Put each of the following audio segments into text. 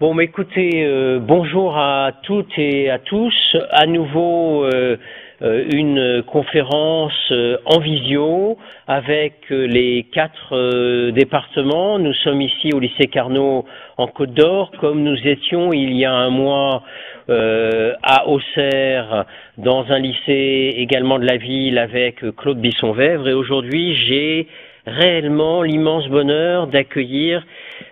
Bon, mais écoutez, euh, bonjour à toutes et à tous. À nouveau, euh, euh, une conférence en visio avec les quatre départements. Nous sommes ici au lycée Carnot en Côte d'Or, comme nous étions il y a un mois à Auxerre, dans un lycée également de la ville avec Claude Bisson-Vèvre. Et aujourd'hui, j'ai réellement l'immense bonheur d'accueillir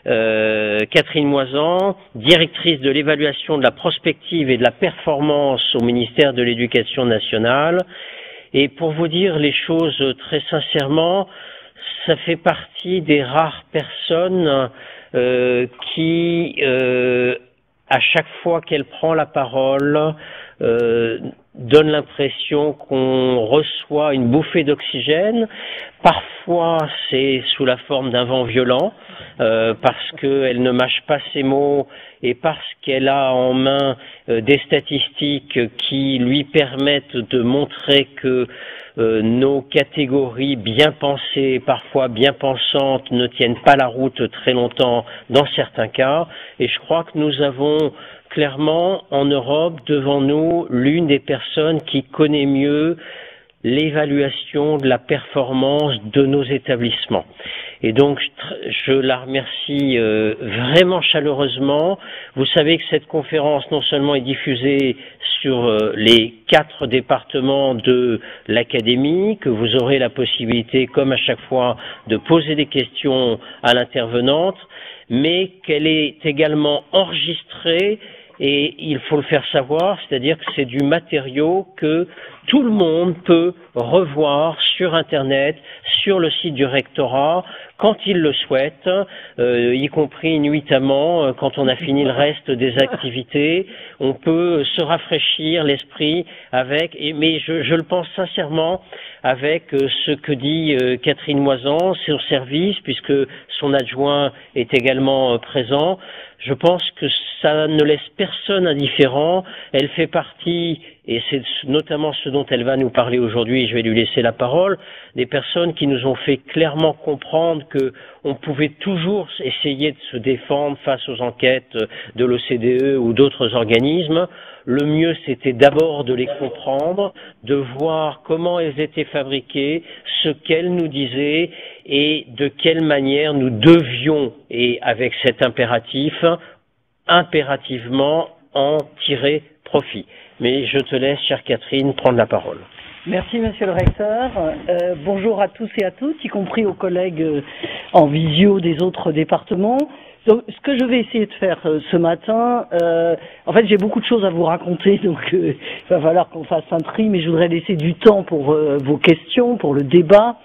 euh, Catherine Moisan, directrice de l'évaluation de la prospective et de la performance au ministère de l'Éducation nationale. Et pour vous dire les choses très sincèrement, ça fait partie des rares personnes euh, qui, euh, à chaque fois qu'elle prend la parole, donne l'impression qu'on reçoit une bouffée d'oxygène. Parfois, c'est sous la forme d'un vent violent, euh, parce qu'elle ne mâche pas ses mots et parce qu'elle a en main euh, des statistiques qui lui permettent de montrer que euh, nos catégories bien pensées, parfois bien pensantes, ne tiennent pas la route très longtemps dans certains cas. Et je crois que nous avons clairement en Europe devant nous l'une des personnes qui connaît mieux l'évaluation de la performance de nos établissements. Et donc, je la remercie euh, vraiment chaleureusement. Vous savez que cette conférence non seulement est diffusée sur euh, les quatre départements de l'académie, que vous aurez la possibilité, comme à chaque fois, de poser des questions à l'intervenante, mais qu'elle est également enregistrée et il faut le faire savoir, c'est-à-dire que c'est du matériau que tout le monde peut revoir sur Internet, sur le site du rectorat, quand il le souhaite, euh, y compris nuitamment euh, quand on a fini le reste des activités. On peut se rafraîchir l'esprit avec, et, mais je, le pense sincèrement, avec euh, ce que dit Catherine Moisan, son service, puisque son adjoint est également présent. Je pense que ça ne laisse personne indifférent. Elle fait partie, et c'est notamment ce dont elle va nous parler aujourd'hui, je vais lui laisser la parole, des personnes qui nous ont fait clairement comprendre que on pouvait toujours essayer de se défendre face aux enquêtes de l'OCDE ou d'autres organismes. Le mieux, c'était d'abord de les comprendre, de voir comment elles étaient fabriquées, ce qu'elles nous disaient et de quelle manière nous devions, et avec cet impératif, impérativement en tirer profit. Mais je te laisse, chère Catherine, prendre la parole. Merci, monsieur le recteur. Euh, bonjour à tous et à toutes, y compris aux collègues euh, en visio des autres départements. Donc, ce que je vais essayer de faire euh, ce matin, euh, en fait, j'ai beaucoup de choses à vous raconter, donc euh, il va falloir qu'on fasse un tri, mais je voudrais laisser du temps pour vos questions, pour le débat.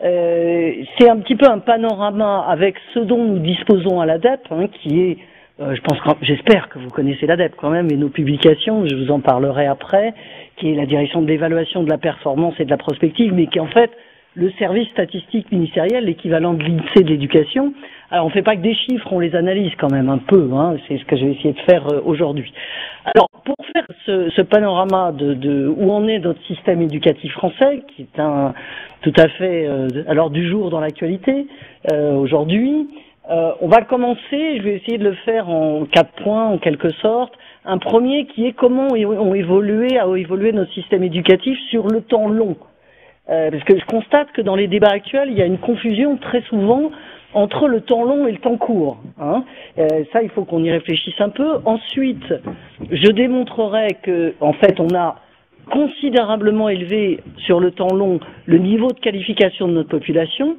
C'est un petit peu un panorama avec ce dont nous disposons à l'ADEP, hein, qui est, je pense, j'espère que vous connaissez l'ADEP quand même et nos publications, je vous en parlerai après, qui est la direction de l'évaluation de la performance et de la prospective, mais qui en fait le service statistique ministériel, l'équivalent de l'INSEE de l'éducation. Alors on ne fait pas que des chiffres, on les analyse quand même un peu, hein, c'est ce que je vais essayer de faire euh, aujourd'hui. Alors pour faire ce, ce panorama de, de, où en est notre système éducatif français, qui est un tout à fait euh, à du jour dans l'actualité euh, aujourd'hui, euh, on va commencer, je vais essayer de le faire en quatre points en quelque sorte. Un premier qui est comment ont évolué, a évolué notre système éducatif sur le temps long. Euh, parce que je constate que dans les débats actuels, il y a une confusion très souvent entre le temps long et le temps court. Hein. Euh, ça, il faut qu'on y réfléchisse un peu. Ensuite, je démontrerai que, en fait, on a considérablement élevé sur le temps long le niveau de qualification de notre population,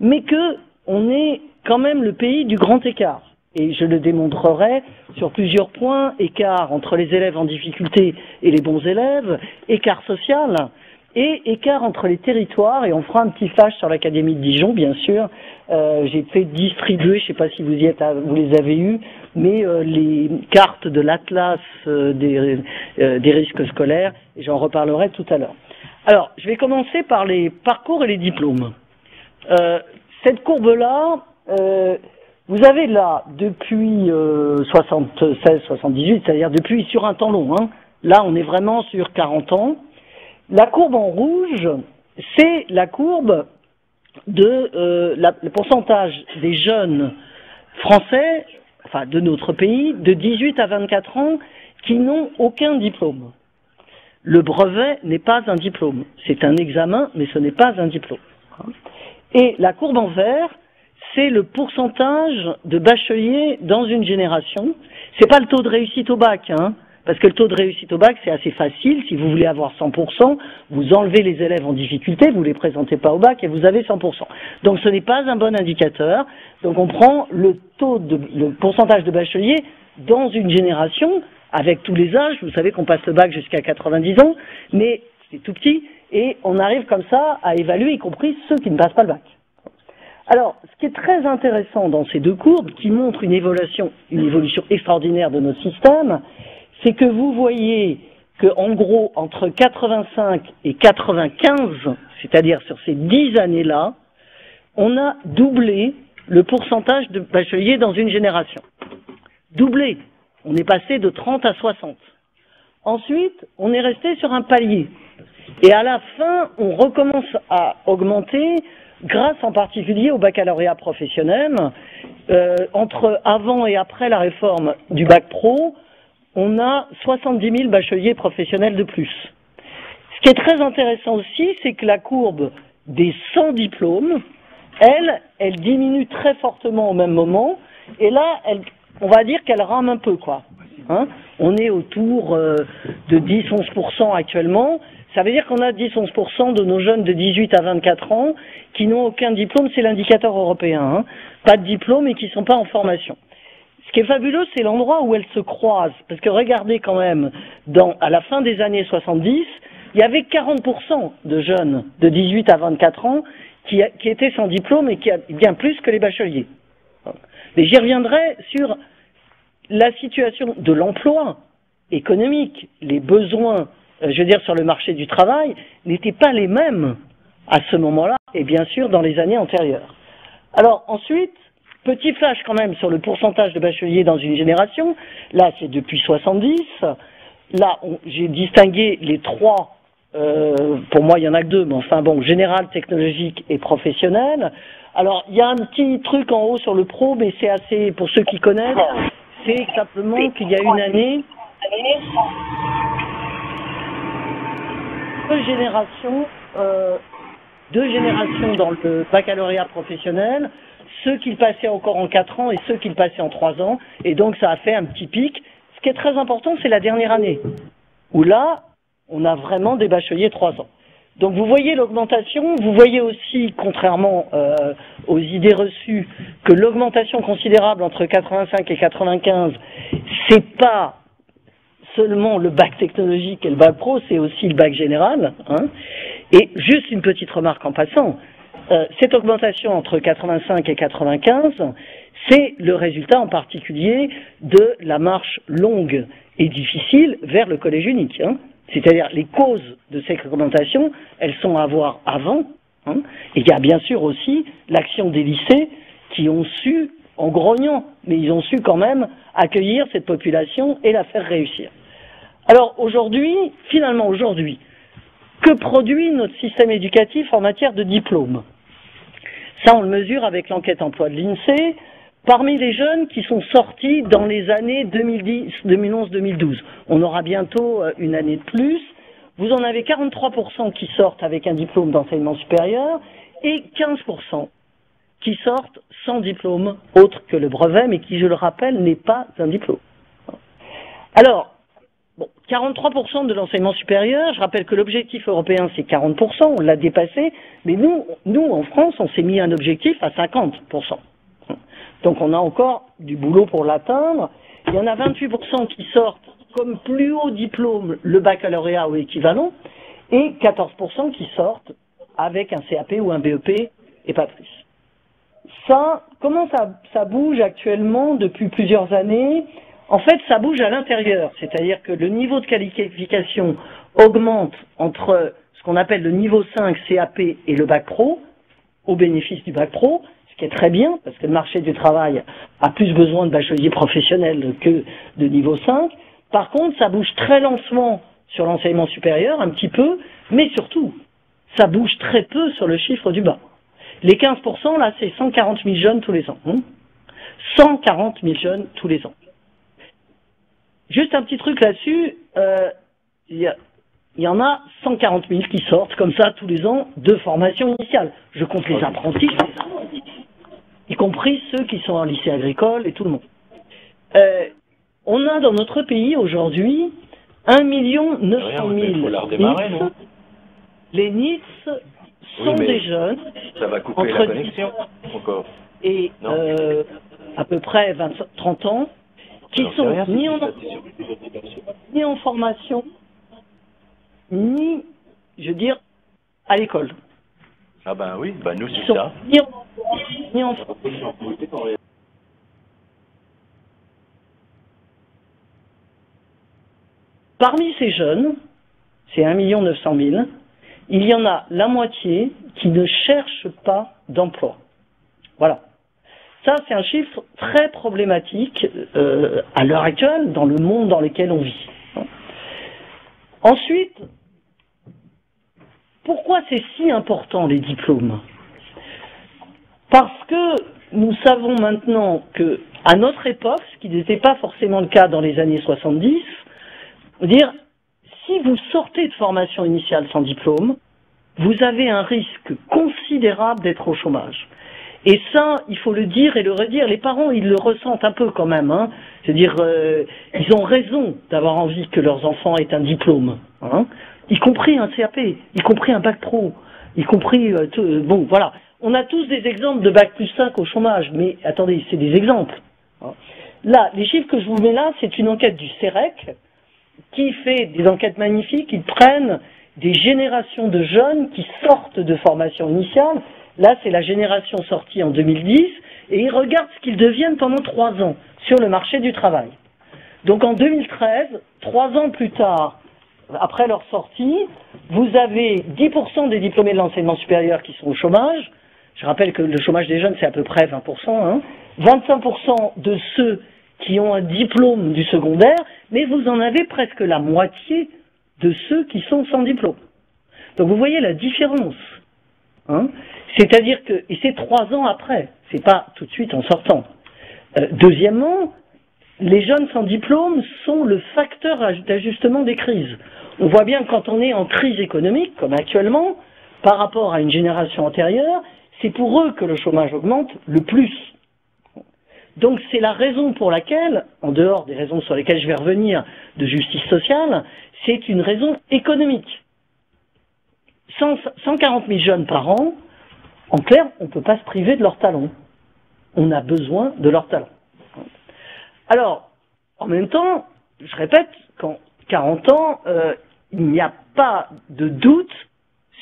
mais que on est quand même le pays du grand écart. Et je le démontrerai sur plusieurs points écart entre les élèves en difficulté et les bons élèves, écart social, et écart entre les territoires, et on fera un petit flash sur l'Académie de Dijon, bien sûr. Euh, J'ai fait distribuer, je ne sais pas si vous y les avez eus, mais euh, les cartes de l'atlas euh, des, risques scolaires, et j'en reparlerai tout à l'heure. Alors, je vais commencer par les parcours et les diplômes. Cette courbe-là, vous avez là, depuis 76-78, c'est-à-dire depuis sur un temps long, hein, là on est vraiment sur 40 ans, la courbe en rouge, c'est la courbe de euh, pourcentage des jeunes français enfin de notre pays, de 18 à 24 ans qui n'ont aucun diplôme. Le brevet n'est pas un diplôme. C'est un examen, mais ce n'est pas un diplôme. Et la courbe en vert, c'est le pourcentage de bacheliers dans une génération. C'est pas le taux de réussite au bac, hein, parce que le taux de réussite au bac, c'est assez facile. Si vous voulez avoir 100%, vous enlevez les élèves en difficulté, vous les présentez pas au bac et vous avez 100%. Donc ce n'est pas un bon indicateur. Donc on prend le taux de, le pourcentage de bacheliers dans une génération avec tous les âges. Vous savez qu'on passe le bac jusqu'à 90 ans, mais c'est tout petit et on arrive comme ça à évaluer, y compris ceux qui ne passent pas le bac. Alors, ce qui est très intéressant dans ces deux courbes, qui montrent une évolution, une évolution extraordinaire de notre système, c'est que vous voyez que, en gros, entre 85 et 95, c'est-à-dire sur ces dix années-là, on a doublé le pourcentage de bacheliers dans une génération. Doublé. On est passé de 30 à 60. Ensuite, on est resté sur un palier. Et à la fin, on recommence à augmenter grâce en particulier au baccalauréat professionnel. Euh, entre avant et après la réforme du bac pro, on a 70 000 bacheliers professionnels de plus. Ce qui est très intéressant aussi, c'est que la courbe des 100 diplômes, elle, elle diminue très fortement au même moment. Et là, on va dire qu'elle rame un peu, quoi. Hein? On est autour euh, de 10-11% actuellement. Ça veut dire qu'on a 10-11% de nos jeunes de 18 à 24 ans qui n'ont aucun diplôme, c'est l'indicateur européen. Hein. Pas de diplôme et qui ne sont pas en formation. Ce qui est fabuleux, c'est l'endroit où elles se croisent. Parce que regardez quand même, à la fin des années 70, il y avait 40% de jeunes de 18 à 24 ans qui, étaient sans diplôme et qui bien plus que les bacheliers. Mais j'y reviendrai sur la situation de l'emploi économique, les besoins, euh, je veux dire, sur le marché du travail, n'étaient pas les mêmes à ce moment-là et bien sûr dans les années antérieures. Alors ensuite, petit flash quand même sur le pourcentage de bacheliers dans une génération. Là, c'est depuis 70. Là, j'ai distingué les trois. Euh, pour moi, il y en a que deux, mais enfin bon, général, technologique et professionnel. Alors, il y a un petit truc en haut sur le pro, mais c'est assez, pour ceux qui connaissent, c'est simplement qu'il y a une année, deux générations, euh, deux générations dans le baccalauréat professionnel, ceux qui le passaient encore en quatre ans et ceux qui le passaient en trois ans, et donc ça a fait un petit pic. Ce qui est très important, c'est la dernière année, où là, on a vraiment des bacheliers trois ans. Donc vous voyez l'augmentation, vous voyez aussi, contrairement euh, aux idées reçues, que l'augmentation considérable entre 85 et 95, c'est pas seulement le bac technologique et le bac pro, c'est aussi le bac général. Hein. Et juste une petite remarque en passant, euh, cette augmentation entre 85 et 95, c'est le résultat en particulier de la marche longue et difficile vers le collège unique. Hein. C'est-à-dire les causes de cette augmentation, elles sont à voir avant. Hein, et il y a bien sûr aussi l'action des lycées qui ont su, en grognant, mais ils ont su quand même accueillir cette population et la faire réussir. Alors aujourd'hui, finalement aujourd'hui, que produit notre système éducatif en matière de diplôme? Ça, on le mesure avec l'enquête emploi de l'INSEE, Parmi les jeunes qui sont sortis dans les années 2010, 2011, 2012, on aura bientôt euh, une année de plus. Vous en avez 43% qui sortent avec un diplôme d'enseignement supérieur et 15% qui sortent sans diplôme autre que le brevet, mais qui, je le rappelle, n'est pas un diplôme. Alors, 43% de l'enseignement supérieur, je rappelle que l'objectif européen c'est 40%, on l'a dépassé, mais nous, nous en France, on s'est mis un objectif à 50%. Donc on a encore du boulot pour l'atteindre. Il y en a 28% qui sortent comme plus haut diplôme le baccalauréat ou équivalent, et 14% qui sortent avec un CAP ou un BEP et pas plus. Ça, comment ça, ça bouge actuellement depuis plusieurs années? En fait, ça bouge à l'intérieur, c'est-à-dire que le niveau de qualification augmente entre ce qu'on appelle le niveau 5 CAP et le bac pro, au bénéfice du bac pro, qui est très bien, parce que le marché du travail a plus besoin de bacheliers professionnels que de niveau 5. Par contre, ça bouge très lentement sur l'enseignement supérieur, un petit peu, mais surtout, ça bouge très peu sur le chiffre du bas. Les 15%, là, c'est 140 000 jeunes tous les ans. Hein. 140 000 jeunes tous les ans. Juste un petit truc là-dessus, euh, il y, en a 140 000 qui sortent comme ça tous les ans de formation initiale. Je compte les apprentis, y compris ceux qui sont en lycée agricole et tout le monde. Euh, on a dans notre pays aujourd'hui 1 million 900 000 Les NITS sont des jeunes ça va couper entre la connexion encore. et euh, à peu près 20, 30 ans qui sont ni, en, ni en formation, ni, je veux dire, à l'école. Ah ben oui, ben nous c'est ça. Ni en, ni en Parmi ces jeunes, c'est 1 900 000, il y en a la moitié qui ne cherchent pas d'emploi. Voilà. Ça, c'est un chiffre très problématique euh, à l'heure actuelle dans le monde dans lequel on vit. Ensuite, pourquoi c'est si important les diplômes? Parce que nous savons maintenant que à notre époque, ce qui n'était pas forcément le cas dans les années 70, dire si vous sortez de formation initiale sans diplôme, vous avez un risque considérable d'être au chômage. Et ça, il faut le dire et le redire. Les parents, ils le ressentent un peu quand même. Hein. C'est-à-dire, euh, ils ont raison d'avoir envie que leurs enfants aient un diplôme, hein. y compris un CAP, y compris un bac pro, y compris... Euh, euh, bon, voilà. On a tous des exemples de bac plus 5 au chômage, mais attendez, c'est des exemples. Hein. Là, les chiffres que je vous mets là, c'est une enquête du CEREC qui fait des enquêtes magnifiques. Ils prennent des générations de jeunes qui sortent de formation initiale Là, c'est la génération sortie en 2010, et ils regardent ce qu'ils deviennent pendant trois ans sur le marché du travail. Donc en 2013, trois ans plus tard, après leur sortie, vous avez 10% des diplômés de l'enseignement supérieur qui sont au chômage. Je rappelle que le chômage des jeunes, c'est à peu près 20%. Hein. 25% de ceux qui ont un diplôme du secondaire, mais vous en avez presque la moitié de ceux qui sont sans diplôme. Donc vous voyez la différence. Hein C'est-à-dire que, et c'est trois ans après, c'est pas tout de suite en sortant. Euh, deuxièmement, les jeunes sans diplôme sont le facteur d'ajustement des crises. On voit bien quand on est en crise économique, comme actuellement, par rapport à une génération antérieure, c'est pour eux que le chômage augmente le plus. Donc c'est la raison pour laquelle, en dehors des raisons sur lesquelles je vais revenir de justice sociale, c'est une raison économique. 140 000 jeunes par an, en clair, on ne peut pas se priver de leur talent. On a besoin de leur talent. Alors, en même temps, je répète, qu'en 40 ans, euh, il n'y a pas de doute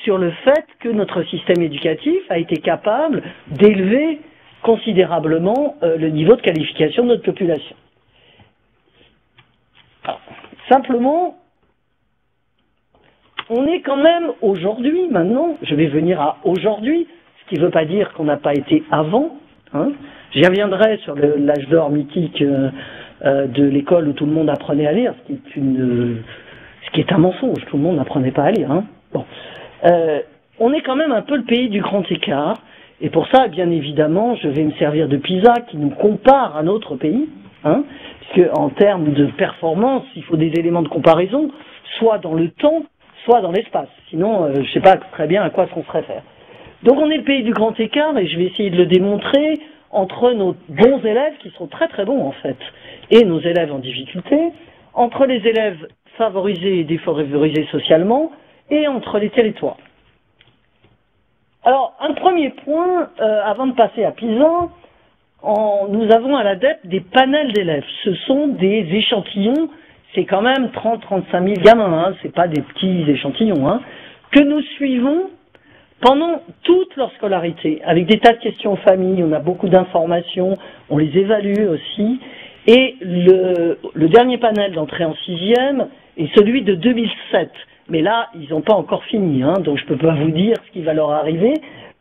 sur le fait que notre système éducatif a été capable d'élever considérablement euh, le niveau de qualification de notre population. simplement, on est quand même aujourd'hui, maintenant, je vais venir à aujourd'hui, ce qui ne veut pas dire qu'on n'a pas été avant. Hein. J'y reviendrai sur l'âge d'or mythique euh, euh, de l'école où tout le monde apprenait à lire, ce qui est, est un mensonge, tout le monde n'apprenait pas à lire. Hein. Bon. Euh, on est quand même un peu le pays du grand écart, et pour ça, bien évidemment, je vais me servir de PISA qui nous compare à notre pays, hein, puisque en termes de performance, il faut des éléments de comparaison, soit dans le temps, soit dans l'espace. Sinon, euh, je ne sais pas très bien à quoi qu'on se réfère. Donc on est le pays du grand écart et je vais essayer de le démontrer entre nos bons élèves qui sont très très bons en fait et nos élèves en difficulté, entre les élèves favorisés et défavorisés socialement et entre les territoires. Alors un premier point, euh, avant de passer à PISA, nous avons à la dette des panels d'élèves. Ce sont des échantillons c'est quand même 30-35 000 gamins, hein, c'est pas des petits échantillons, hein, que nous suivons pendant toute leur scolarité, avec des tas de questions aux familles, on a beaucoup d'informations, on les évalue aussi, et le, dernier panel d'entrée en sixième est celui de 2007. Mais là, ils n'ont pas encore fini, hein, donc je ne peux pas vous dire ce qui va leur arriver.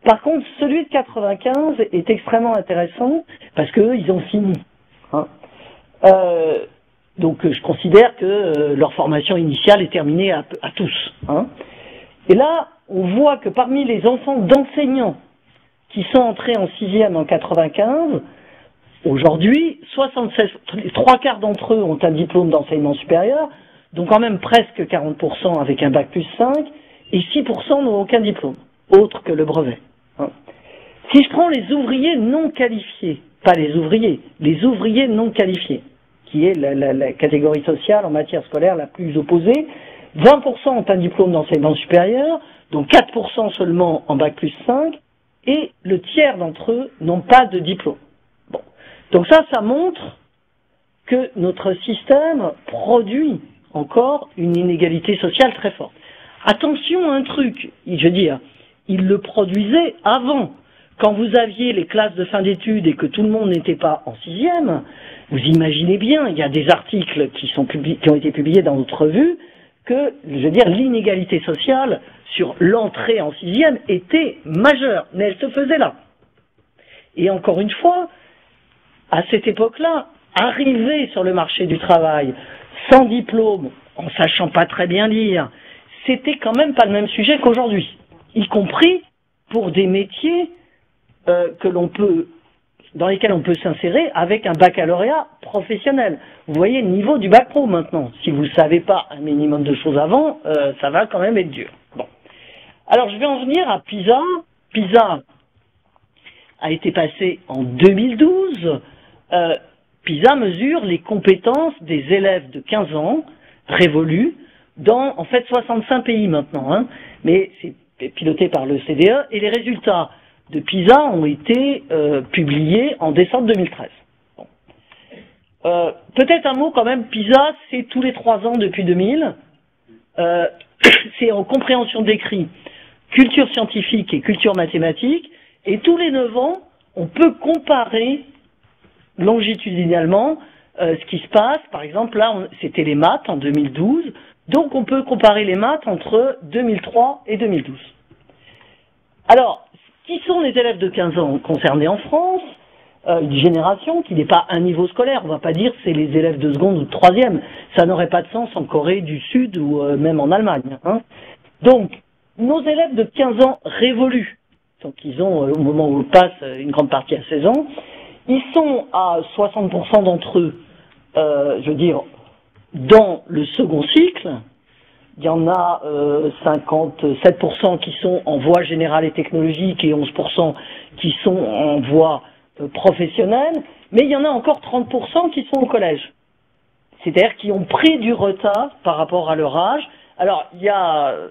Par contre, celui de 95 est extrêmement intéressant parce qu'eux, ils ont fini. Hein. Euh, donc euh, je considère que euh, leur formation initiale est terminée à, tous. Hein. Et là, on voit que parmi les enfants d'enseignants qui sont entrés en sixième en 95, Aujourd'hui, 76, les trois quarts d'entre eux ont un diplôme d'enseignement supérieur, donc quand même presque 40% avec un bac plus 5, et 6% n'ont aucun diplôme, autre que le brevet. Hein. Si je prends les ouvriers non qualifiés, pas les ouvriers, les ouvriers non qualifiés, qui est la, catégorie sociale en matière scolaire la plus opposée, 20% ont un diplôme d'enseignement supérieur, donc 4% seulement en bac plus 5, et le tiers d'entre eux n'ont pas de diplôme. Bon. Donc ça, ça montre que notre système produit encore une inégalité sociale très forte. Attention à un truc, je veux dire, il le produisait avant. Quand vous aviez les classes de fin d'études et que tout le monde n'était pas en sixième, vous imaginez bien, il y a des articles qui, ont été publiés dans notre revue, que, je veux dire, l'inégalité sociale sur l'entrée en sixième était majeure, mais elle se faisait là. Et encore une fois, à cette époque-là, arriver sur le marché du travail sans diplôme, en sachant pas très bien lire, c'était quand même pas le même sujet qu'aujourd'hui, y compris pour des métiers euh, que l'on peut dans lesquels on peut s'insérer avec un baccalauréat professionnel. Vous voyez le niveau du bac pro maintenant. Si vous ne savez pas un minimum de choses avant, euh, ça va quand même être dur. Bon. Alors je vais en venir à PISA. PISA a été passé en 2012. Euh, PISA mesure les compétences des élèves de 15 ans révolus dans en fait 65 pays maintenant, hein, mais c'est piloté par le CDE et les résultats de PISA ont été euh, publiés en décembre 2013. Euh, peut-être un mot quand même, PISA, c'est tous les trois ans depuis 2000. Euh, c'est en compréhension d'écrit, culture scientifique et culture mathématique. Et tous les neuf ans, on peut comparer longitudinalement ce qui se passe. Par exemple, là, c'était les maths en 2012. Donc, on peut comparer les maths entre 2003 et 2012. Alors, qui sont les élèves de 15 ans concernés en France euh, Une génération qui n'est pas un niveau scolaire. On ne va pas dire c'est les élèves de seconde ou de troisième. Ça n'aurait pas de sens en Corée du Sud ou euh, même en Allemagne. Hein. Donc, nos élèves de 15 ans révolus, donc ils ont, euh, au moment où passe une grande partie à 16 ans, ils sont à 60% d'entre eux, je veux dire, dans le second cycle, il y en a euh, 57% qui sont en voie générale et technologique et 11% qui sont en voie euh, professionnelle, mais il y en a encore 30% qui sont au collège. C'est-à-dire qui ont pris du retard par rapport à leur âge. Alors, il y a, euh,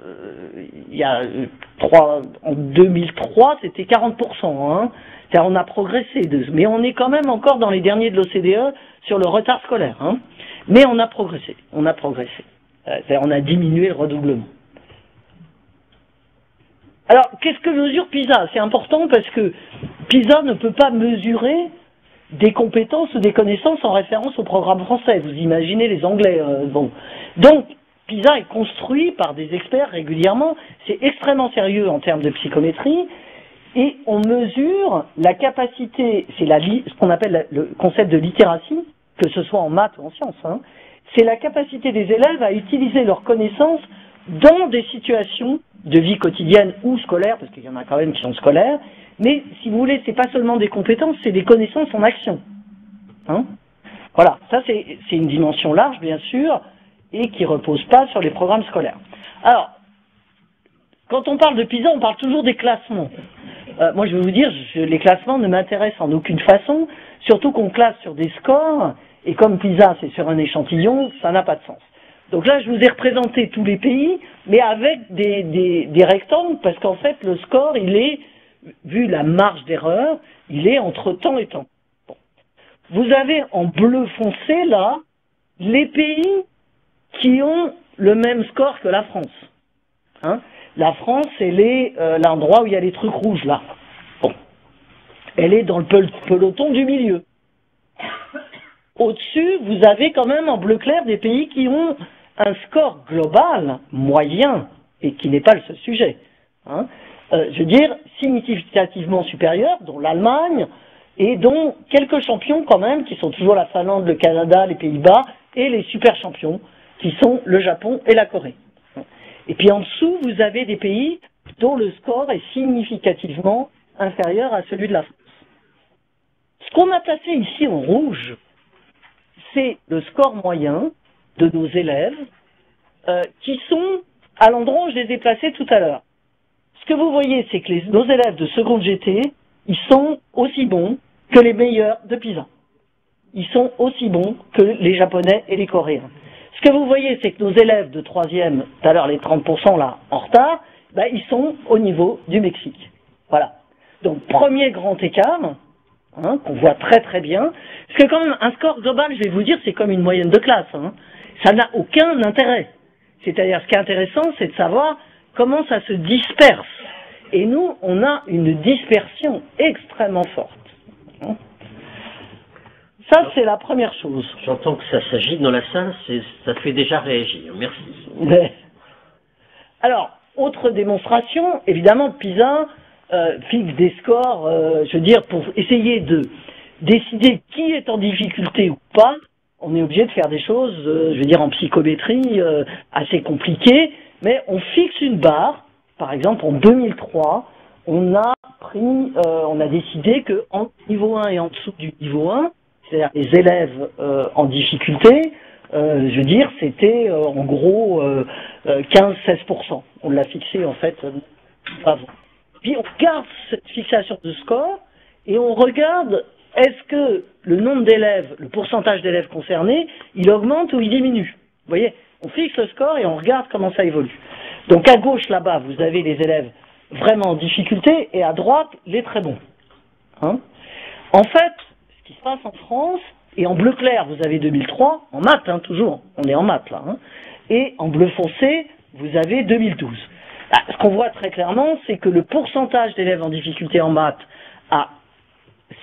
il y a euh, trois, en 2003, c'était 40%. Hein. on a progressé, mais on est quand même encore dans les derniers de l'OCDE sur le retard scolaire. Hein. Mais on a progressé, on a progressé. Euh, on a diminué le redoublement. Alors, qu'est-ce que mesure PISA? C'est important parce que PISA ne peut pas mesurer des compétences ou des connaissances en référence au programme français. Vous imaginez les Anglais. Euh, bon. Donc, PISA est construit par des experts régulièrement. C'est extrêmement sérieux en termes de psychométrie. Et on mesure la capacité, c'est ce qu'on appelle le concept de littératie, que ce soit en maths ou en sciences, hein, c'est la capacité des élèves à utiliser leurs connaissances dans des situations de vie quotidienne ou scolaire, parce qu'il y en a quand même qui sont scolaires, mais si vous voulez, c'est pas seulement des compétences, c'est des connaissances en action. Hein? Voilà, ça c'est une dimension large, bien sûr, et qui repose pas sur les programmes scolaires. Alors, quand on parle de PISA, on parle toujours des classements. Euh, moi, je vais vous dire, les classements ne m'intéressent en aucune façon, surtout qu'on classe sur des scores et comme PISA, c'est sur un échantillon, ça n'a pas de sens. Donc là, je vous ai représenté tous les pays, mais avec des, des, rectangles, parce qu'en fait, le score, il est, vu la marge d'erreur, il est entre temps et temps. Vous avez en bleu foncé, là, les pays qui ont le même score que la France. Hein la France, elle est euh, l'endroit où il y a les trucs rouges, là. Bon. Elle est dans le peloton du milieu. Au-dessus, vous avez quand même en bleu clair des pays qui ont un score global moyen et qui n'est pas le seul sujet. Hein. Euh, je veux dire, significativement supérieur, dont l'Allemagne, et dont quelques champions quand même, qui sont toujours la Finlande, le Canada, les Pays-Bas, et les super champions, qui sont le Japon et la Corée. Et puis en dessous, vous avez des pays dont le score est significativement inférieur à celui de la France. Ce qu'on a placé ici en rouge, c'est le score moyen de nos élèves euh, qui sont à l'endroit où je les ai placés tout à l'heure. Ce que vous voyez, c'est que nos élèves de seconde GT, ils sont aussi bons que les meilleurs de PISA. Ils sont aussi bons que les Japonais et les Coréens. Ce que vous voyez, c'est que nos élèves de troisième, tout à l'heure les 30% là en retard, ben, ils sont au niveau du Mexique. Voilà. Donc premier grand écart, hein, qu'on voit très très bien. Parce que quand même, un score global, je vais vous dire, c'est comme une moyenne de classe. Hein. Ça n'a aucun intérêt. C'est-à-dire, ce qui est intéressant, c'est de savoir comment ça se disperse. Et nous, on a une dispersion extrêmement forte. Hein. Ça, c'est la première chose. J'entends que ça s'agit dans la salle, ça fait déjà réagir. Merci. Mais... Alors, autre démonstration, évidemment, PISA euh, fixe des scores, euh, je veux dire, pour essayer de décider qui est en difficulté ou pas. On est obligé de faire des choses, euh, je veux dire, en psychométrie assez compliquées, mais on fixe une barre. Par exemple, en 2003, on a pris, on a décidé que en niveau 1 et en dessous du niveau 1, c'est-à-dire les élèves en difficulté, je veux dire, c'était en gros 15-16%. On l'a fixé en fait avant. On garde cette fixation de score et on regarde est-ce que le nombre d'élèves, le pourcentage d'élèves concernés, il augmente ou il diminue? Vous voyez, on fixe le score et on regarde comment ça évolue. Donc à gauche là-bas, vous avez les élèves vraiment en difficulté et à droite, les très bons. Hein? En fait, ce qui se passe en France, et en bleu clair, vous avez 2003, en maths, hein, toujours, on est en maths là, hein, et en bleu foncé, vous avez 2012. Ah, ce qu'on voit très clairement, c'est que le pourcentage d'élèves en difficulté en maths a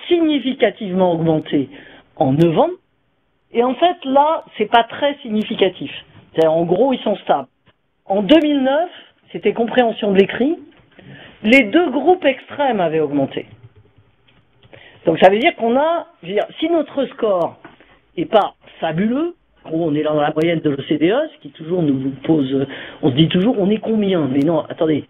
significativement augmenté en 9 ans, et en fait là, c'est pas très significatif. En gros, ils sont stables. En 2009, c'était compréhension de l'écrit, les deux groupes extrêmes avaient augmenté. Donc ça veut dire qu'on a, si notre score est pas fabuleux, on est dans la moyenne de l'OCDE, ce qui toujours nous pose, on se dit toujours, on est combien? Mais non, attendez,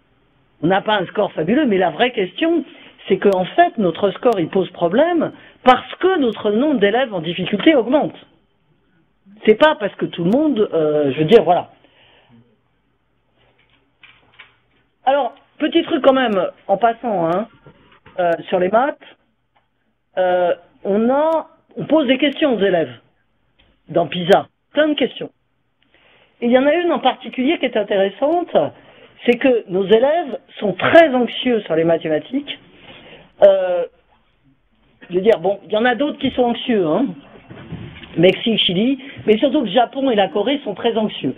on n'a pas un score fabuleux, mais la vraie question, c'est qu'en fait, notre score, il pose problème parce que notre nombre d'élèves en difficulté augmente. C'est pas parce que tout le monde, euh, je veux dire, voilà. Alors, petit truc quand même, en passant, hein, euh, sur les maths, euh, on a, on pose des questions aux élèves dans PISA, plein de questions. Et il y en a une en particulier qui est intéressante, c'est que nos élèves sont très anxieux sur les mathématiques. Euh, je veux dire, bon, il y en a d'autres qui sont anxieux, hein. Mexique, Chili, mais surtout le Japon et la Corée sont très anxieux.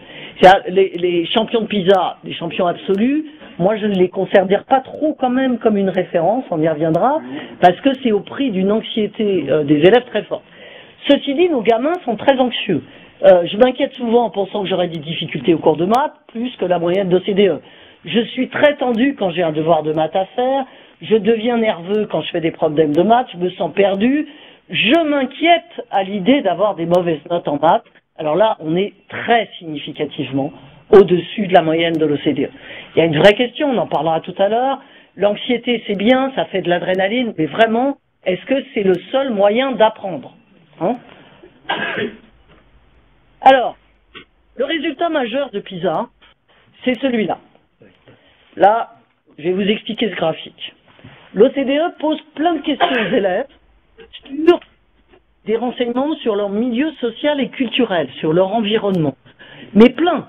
Les, champions de PISA, les champions absolus, moi, je ne les considère pas trop quand même comme une référence, on y reviendra, parce que c'est au prix d'une anxiété euh, des élèves très forte. Ceci dit, nos gamins sont très anxieux. Euh, je m'inquiète souvent en pensant que j'aurai des difficultés au cours de maths, plus que la moyenne d'OCDE. Je suis très tendu quand j'ai un devoir de maths à faire, je deviens nerveux quand je fais des problèmes de maths, je me sens perdu, je m'inquiète à l'idée d'avoir des mauvaises notes en maths. Alors là, on est très significativement au-dessus de la moyenne de l'OCDE. Il y a une vraie question, on en parlera tout à l'heure. L'anxiété, c'est bien, ça fait de l'adrénaline, mais vraiment, est-ce que c'est le seul moyen d'apprendre? Hein Alors, le résultat majeur de PISA, c'est celui-là. Là, je vais vous expliquer ce graphique. L'OCDE pose plein de questions aux élèves sur des renseignements sur leur milieu social et culturel, sur leur environnement. Mais plein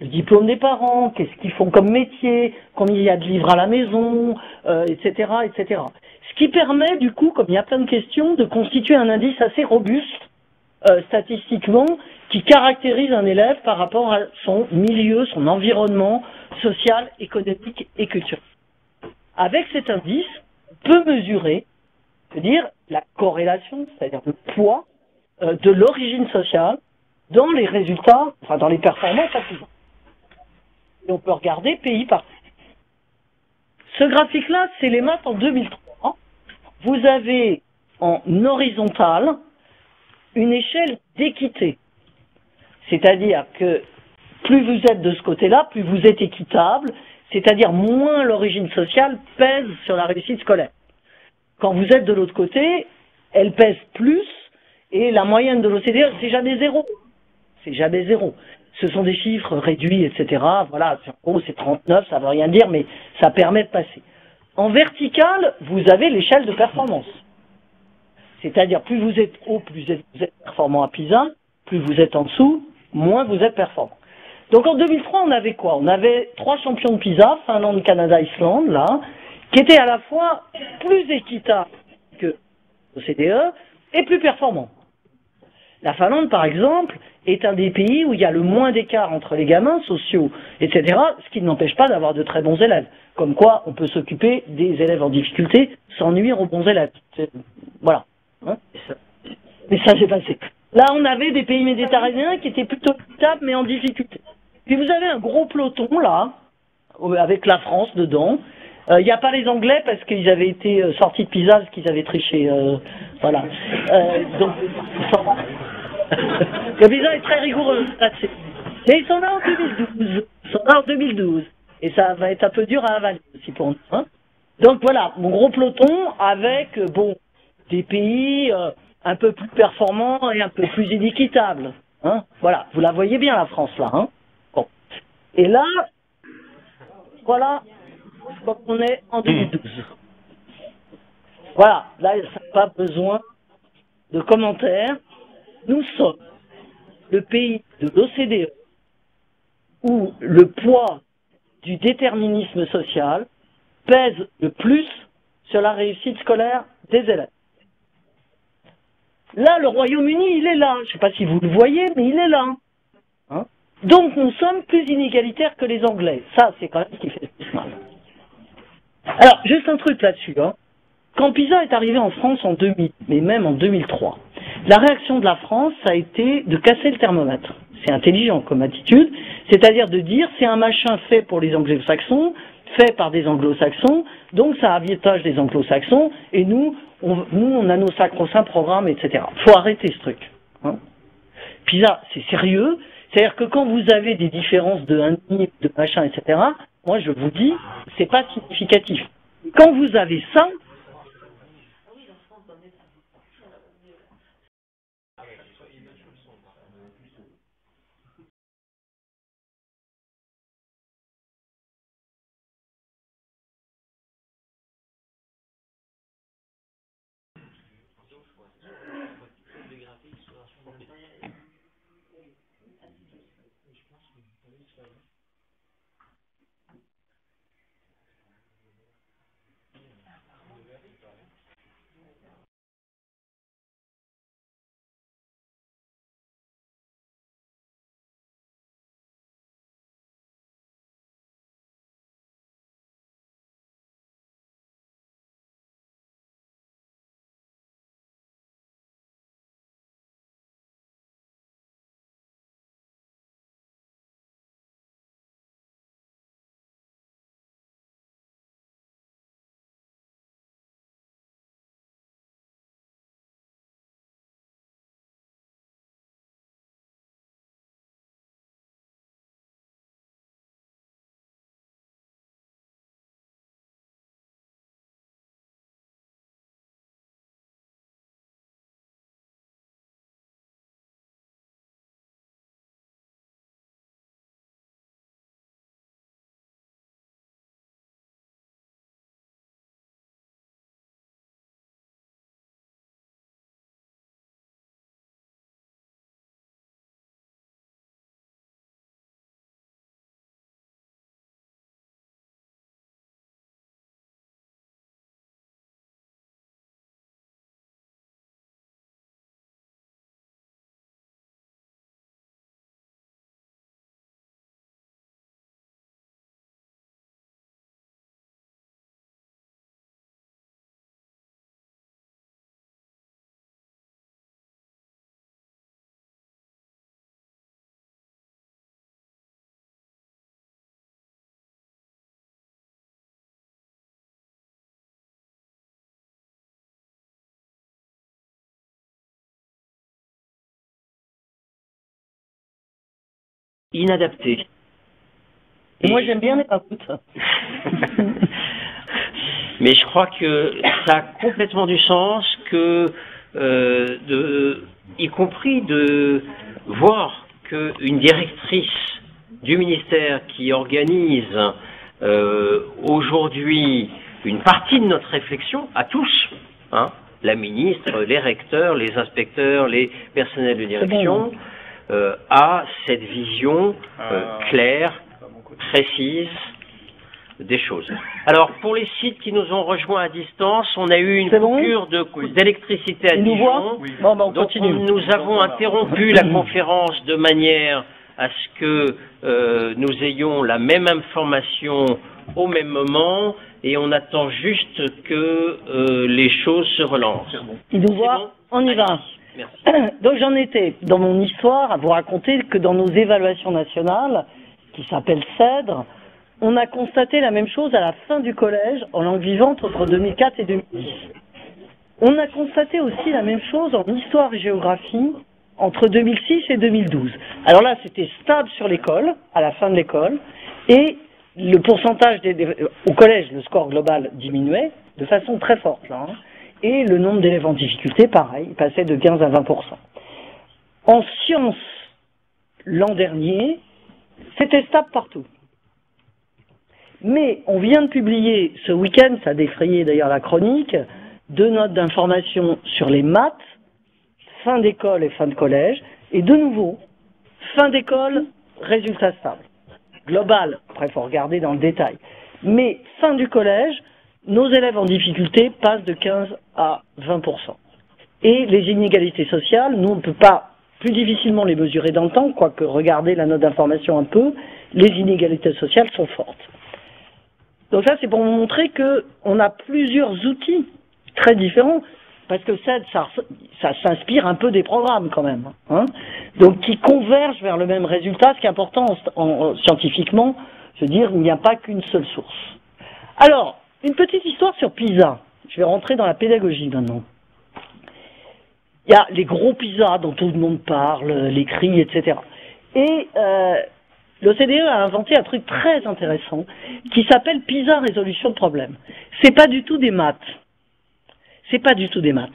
le diplôme des parents, qu'est-ce qu'ils font comme métier, combien il y a de livres à la maison, euh, etc., etc. Qui permet, du coup, comme il y a plein de questions, de constituer un indice assez robuste, euh, statistiquement, qui caractérise un élève par rapport à son milieu, son environnement social, économique et culturel. Avec cet indice, on peut mesurer, la corrélation, c'est-à-dire le poids euh, de l'origine sociale dans les résultats, enfin dans les performances et on peut regarder pays par pays. Ce graphique-là, c'est les maths en 2003. Vous avez en horizontal une échelle d'équité. C'est-à-dire que plus vous êtes de ce côté-là, plus vous êtes équitable, c'est-à-dire moins l'origine sociale pèse sur la réussite scolaire. Quand vous êtes de l'autre côté, elle pèse plus et la moyenne de l'OCDE, c'est jamais zéro. C'est jamais zéro. Ce sont des chiffres réduits, etc. Voilà, en gros, c'est 39, ça veut rien dire, mais ça permet de passer. En vertical, vous avez l'échelle de performance. C'est-à-dire, plus vous êtes haut, plus vous êtes performant à Pisa, plus vous êtes en dessous, moins vous êtes performant. Donc en 2003, on avait quoi? On avait trois champions de Pisa, Finlande, Canada, Islande, là, qui étaient à la fois plus équitables que l'OCDE et plus performants. La Finlande, par exemple, est un des pays où il y a le moins d'écart entre les gamins sociaux, etc., ce qui n'empêche pas d'avoir de très bons élèves. Comme quoi, on peut s'occuper des élèves en difficulté sans nuire aux bons élèves. Voilà. Hein mais ça, s'est passé. Là, on avait des pays méditerranéens qui étaient plutôt stables, mais en difficulté. Puis vous avez un gros peloton, là, avec la France dedans. Il n'y a pas les Anglais parce qu'ils avaient été sortis de Pisa parce qu'ils avaient triché. voilà. donc, le visa est très rigoureux Mais ils sont là en 2012. Ils sont là en 2012. Et ça va être un peu dur à avaler aussi pour nous. Hein. Donc voilà, mon gros peloton avec, bon, des pays euh, un peu plus performants et un peu plus inéquitables. Hein. Voilà, vous la voyez bien la France là. Hein. Et là, voilà, on est en 2012. Voilà, là, ça n'a pas besoin de commentaires. Nous sommes le pays de l'OCDE où le poids du déterminisme social pèse le plus sur la réussite scolaire des élèves. Là, le Royaume-Uni, il est là. Je ne sais pas si vous le voyez, mais il est là. Hein? Donc, nous sommes plus inégalitaires que les Anglais. Ça, c'est quand même ce qui fait le plus mal. Alors, juste un truc là-dessus. Hein. Quand PISA est arrivé en France en 2000, mais même en 2003, la réaction de la France, a été de casser le thermomètre. C'est intelligent comme attitude, c'est-à-dire de dire c'est un machin fait pour les anglo-saxons, fait par des anglo-saxons, donc ça avantage des anglo-saxons, et nous, on, nous, on a nos sacro-saints programmes, etc. faut arrêter ce truc. Hein. PISA, c'est sérieux, c'est-à-dire que quand vous avez des différences de un de machin, etc., moi je vous dis, c'est pas significatif. Quand vous avez ça, inadapté. Moi, j'aime bien les papouttes. Mais je crois que ça a complètement du sens que de, y compris de voir qu'une directrice du ministère qui organise aujourd'hui une partie de notre réflexion à tous, hein, la ministre, les recteurs, les inspecteurs, les personnels de direction, euh, a cette vision euh, ah. claire, précise des choses. Alors, pour les sites qui nous ont rejoints à distance, on a eu une coupure d'électricité à Dijon. Bon, ben, donc, nous avons interrompu la conférence de manière à ce que euh, nous ayons la même information au même moment et on attend juste que euh, les choses se relancent. Il nous voit, on y va. Donc j'en étais dans mon histoire à vous raconter que dans nos évaluations nationales, qui s'appellent CEDRE, on a constaté la même chose à la fin du collège en langue vivante entre 2004 et 2010. On a constaté aussi la même chose en histoire et géographie entre 2006 et 2012. Alors là, c'était stable sur l'école, à la fin de l'école, et le pourcentage des, au collège, le score global diminuait de façon très forte, là, hein, et le nombre d'élèves en difficulté, pareil, passait de 15 à 20% En sciences, l'an dernier, c'était stable partout. Mais on vient de publier ce week-end, ça a défrayé d'ailleurs la chronique, deux notes d'information sur les maths, fin d'école et fin de collège, et de nouveau, fin d'école, résultat stable global. Après, il faut regarder dans le détail. Mais fin du collège, nos élèves en difficulté passent de 15 à 20% Et les inégalités sociales, nous, on ne peut pas plus difficilement les mesurer dans le temps, quoique regarder la note d'information un peu, les inégalités sociales sont fortes. Donc ça, c'est pour montrer qu'on a plusieurs outils très différents parce que ça, ça, s'inspire un peu des programmes quand même, hein donc qui convergent vers le même résultat. Ce qui est important scientifiquement, je veux dire, il n'y a pas qu'une seule source. Alors, une petite histoire sur PISA. Je vais rentrer dans la pédagogie maintenant. Il y a les gros PISA dont tout le monde parle, les cris, etc. Et euh, l'OCDE a inventé un truc très intéressant qui s'appelle PISA résolution de problèmes. C'est pas du tout des maths c'est pas du tout des maths.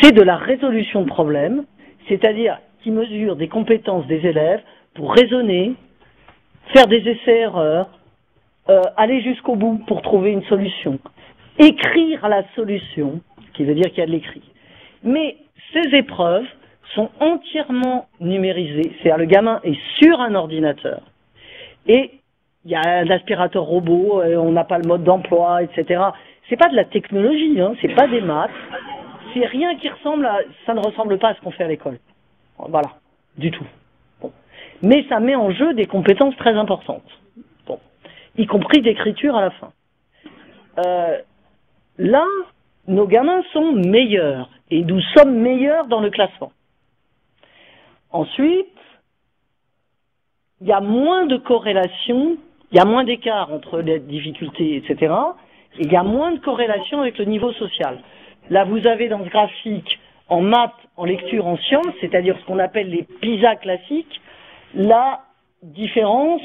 C'est de la résolution de problèmes, c'est-à-dire qui mesure des compétences des élèves pour raisonner, faire des essais-erreurs, euh, aller jusqu'au bout pour trouver une solution, écrire la solution, qui veut dire qu'il y a de l'écrit. Mais ces épreuves sont entièrement numérisées, c'est-à-dire le gamin est sur un ordinateur et il y a un aspirateur robot, on n'a pas le mode d'emploi, etc. C'est pas de la technologie, hein, c'est pas des maths, c'est rien qui ressemble à, ça ne ressemble pas à ce qu'on fait à l'école. Voilà, du tout. Mais ça met en jeu des compétences très importantes. Bon. Y compris d'écriture à la fin. Euh, là, nos gamins sont meilleurs et nous sommes meilleurs dans le classement. Ensuite, il y a moins de corrélation, il y a moins d'écart entre les difficultés, etc il y a moins de corrélation avec le niveau social. Là, vous avez dans ce graphique, en maths, en lecture, en sciences, c'est-à-dire ce qu'on appelle les PISA classiques, la différence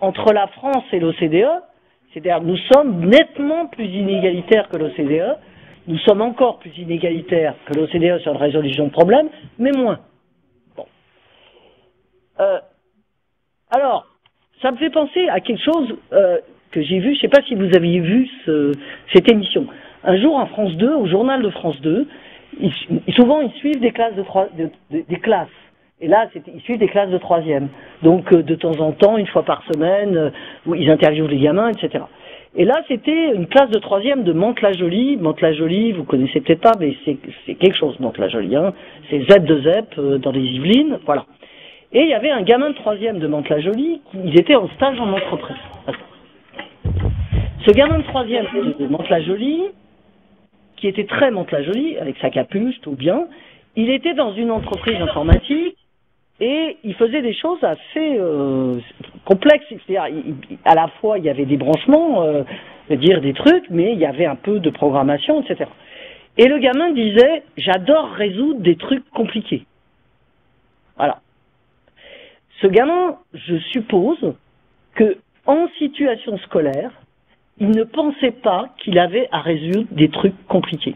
entre la France et l'OCDE, c'est-à-dire nous sommes nettement plus inégalitaires que l'OCDE, nous sommes encore plus inégalitaires que l'OCDE sur la résolution de problèmes, mais moins. Bon. Euh, alors, ça me fait penser à quelque chose euh, que j'ai vu, je ne sais pas si vous aviez vu cette émission. Un jour en France 2, au journal de France 2, souvent ils suivent des classes de. Et là, ils suivent des classes de troisième. Donc, euh, de temps en temps, une fois par semaine, euh, ils interviewent les gamins, etc. Et là, c'était une classe de troisième de Mantes-la-Jolie. Mantes-la-Jolie, vous connaissez peut-être pas, mais c'est quelque chose, Mantes-la-Jolie. Hein. C'est Z de ZEP euh, dans les Yvelines, voilà. Et il y avait un gamin de troisième de Mantes-la-Jolie, ils étaient en stage en entreprise. Ce gamin de troisième de Mantes-la-Jolie, qui était très Mantes-la-Jolie, avec sa capuche, tout bien, il était dans une entreprise informatique et il faisait des choses assez euh, complexes. C'est-à-dire, à la fois, il y avait des branchements, euh, dire des trucs, mais il y avait un peu de programmation, etc. Et le gamin disait, j'adore résoudre des trucs compliqués. Voilà. Ce gamin, je suppose que en situation scolaire, il ne pensait pas qu'il avait à résoudre des trucs compliqués.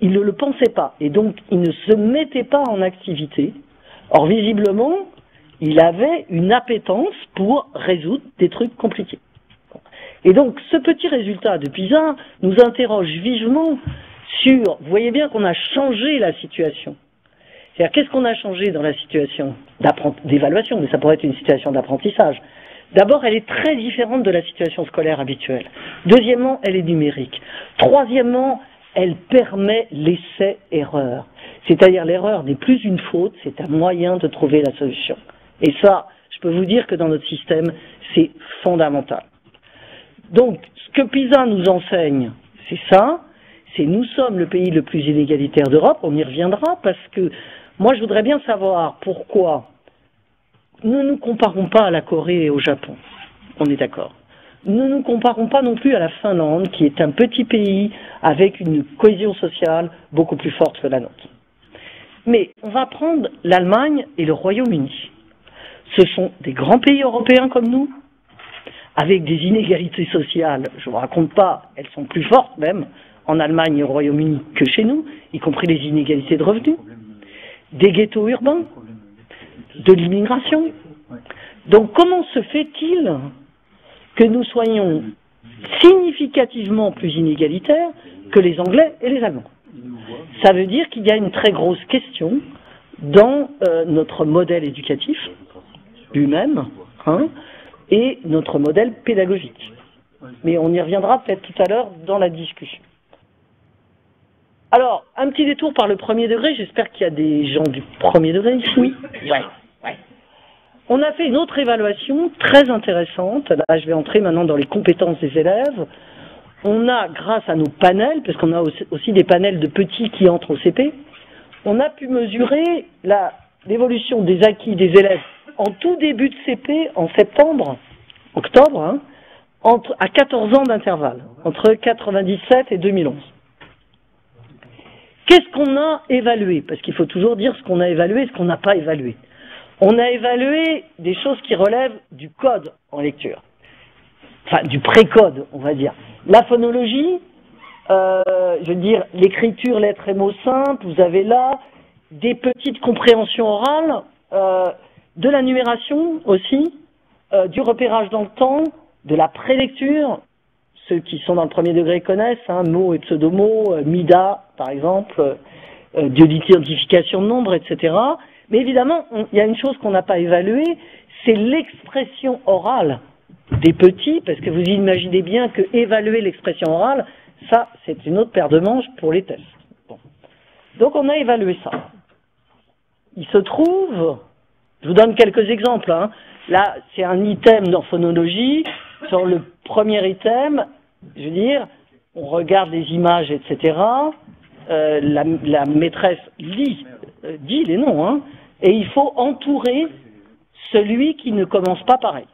il ne le pensait pas et donc il ne se mettait pas en activité. Or, visiblement, il avait une appétence pour résoudre des trucs compliqués. Et donc, ce petit résultat de PISA nous interroge vivement sur, vous voyez bien qu'on a changé la situation. C'est-à-dire, qu'est-ce qu'on a changé dans la situation d'évaluation, mais ça pourrait être une situation d'apprentissage. D'abord, elle est très différente de la situation scolaire habituelle. Deuxièmement, elle est numérique. Troisièmement, elle permet l'essai-erreur. C'est-à-dire l'erreur n'est plus une faute, c'est un moyen de trouver la solution. Et ça, je peux vous dire que dans notre système, c'est fondamental. Donc, ce que PISA nous enseigne, c'est ça, c'est nous sommes le pays le plus inégalitaire d'Europe, on y reviendra, parce que moi je voudrais bien savoir pourquoi nous ne nous comparons pas à la Corée et au Japon, on est d'accord. Nous ne nous comparons pas non plus à la Finlande, qui est un petit pays avec une cohésion sociale beaucoup plus forte que la nôtre. Mais on va prendre l'Allemagne et le Royaume-Uni. Ce sont des grands pays européens comme nous, avec des inégalités sociales, je ne vous raconte pas, elles sont plus fortes même en Allemagne et au Royaume-Uni que chez nous, y compris les inégalités de revenus, des ghettos urbains, de l'immigration. Donc comment se fait-il que nous soyons significativement plus inégalitaires que les Anglais et les Allemands? Ça veut dire qu'il y a une très grosse question dans euh, notre modèle éducatif lui-même, hein, et notre modèle pédagogique. Mais on y reviendra peut-être tout à l'heure dans la discussion. Alors, un petit détour par le premier degré. J'espère qu'il y a des gens du premier degré ici. Oui. Ouais. On a fait une autre évaluation très intéressante. Là, je vais entrer maintenant dans les compétences des élèves. On a, grâce à nos panels, parce qu'on a aussi des panels de petits qui entrent au CP, on a pu mesurer l'évolution des acquis des élèves en tout début de CP, en septembre, octobre, hein, entre, à 14 ans d'intervalle, entre 97 et 2011. Qu'est-ce qu'on a évalué? Parce qu'il faut toujours dire ce qu'on a évalué et ce qu'on n'a pas évalué. On a évalué des choses qui relèvent du code en lecture. Enfin, du pré-code, on va dire. La phonologie, euh, je veux dire, l'écriture, lettres et mots simples, vous avez là des petites compréhensions orales, euh, de la numération aussi, euh, du repérage dans le temps, de la prélecture, ceux qui sont dans le premier degré connaissent, hein, mots et pseudomots, MIDA par exemple, de l'identification de nombres, etc. Mais évidemment, il y a une chose qu'on n'a pas évaluée, c'est l'expression orale des petits, parce que vous imaginez bien que évaluer l'expression orale, ça, c'est une autre paire de manches pour les tests. Donc on a évalué ça. Il se trouve je vous donne quelques exemples. Hein. Là, c'est un item dans phonologie. Sur le premier item, je veux dire, on regarde les images, etc. Euh, la, maîtresse lit, euh, dit les noms, hein, et il faut entourer celui qui ne commence pas pareil.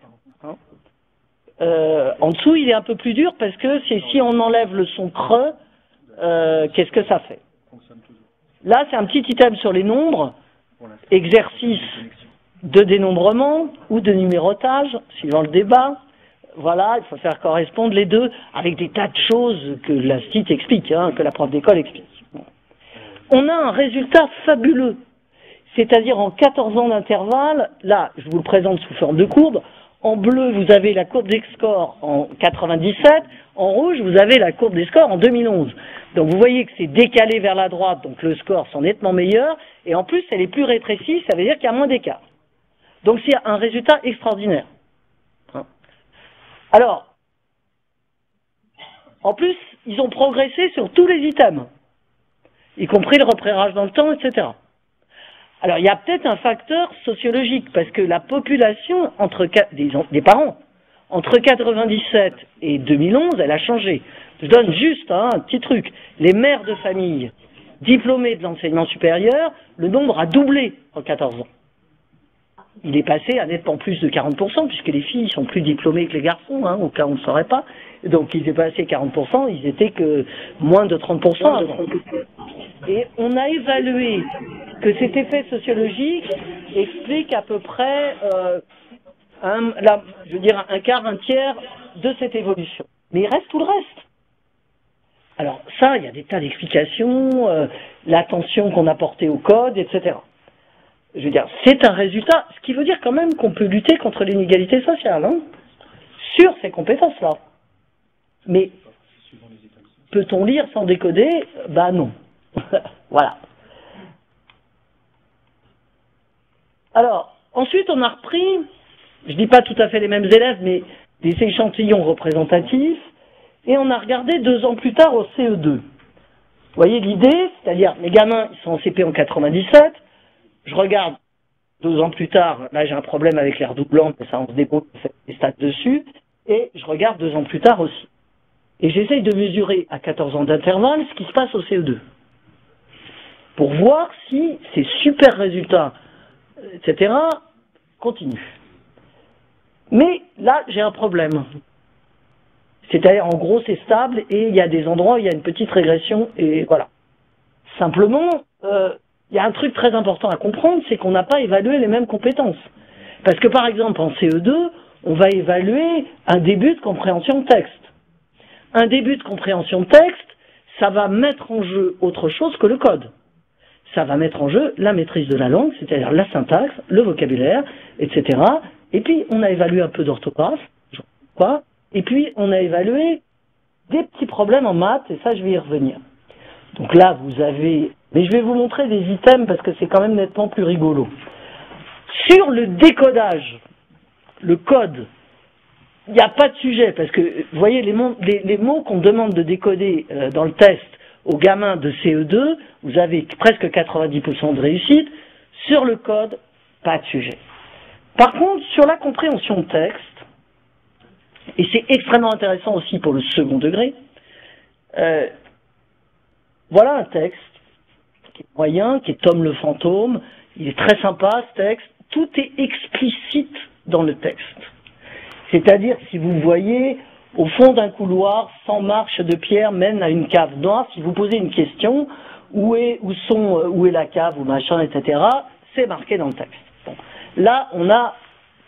Euh, en dessous, il est un peu plus dur parce que si on enlève le son creux, qu'est-ce que ça fait? Là, c'est un petit item sur les nombres, exercice de dénombrement ou de numérotage, suivant le débat. Voilà, il faut faire correspondre les deux avec des tas de choses que la CIT explique, hein, que la prof d'école explique. On a un résultat fabuleux, c'est-à-dire en 14 ans d'intervalle, là, je vous le présente sous forme de courbe, en bleu, vous avez la courbe des scores en 97, en rouge, vous avez la courbe des scores en 2011. Donc vous voyez que c'est décalé vers la droite, donc le score sont nettement meilleurs, et en plus, elle est plus rétrécie, ça veut dire qu'il y a moins d'écart. Donc c'est un résultat extraordinaire. Hein. Alors, en plus, ils ont progressé sur tous les items, y compris le repérage dans le temps, etc. Alors, il y a peut-être un facteur sociologique, parce que la population des parents, entre 97 et 2011, elle a changé. Je donne juste hein, un petit truc. Les mères de famille diplômées de l'enseignement supérieur, le nombre a doublé en 14 ans il est passé à nettement plus de 40%, puisque les filles sont plus diplômées que les garçons, hein, au cas où on ne saurait pas. Donc ils est passé 40%, ils étaient que moins de 30%. Et on a évalué que cet effet sociologique explique à peu près euh, un, je veux dire un quart, un tiers de cette évolution. Mais il reste tout le reste. Alors ça, il y a des tas d'explications, euh, l'attention qu'on a portée au code, etc. Je veux dire, c'est un résultat, ce qui veut dire quand même qu'on peut lutter contre l'inégalité sociale, hein, sur ces compétences-là. Mais peut-on lire sans décoder? Ben non. voilà. Alors, ensuite, on a repris, je dis pas tout à fait les mêmes élèves, mais des échantillons représentatifs, et on a regardé deux ans plus tard au CE2. Vous voyez l'idée C'est-à-dire, les gamins, ils sont en CP en 97, je regarde deux ans plus tard, là j'ai un problème avec l'air doublant, mais ça on se débrouille, on fait des stats dessus, et je regarde deux ans plus tard aussi. Et j'essaye de mesurer à 14 ans d'intervalle ce qui se passe au CE2. Pour voir si ces super résultats, etc., continuent. Mais là, j'ai un problème. C'est-à-dire, en gros, c'est stable et il y a des endroits où il y a une petite régression et voilà. Simplement, euh, il y a un truc très important à comprendre, c'est qu'on n'a pas évalué les mêmes compétences. Parce que par exemple, en CE2, on va évaluer un début de compréhension de texte. Un début de compréhension de texte, ça va mettre en jeu autre chose que le code. Ça va mettre en jeu la maîtrise de la langue, c'est-à-dire la syntaxe, le vocabulaire, etc. Et puis, on a évalué un peu d'orthographe, quoi. Et puis, on a évalué des petits problèmes en maths, et ça, je vais y revenir. Donc là, vous avez... Mais je vais vous montrer des items parce que c'est quand même nettement plus rigolo. Sur le décodage, le code, il n'y a pas de sujet parce que, vous voyez, les mots, qu'on demande de décoder euh, dans le test aux gamins de CE2, vous avez presque 90% de réussite. Sur le code, pas de sujet. Par contre, sur la compréhension de texte, et c'est extrêmement intéressant aussi pour le second degré, euh, voilà un texte qui est moyen, qui est Tom le fantôme, il est très sympa ce texte, tout est explicite dans le texte. C'est-à-dire, si vous voyez, au fond d'un couloir, sans marche de pierre mène à une cave noire, si vous posez une question, où est, où sont, euh, où est la cave ou machin, etc., c'est marqué dans le texte. Là, on n'a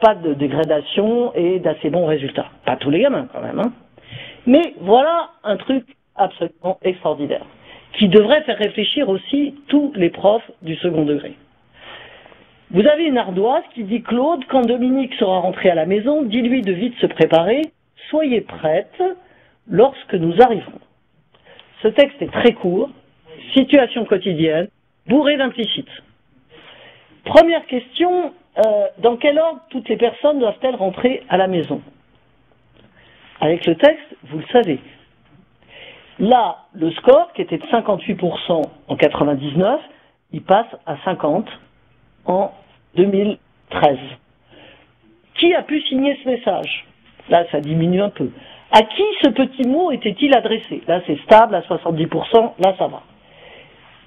pas de dégradation et d'assez bons résultats. Pas tous les gamins, quand même. Hein. Mais voilà un truc absolument extraordinaire, qui devrait faire réfléchir aussi tous les profs du second degré. Vous avez une ardoise qui dit Claude, quand Dominique sera rentré à la maison, dis-lui de vite se préparer, soyez prête lorsque nous arriverons. Ce texte est très court, situation quotidienne, bourré d'implicites. Première question, euh, dans quel ordre toutes les personnes doivent-elles rentrer à la maison? Avec le texte, vous le savez. Là, le score, qui était de 58% en 99, il passe à 50 en 2013. Qui a pu signer ce message? Là, ça diminue un peu. À qui ce petit mot était-il adressé? Là, c'est stable à 70%, là, ça va.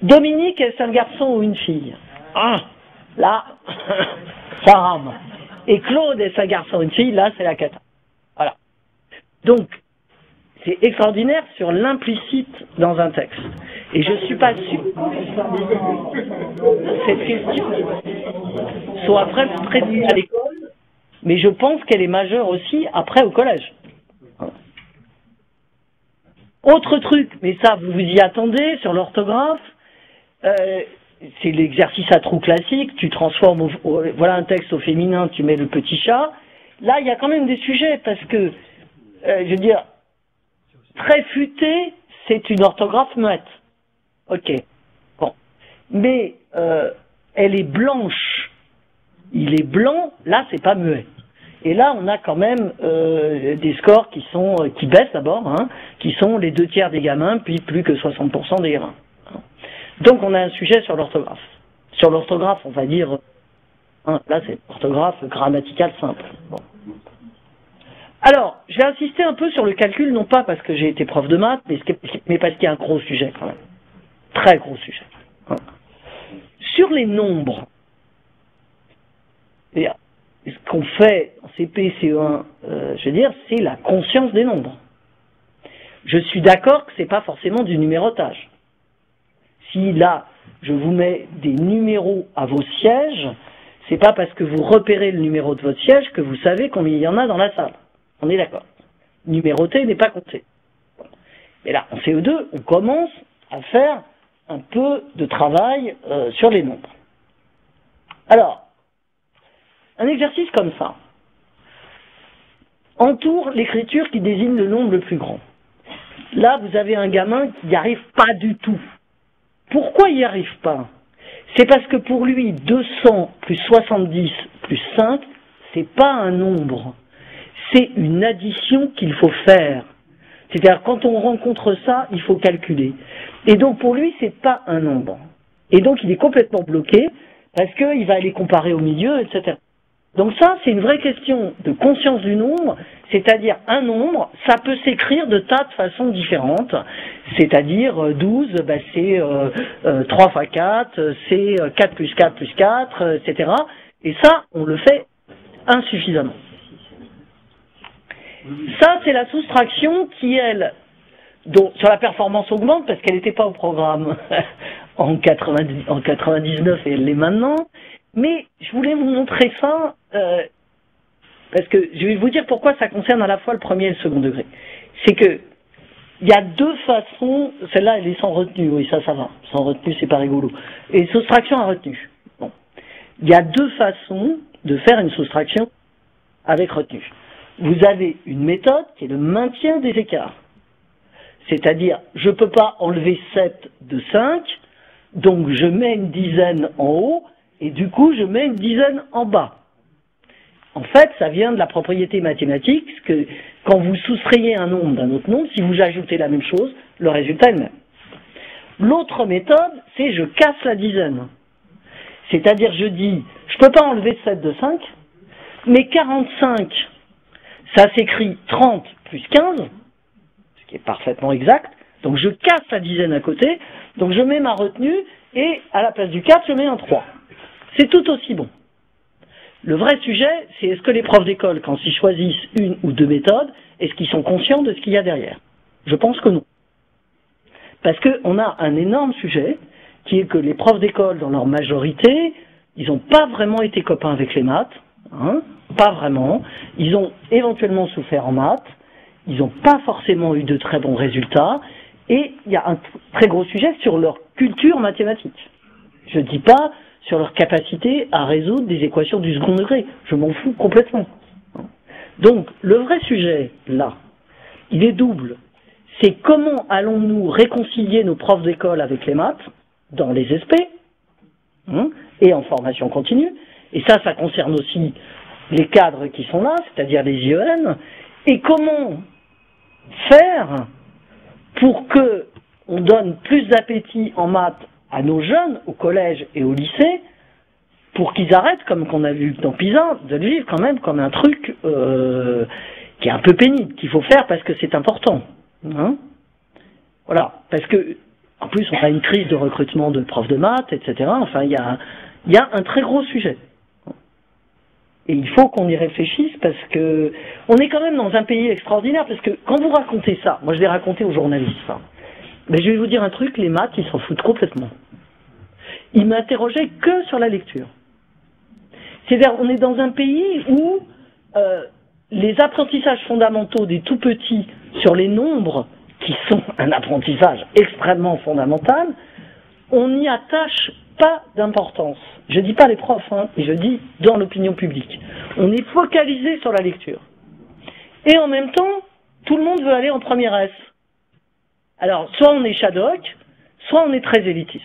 Dominique, est-ce un garçon ou une fille? Ah Là, ça rame. Et Claude est un garçon une fille, là, c'est la cata. Voilà. Donc, c'est extraordinaire sur l'implicite dans un texte. Et je ne suis pas sûr cette question soit après très à l'école, mais je pense qu'elle est majeure aussi après au collège. Autre truc, mais ça vous vous y attendez sur l'orthographe, euh, c'est l'exercice à trous classique, tu transformes, voilà un texte au féminin, tu mets le petit chat. Là, il y a quand même des sujets parce que, euh, je veux dire, très futé, c'est une orthographe muette. Ok. Bon. Mais euh, elle est blanche. Il est blanc, là, c'est pas muet. Et là, on a quand même euh, des scores qui sont qui baissent d'abord, hein, qui sont les deux tiers des gamins, puis plus que 60% des gamins. Donc on a un sujet sur l'orthographe. Sur l'orthographe, on va dire, hein, là c'est orthographe grammaticale simple. Alors, je vais insister un peu sur le calcul, non pas parce que j'ai été prof de maths, mais, parce qu'il y a un gros sujet quand même. Très gros sujet. Hein. Sur les nombres, ce qu'on fait en CP, CE1, euh, je veux dire, c'est la conscience des nombres. Je suis d'accord que ce n'est pas forcément du numérotage si là, je vous mets des numéros à vos sièges, c'est pas parce que vous repérez le numéro de votre siège que vous savez combien il y en a dans la salle. On est d'accord. Numéroter n'est pas compté. Mais là, en CE2, on commence à faire un peu de travail euh, sur les nombres. Alors, un exercice comme ça entoure l'écriture qui désigne le nombre le plus grand. Là, vous avez un gamin qui n'y arrive pas du tout. Pourquoi il n'y arrive pas? C'est parce que pour lui, 200 plus 70 plus 5, c'est pas un nombre. C'est une addition qu'il faut faire. C'est-à-dire, quand on rencontre ça, il faut calculer. Et donc, pour lui, c'est pas un nombre. Et donc, il est complètement bloqué parce qu'il va aller comparer au milieu, etc. Donc ça, c'est une vraie question de conscience du nombre, c'est-à-dire un nombre, ça peut s'écrire de tas de façons différentes, c'est-à-dire 12, bah, c'est 3 fois 4, c'est 4 plus 4 plus 4, etc. Et ça, on le fait insuffisamment. Ça, c'est la soustraction qui, elle, dont, sur la performance augmente parce qu'elle n'était pas au programme en, 90, en 99 et elle l'est maintenant. Mais je voulais vous montrer ça euh, parce que je vais vous dire pourquoi ça concerne à la fois le premier et le second degré. C'est que il y a deux façons. Celle-là, elle est sans retenue. Oui, ça, ça va. Sans retenue, c'est pas rigolo. Et soustraction à retenue. Bon, il y a deux façons de faire une soustraction avec retenue. Vous avez une méthode qui est le maintien des écarts. C'est-à-dire, je ne peux pas enlever 7 de 5, donc je mets une dizaine en haut, et du coup, je mets une dizaine en bas. En fait, ça vient de la propriété mathématique, que quand vous soustrayez un nombre d'un autre nombre, si vous ajoutez la même chose, le résultat est le même. L'autre méthode, c'est je casse la dizaine. C'est-à-dire, je dis, je ne peux pas enlever 7 de 5, mais 45, ça s'écrit 30 plus 15, ce qui est parfaitement exact. Donc je casse la dizaine à côté, donc je mets ma retenue, et à la place du 4, je mets un 3. C'est tout aussi bon. Le vrai sujet, c'est est-ce que les profs d'école, quand ils choisissent une ou deux méthodes, est-ce qu'ils sont conscients de ce qu'il y a derrière? Je pense que non. Parce qu'on a un énorme sujet, qui est que les profs d'école, dans leur majorité, ils n'ont pas vraiment été copains avec les maths, hein, pas vraiment. Ils ont éventuellement souffert en maths, ils n'ont pas forcément eu de très bons résultats, et il y a un très gros sujet sur leur culture mathématique. Je ne dis pas sur leur capacité à résoudre des équations du second degré. Je m'en fous complètement. Donc, le vrai sujet, là, il est double. C'est comment allons-nous réconcilier nos profs d'école avec les maths dans les SP hein, et en formation continue. Et ça, ça concerne aussi les cadres qui sont là, c'est-à-dire les IEN, et comment faire pour que on donne plus d'appétit en maths à nos jeunes au collège et au lycée pour qu'ils arrêtent, comme qu'on a vu dans Pisa, de le vivre quand même comme un truc euh, qui est un peu pénible, qu'il faut faire parce que c'est important. Hein voilà, parce que en plus on a une crise de recrutement de profs de maths, etc. Enfin, il y a, y a un très gros sujet. Et il faut qu'on y réfléchisse parce que on est quand même dans un pays extraordinaire parce que quand vous racontez ça, moi je l'ai raconté aux journalistes, ça, mais je vais vous dire un truc, les maths, ils s'en foutent complètement. Ils m'interrogeaient que sur la lecture. C'est-à-dire, on est dans un pays où euh, les apprentissages fondamentaux des tout petits sur les nombres, qui sont un apprentissage extrêmement fondamental, on n'y attache pas d'importance. Je ne dis pas les profs, hein, je dis dans l'opinion publique. On est focalisé sur la lecture. Et en même temps, tout le monde veut aller en première S. Alors, soit on est Shadok, soit on est très élitiste.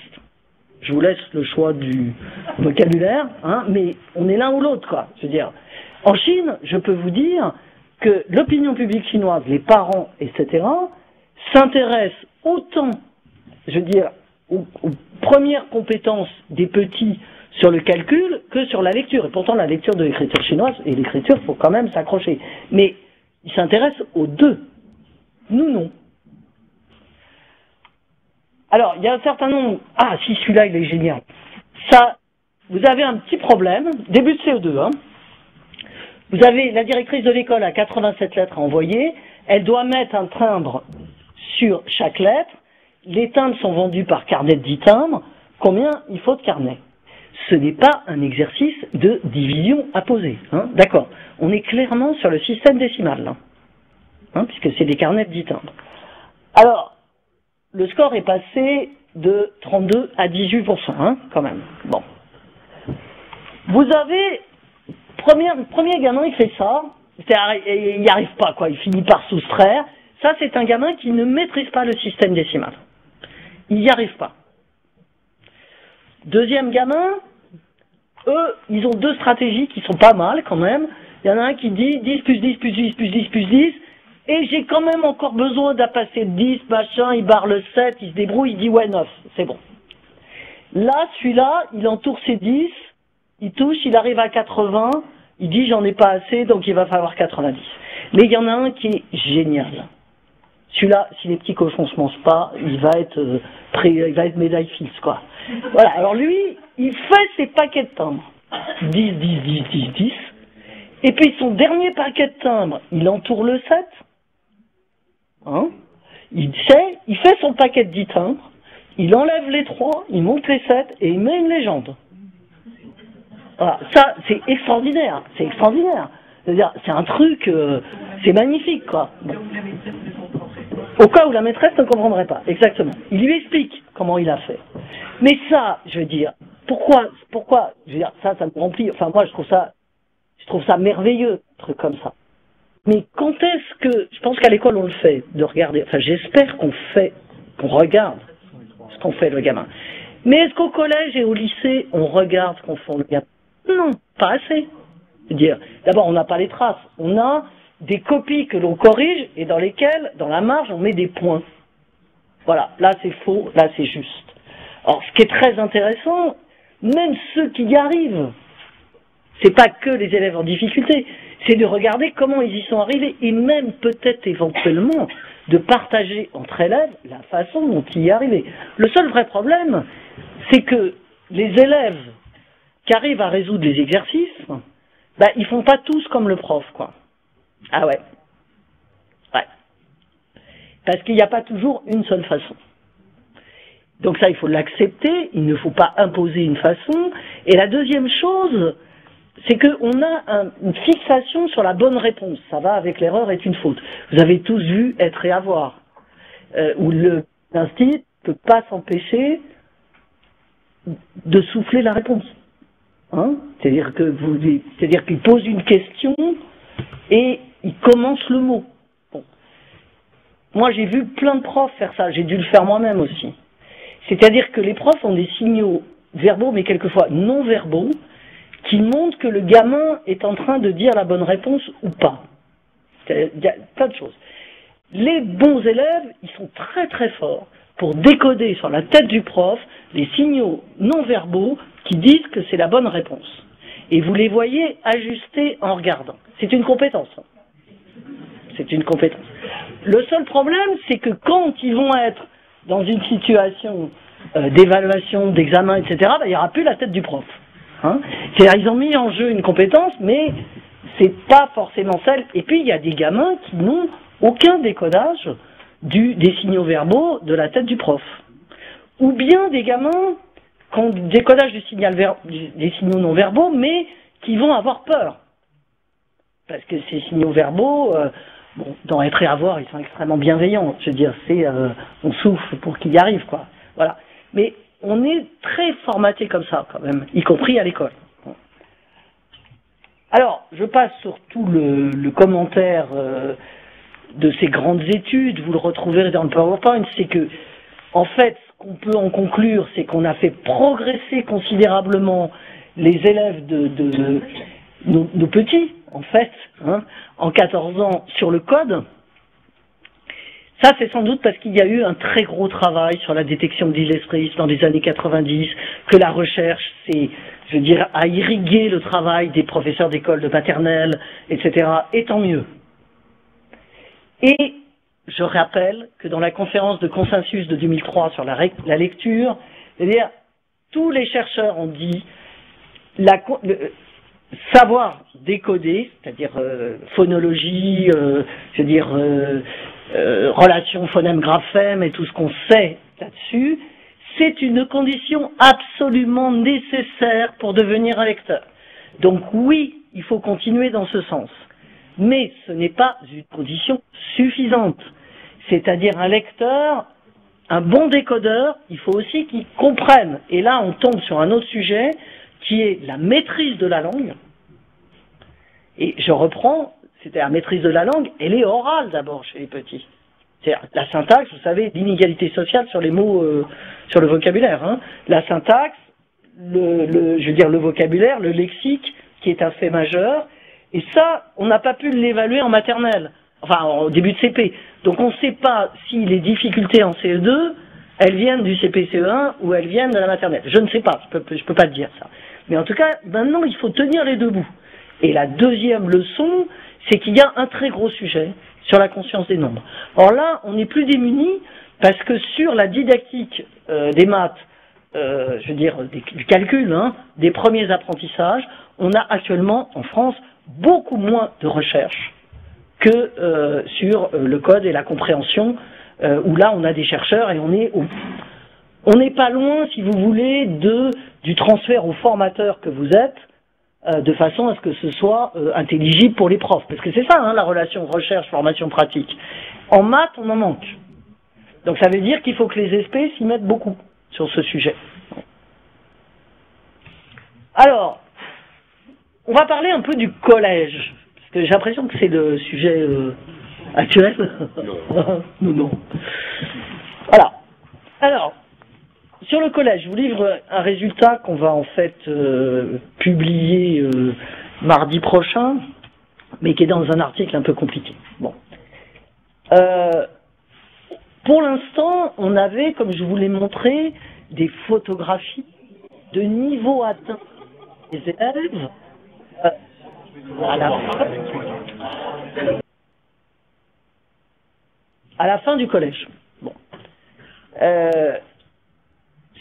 Je vous laisse le choix du vocabulaire, hein, mais on est l'un ou l'autre, quoi. Dire, en Chine, je peux vous dire que l'opinion publique chinoise, les parents, etc., s'intéressent autant, je veux dire, aux, premières compétences des petits sur le calcul que sur la lecture. Et pourtant, la lecture de l'écriture chinoise et l'écriture, faut quand même s'accrocher. Mais ils s'intéressent aux deux. Nous, non. Alors, il y a un certain nombre. Ah, si celui-là, il est génial. Ça, vous avez un petit problème, début de CO2. Hein. Vous avez la directrice de l'école à 87 lettres à envoyer. Elle doit mettre un timbre sur chaque lettre. Les timbres sont vendus par carnet de 10 timbres. Combien il faut de carnet Ce n'est pas un exercice de division à poser. Hein. D'accord. On est clairement sur le système décimal, hein, puisque c'est des carnets de 10 timbres. Alors, le score est passé de 32 à 18%, hein, quand même. Bon. Vous avez, premier, premier gamin, il fait ça, il n'y arrive pas, quoi, il finit par soustraire. Ça, c'est un gamin qui ne maîtrise pas le système décimal. Il n'y arrive pas. Deuxième gamin, eux, ils ont deux stratégies qui sont pas mal quand même. Il y en a un qui dit 10 plus 10 plus 10 plus 10 plus 10, et j'ai quand même encore besoin d'un passé de 10, machin, il barre le 7, il se débrouille, il dit ouais 9, c'est bon. Là, celui-là, il entoure ses 10, il touche, il arrive à 80, il dit j'en ai pas assez, donc il va falloir 90. Mais il y en a un qui est génial. Celui-là, si les petits cochons se mangent pas, il va être euh, médaille fils, quoi. Voilà. Alors lui, il fait ses paquets de timbres. 10, 10, 10, 10, 10. Et puis son dernier paquet de timbres, il entoure le 7. Hein? Il sait, il fait son paquet de 10 timbres, il enlève les 3, il monte les 7 et il met une légende. Voilà. Ça, c'est extraordinaire. C'est extraordinaire. C'est-à-dire, c'est un truc, euh, c'est magnifique, quoi. Au cas où la maîtresse ne comprendrait pas, exactement. Il lui explique comment il a fait. Mais ça, je veux dire, pourquoi, pourquoi, je veux dire, ça, ça me remplit, enfin, moi, je trouve ça, je trouve ça merveilleux, un truc comme ça. Mais quand est-ce que, je pense qu'à l'école, on le fait, de regarder, enfin, j'espère qu'on fait, qu'on regarde ce qu'on fait le gamin. Mais est-ce qu'au collège et au lycée, on regarde ce qu'on fait? Le gamin Non, pas assez. dire, d'abord, on n'a pas les traces. On a des copies que l'on corrige et dans lesquelles, dans la marge, on met des points. Voilà, là c'est faux, là c'est juste. Alors, ce qui est très intéressant, même ceux qui y arrivent, c'est pas que les élèves en difficulté, c'est de regarder comment ils y sont arrivés et même peut-être éventuellement de partager entre élèves la façon dont ils y arrivés. Le seul vrai problème, c'est que les élèves qui arrivent à résoudre les exercices, ben, ils font pas tous comme le prof. Ah ouais. Ouais. Parce qu'il n'y a pas toujours une seule façon. Donc ça, il faut l'accepter, il ne faut pas imposer une façon. Et la deuxième chose, c'est qu'on a une fixation sur la bonne réponse. Ça va avec l'erreur est une faute. Vous avez tous vu être et avoir, euh, où l'instinct ne peut pas s'empêcher de souffler la réponse. Hein? C'est-à-dire que vous, c'est-à-dire qu'il pose une question et il commence le mot. Bon. Moi, j'ai vu plein de profs faire ça. J'ai dû le faire moi-même aussi. C'est-à-dire que les profs ont des signaux verbaux, mais quelquefois non verbaux, qui montrent que le gamin est en train de dire la bonne réponse ou pas. Il y a plein de choses. Les bons élèves, ils sont très très forts pour décoder sur la tête du prof les signaux non verbaux qui disent que c'est la bonne réponse. Et vous les voyez ajustés en regardant. C'est une compétence. C'est une compétence. Le seul problème, c'est que quand ils vont être dans une situation euh, d'évaluation, d'examen, etc., bah, il n'y aura plus la tête du prof. Hein C'est-à-dire, ils ont mis en jeu une compétence, mais c'est pas forcément celle. Et puis, il y a des gamins qui n'ont aucun décodage du, des signaux verbaux de la tête du prof. Ou bien des gamins qui ont décodage du signal des signaux non verbaux, mais qui vont avoir peur. Parce que ces signaux verbaux, euh, bon, dans être et avoir, ils sont extrêmement bienveillants. Je veux dire, c'est, euh, on souffle pour qu'il y arrive, quoi. Voilà. Mais on est très formaté comme ça, quand même, y compris à l'école. Alors, je passe sur tout le, commentaire euh, de ces grandes études. Vous le retrouverez dans le PowerPoint. C'est que, en fait, ce qu'on peut en conclure, c'est qu'on a fait progresser considérablement les élèves de, nos petits, en fait, hein, en 14 ans sur le code. Ça, c'est sans doute parce qu'il y a eu un très gros travail sur la détection de dans les années 90, que la recherche, c'est, je veux dire, a irrigué le travail des professeurs d'école de maternelle, etc. Et tant mieux. Et je rappelle que dans la conférence de consensus de 2003 sur la, lecture, c'est-à-dire, tous les chercheurs ont dit savoir décoder, c'est-à-dire euh, phonologie, euh, je veux dire euh, euh, relation phonème-graphème et tout ce qu'on sait là-dessus, c'est une condition absolument nécessaire pour devenir un lecteur. Donc oui, il faut continuer dans ce sens. Mais ce n'est pas une condition suffisante. c'est-à-dire un lecteur, un bon décodeur, il faut aussi qu'il comprenne. Et là, on tombe sur un autre sujet qui est la maîtrise de la langue. Et je reprends, c'était la maîtrise de la langue, elle est orale d'abord chez les petits. C'est la syntaxe, vous savez, l'inégalité sociale sur les mots, euh, sur le vocabulaire. Hein. La syntaxe, le, le, je veux dire le vocabulaire, le lexique, qui est un fait majeur. Et ça, on n'a pas pu l'évaluer en maternelle, enfin au début de CP. Donc on ne sait pas si les difficultés en CE2, elles viennent du CP-CE1 ou elles viennent de la maternelle. Je ne sais pas, je peux, je peux pas te dire ça. Mais en tout cas, maintenant, il faut tenir les deux bouts. Et la deuxième leçon, c'est qu'il y a un très gros sujet sur la conscience des nombres. Or là, on n'est plus démuni parce que sur la didactique euh, des maths, euh, je veux dire du calcul, hein, des premiers apprentissages, on a actuellement en France beaucoup moins de recherches que euh, sur le code et la compréhension, où là on a des chercheurs et on est au, on n'est pas loin, si vous voulez, du transfert aux formateurs que vous êtes, euh, de façon à ce que ce soit euh, intelligible pour les profs. Parce que c'est ça, hein, la relation recherche-formation-pratique. En maths, on en manque. Donc ça veut dire qu'il faut que les SP s'y mettent beaucoup sur ce sujet. Alors, on va parler un peu du collège, parce que j'ai l'impression que c'est le sujet euh, actuel. non, non. Voilà. Alors, sur le collège, je vous livre un résultat qu'on va en fait euh, publier euh, mardi prochain, mais qui est dans un article un peu compliqué. Bon. Euh, pour l'instant, on avait, comme je vous l'ai montré, des photographies de niveau atteint des élèves à, la fin, du collège. Bon.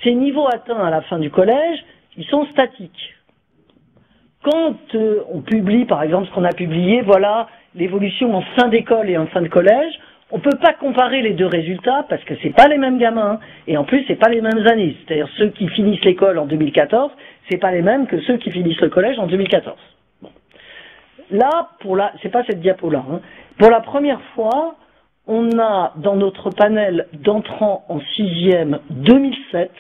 Ces niveaux atteints à la fin du collège, ils sont statiques. Quand euh, on publie, par exemple, ce qu'on a publié, voilà l'évolution en fin d'école et en fin de collège, on peut pas comparer les deux résultats parce que c'est pas les mêmes gamins et en plus c'est pas les mêmes années. C'est-à-dire ceux qui finissent l'école en 2014, c'est pas les mêmes que ceux qui finissent le collège en 2014. Bon. Là, pour la, c'est pas cette diapo-là. Hein. Pour la première fois, on a dans notre panel d'entrants en sixième 2007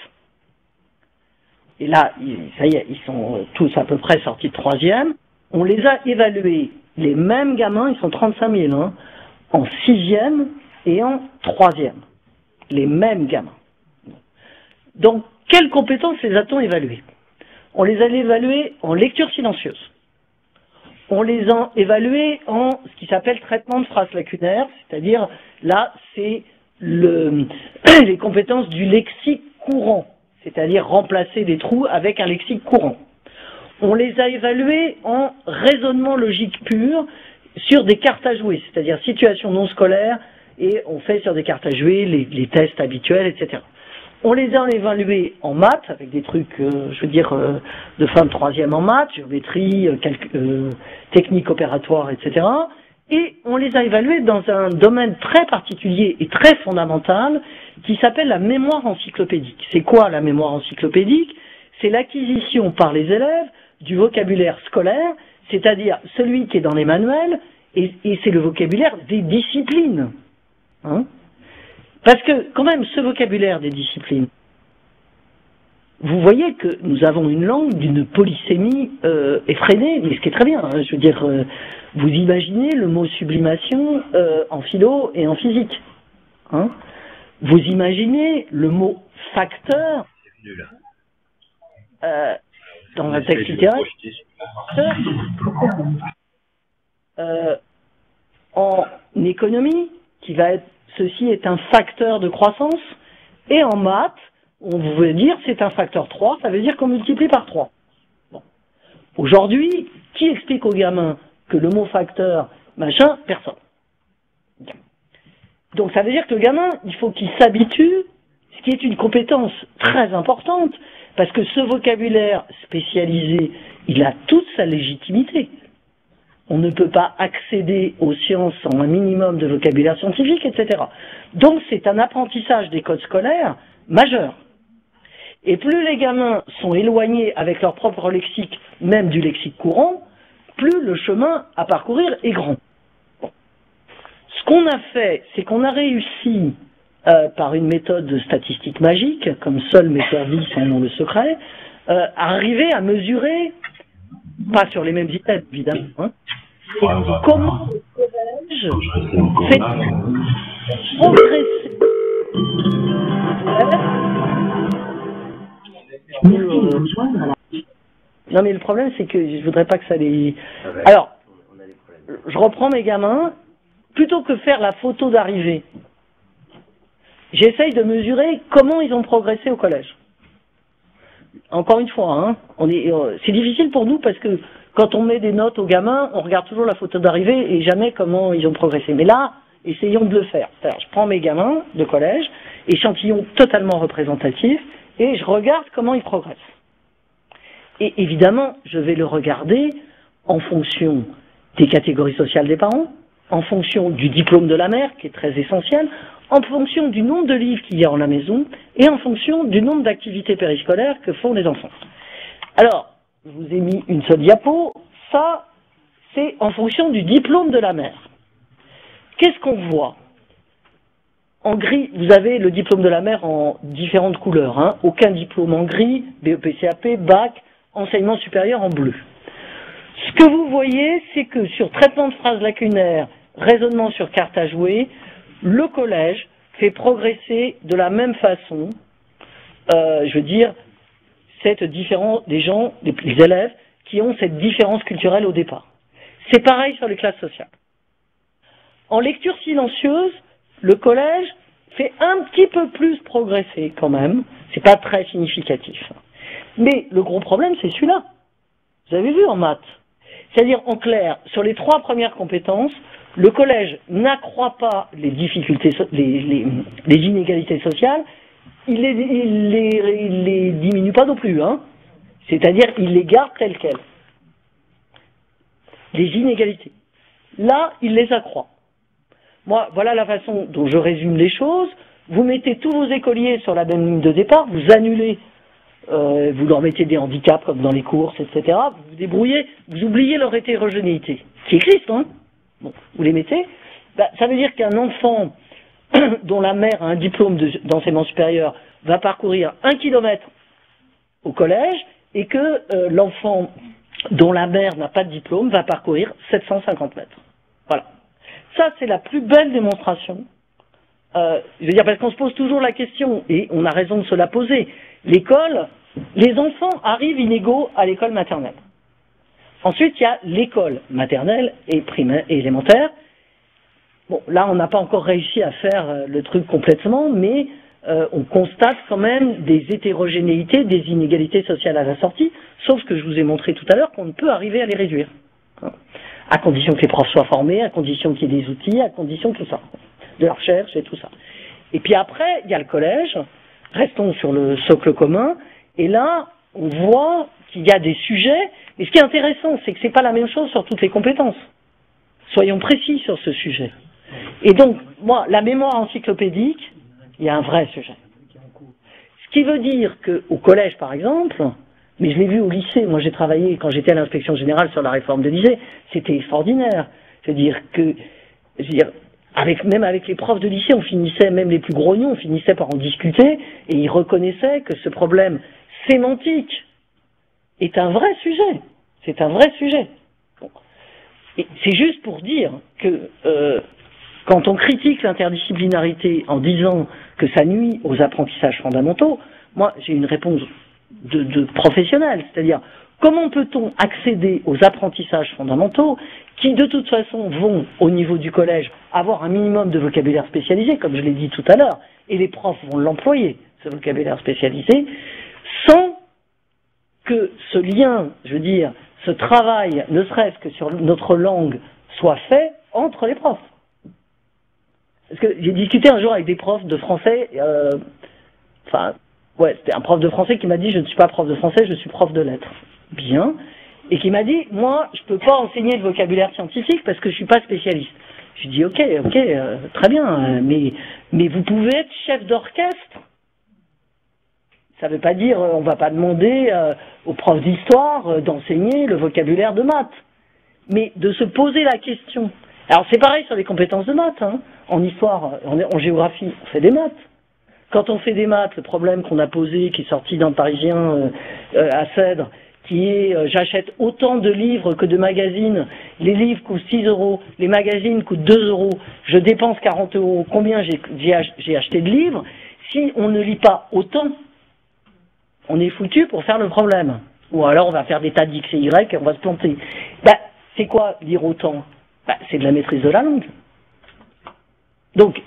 et là, ça y est, ils sont tous à peu près sortis de troisième. On les a évalués, les mêmes gamins, ils sont 35 000, hein, en sixième et en troisième. Les mêmes gamins. Donc, quelles compétences les a-t-on évaluées? On les a évalués en lecture silencieuse. On les a évalués en ce qui s'appelle traitement de phrases lacunaires, c'est-à-dire là, c'est le, les compétences du lexique courant c'est-à-dire remplacer des trous avec un lexique courant. On les a évalués en raisonnement logique pur sur des cartes à jouer, c'est-à-dire situation non scolaire, et on fait sur des cartes à jouer les tests habituels, etc. On les a évalués en maths, avec des trucs, euh, je veux dire, euh, de fin de troisième en maths, géométrie, euh, euh technique opératoire, etc. Et on les a évalués dans un domaine très particulier et très fondamental qui s'appelle la mémoire encyclopédique. C'est quoi la mémoire encyclopédique? C'est l'acquisition par les élèves du vocabulaire scolaire, c'est-à-dire celui qui est dans les manuels, et, c'est le vocabulaire des disciplines. Hein Parce que quand même, ce vocabulaire des disciplines, vous voyez que nous avons une langue d'une polysémie euh, effrénée, mais ce qui est très bien. Hein, je veux dire, euh, vous imaginez le mot sublimation euh, en philo et en physique. Hein vous imaginez le mot facteur dans un texte littéraire en économie, qui va être ceci est un facteur de croissance, et en maths, on veut dire c'est un facteur 3, ça veut dire qu'on multiplie par 3. Bon. Aujourd'hui, qui explique aux gamins que le mot facteur, machin, personne. Donc ça veut dire que le gamin, il faut qu'il s'habitue, ce qui est une compétence très importante, parce que ce vocabulaire spécialisé, il a toute sa légitimité. On ne peut pas accéder aux sciences sans un minimum de vocabulaire scientifique, etc. Donc c'est un apprentissage des codes scolaires majeur. Et plus les gamins sont éloignés avec leur propre lexique, même du lexique courant, plus le chemin à parcourir est grand. Ce qu'on a fait, c'est qu'on a réussi, euh, par une méthode statistique magique, comme seul mes services en ont le secret, euh, à arriver à mesurer, pas sur les mêmes items évidemment, hein, comment je fait progresser. Non mais le problème c'est que je voudrais pas que ça les... Alors, je reprends mes gamins, plutôt que faire la photo d'arrivée, j'essaye de mesurer comment ils ont progressé au collège. Encore une fois, hein, euh, c'est difficile pour nous parce que quand on met des notes aux gamins, on regarde toujours la photo d'arrivée et jamais comment ils ont progressé. Mais là, essayons de le faire. je prends mes gamins de collège, échantillon totalement représentatif, et je regarde comment ils progressent. Et évidemment, je vais le regarder en fonction des catégories sociales des parents, en fonction du diplôme de la mère, qui est très essentiel, en fonction du nombre de livres qu'il y a en la maison, et en fonction du nombre d'activités périscolaires que font les enfants. Alors, je vous ai mis une seule diapo, ça, c'est en fonction du diplôme de la mère. Qu'est-ce qu'on voit? En gris, vous avez le diplôme de la mère en différentes couleurs. Hein. Aucun diplôme en gris, BEPCAP, BAC, enseignement supérieur en bleu. Ce que vous voyez, c'est que sur traitement de phrases lacunaires, raisonnement sur carte à jouer, le collège fait progresser de la même façon, euh, je veux dire, cette différence des gens, les, élèves, qui ont cette différence culturelle au départ. C'est pareil sur les classes sociales. En lecture silencieuse, le collège fait un petit peu plus progresser quand même. C'est pas très significatif. Mais le gros problème, c'est celui-là. Vous avez vu en maths. C'est-à-dire, en clair, sur les trois premières compétences, le collège n'accroît pas les difficultés, les, inégalités sociales, il les, les, diminue pas non plus, hein. C'est-à-dire, il les garde telles quelles. Les inégalités. Là, il les accroît. Moi, voilà la façon dont je résume les choses. Vous mettez tous vos écoliers sur la même ligne de départ, vous annulez euh, vous leur mettez des handicaps comme dans les courses, etc. Vous vous débrouillez, vous oubliez leur hétérogénéité, qui existe, hein bon, Vous les mettez. Bah, ça veut dire qu'un enfant dont la mère a un diplôme d'enseignement supérieur va parcourir un kilomètre au collège et que euh, l'enfant dont la mère n'a pas de diplôme va parcourir 750 mètres. Voilà. Ça, c'est la plus belle démonstration. Euh, je veux dire, parce qu'on se pose toujours la question, et on a raison de se la poser l'école, les enfants arrivent inégaux à l'école maternelle. Ensuite, il y a l'école maternelle et primaire et élémentaire. Bon, là, on n'a pas encore réussi à faire euh, le truc complètement, mais euh, on constate quand même des hétérogénéités, des inégalités sociales à la sortie, sauf que je vous ai montré tout à l'heure, qu'on ne peut arriver à les réduire. À condition que les profs soient formés, à condition qu'il y ait des outils, à condition tout ça, de la recherche et tout ça. Et puis après, il y a le collège, restons sur le socle commun, et là, on voit qu'il y a des sujets, mais ce qui est intéressant, c'est que ce n'est pas la même chose sur toutes les compétences. Soyons précis sur ce sujet. Et donc, moi, la mémoire encyclopédique, il y a un vrai sujet. Ce qui veut dire qu'au collège, par exemple, mais je l'ai vu au lycée, moi j'ai travaillé quand j'étais à l'inspection générale sur la réforme de lycée, c'était extraordinaire. C'est-à-dire que, avec, même avec les profs de lycée, on finissait, même les plus grognons, on finissait par en discuter, et ils reconnaissaient que ce problème sémantique est un vrai sujet. C'est un vrai sujet. C'est juste pour dire que euh, quand on critique l'interdisciplinarité en disant que ça nuit aux apprentissages fondamentaux, moi j'ai une réponse de, de professionnel, c'est-à-dire comment peut-on accéder aux apprentissages fondamentaux qui de toute façon vont au niveau du collège avoir un minimum de vocabulaire spécialisé, comme je l'ai dit tout à l'heure, et les profs vont l'employer, ce vocabulaire spécialisé, sans que ce lien, je veux dire, ce travail, ne serait-ce que sur notre langue, soit fait entre les profs. Parce que j'ai discuté un jour avec des profs de français, euh, enfin, ouais, c'était un prof de français qui m'a dit, je ne suis pas prof de français, je suis prof de lettres. Bien et qui m'a dit, moi, je peux pas enseigner le vocabulaire scientifique parce que je suis pas spécialiste. Je lui dis, ok, ok, euh, très bien, euh, mais vous pouvez être chef d'orchestre. Ça ne veut pas dire, euh, on va pas demander aux profs d'histoire d'enseigner le vocabulaire de maths, mais de se poser la question, Alors c'est pareil sur les compétences de maths. Hein. En histoire, en, géographie, on fait des maths. Quand on fait des maths, le problème qu'on a posé, qui est sorti dans le Parisien euh, euh, à Cèdre, qui est euh, j'achète autant de livres que de magazines, les livres coûtent 6 euros, les magazines coûtent 2 euros, je dépense 40 euros, combien j'ai acheté de livres? Si on ne lit pas autant, on est foutu pour faire le problème. Ou alors on va faire des tas d'X et Y et on va se planter. Ben, c'est quoi lire autant? Ben, C'est de la maîtrise de la langue. Donc,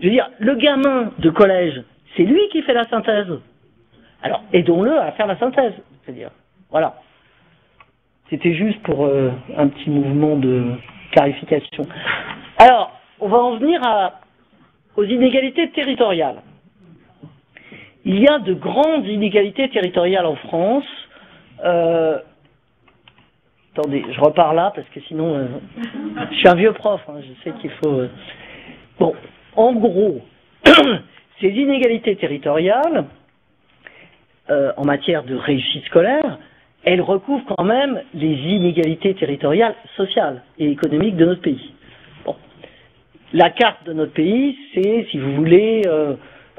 je veux dire, le gamin de collège, c'est lui qui fait la synthèse. Alors, aidons-le à faire la synthèse. C'est-à-dire, voilà. C'était juste pour euh, un petit mouvement de clarification. Alors, on va en venir aux inégalités territoriales. Il y a de grandes inégalités territoriales en France. Euh, attendez, je repars là parce que sinon, euh, je suis un vieux prof, hein, je sais qu'il faut... bon, en gros, ces inégalités territoriales, en matière de réussite scolaire, elle recouvre quand même les inégalités territoriales, sociales et économiques de notre pays. Bon. La carte de notre pays, c'est, si vous voulez,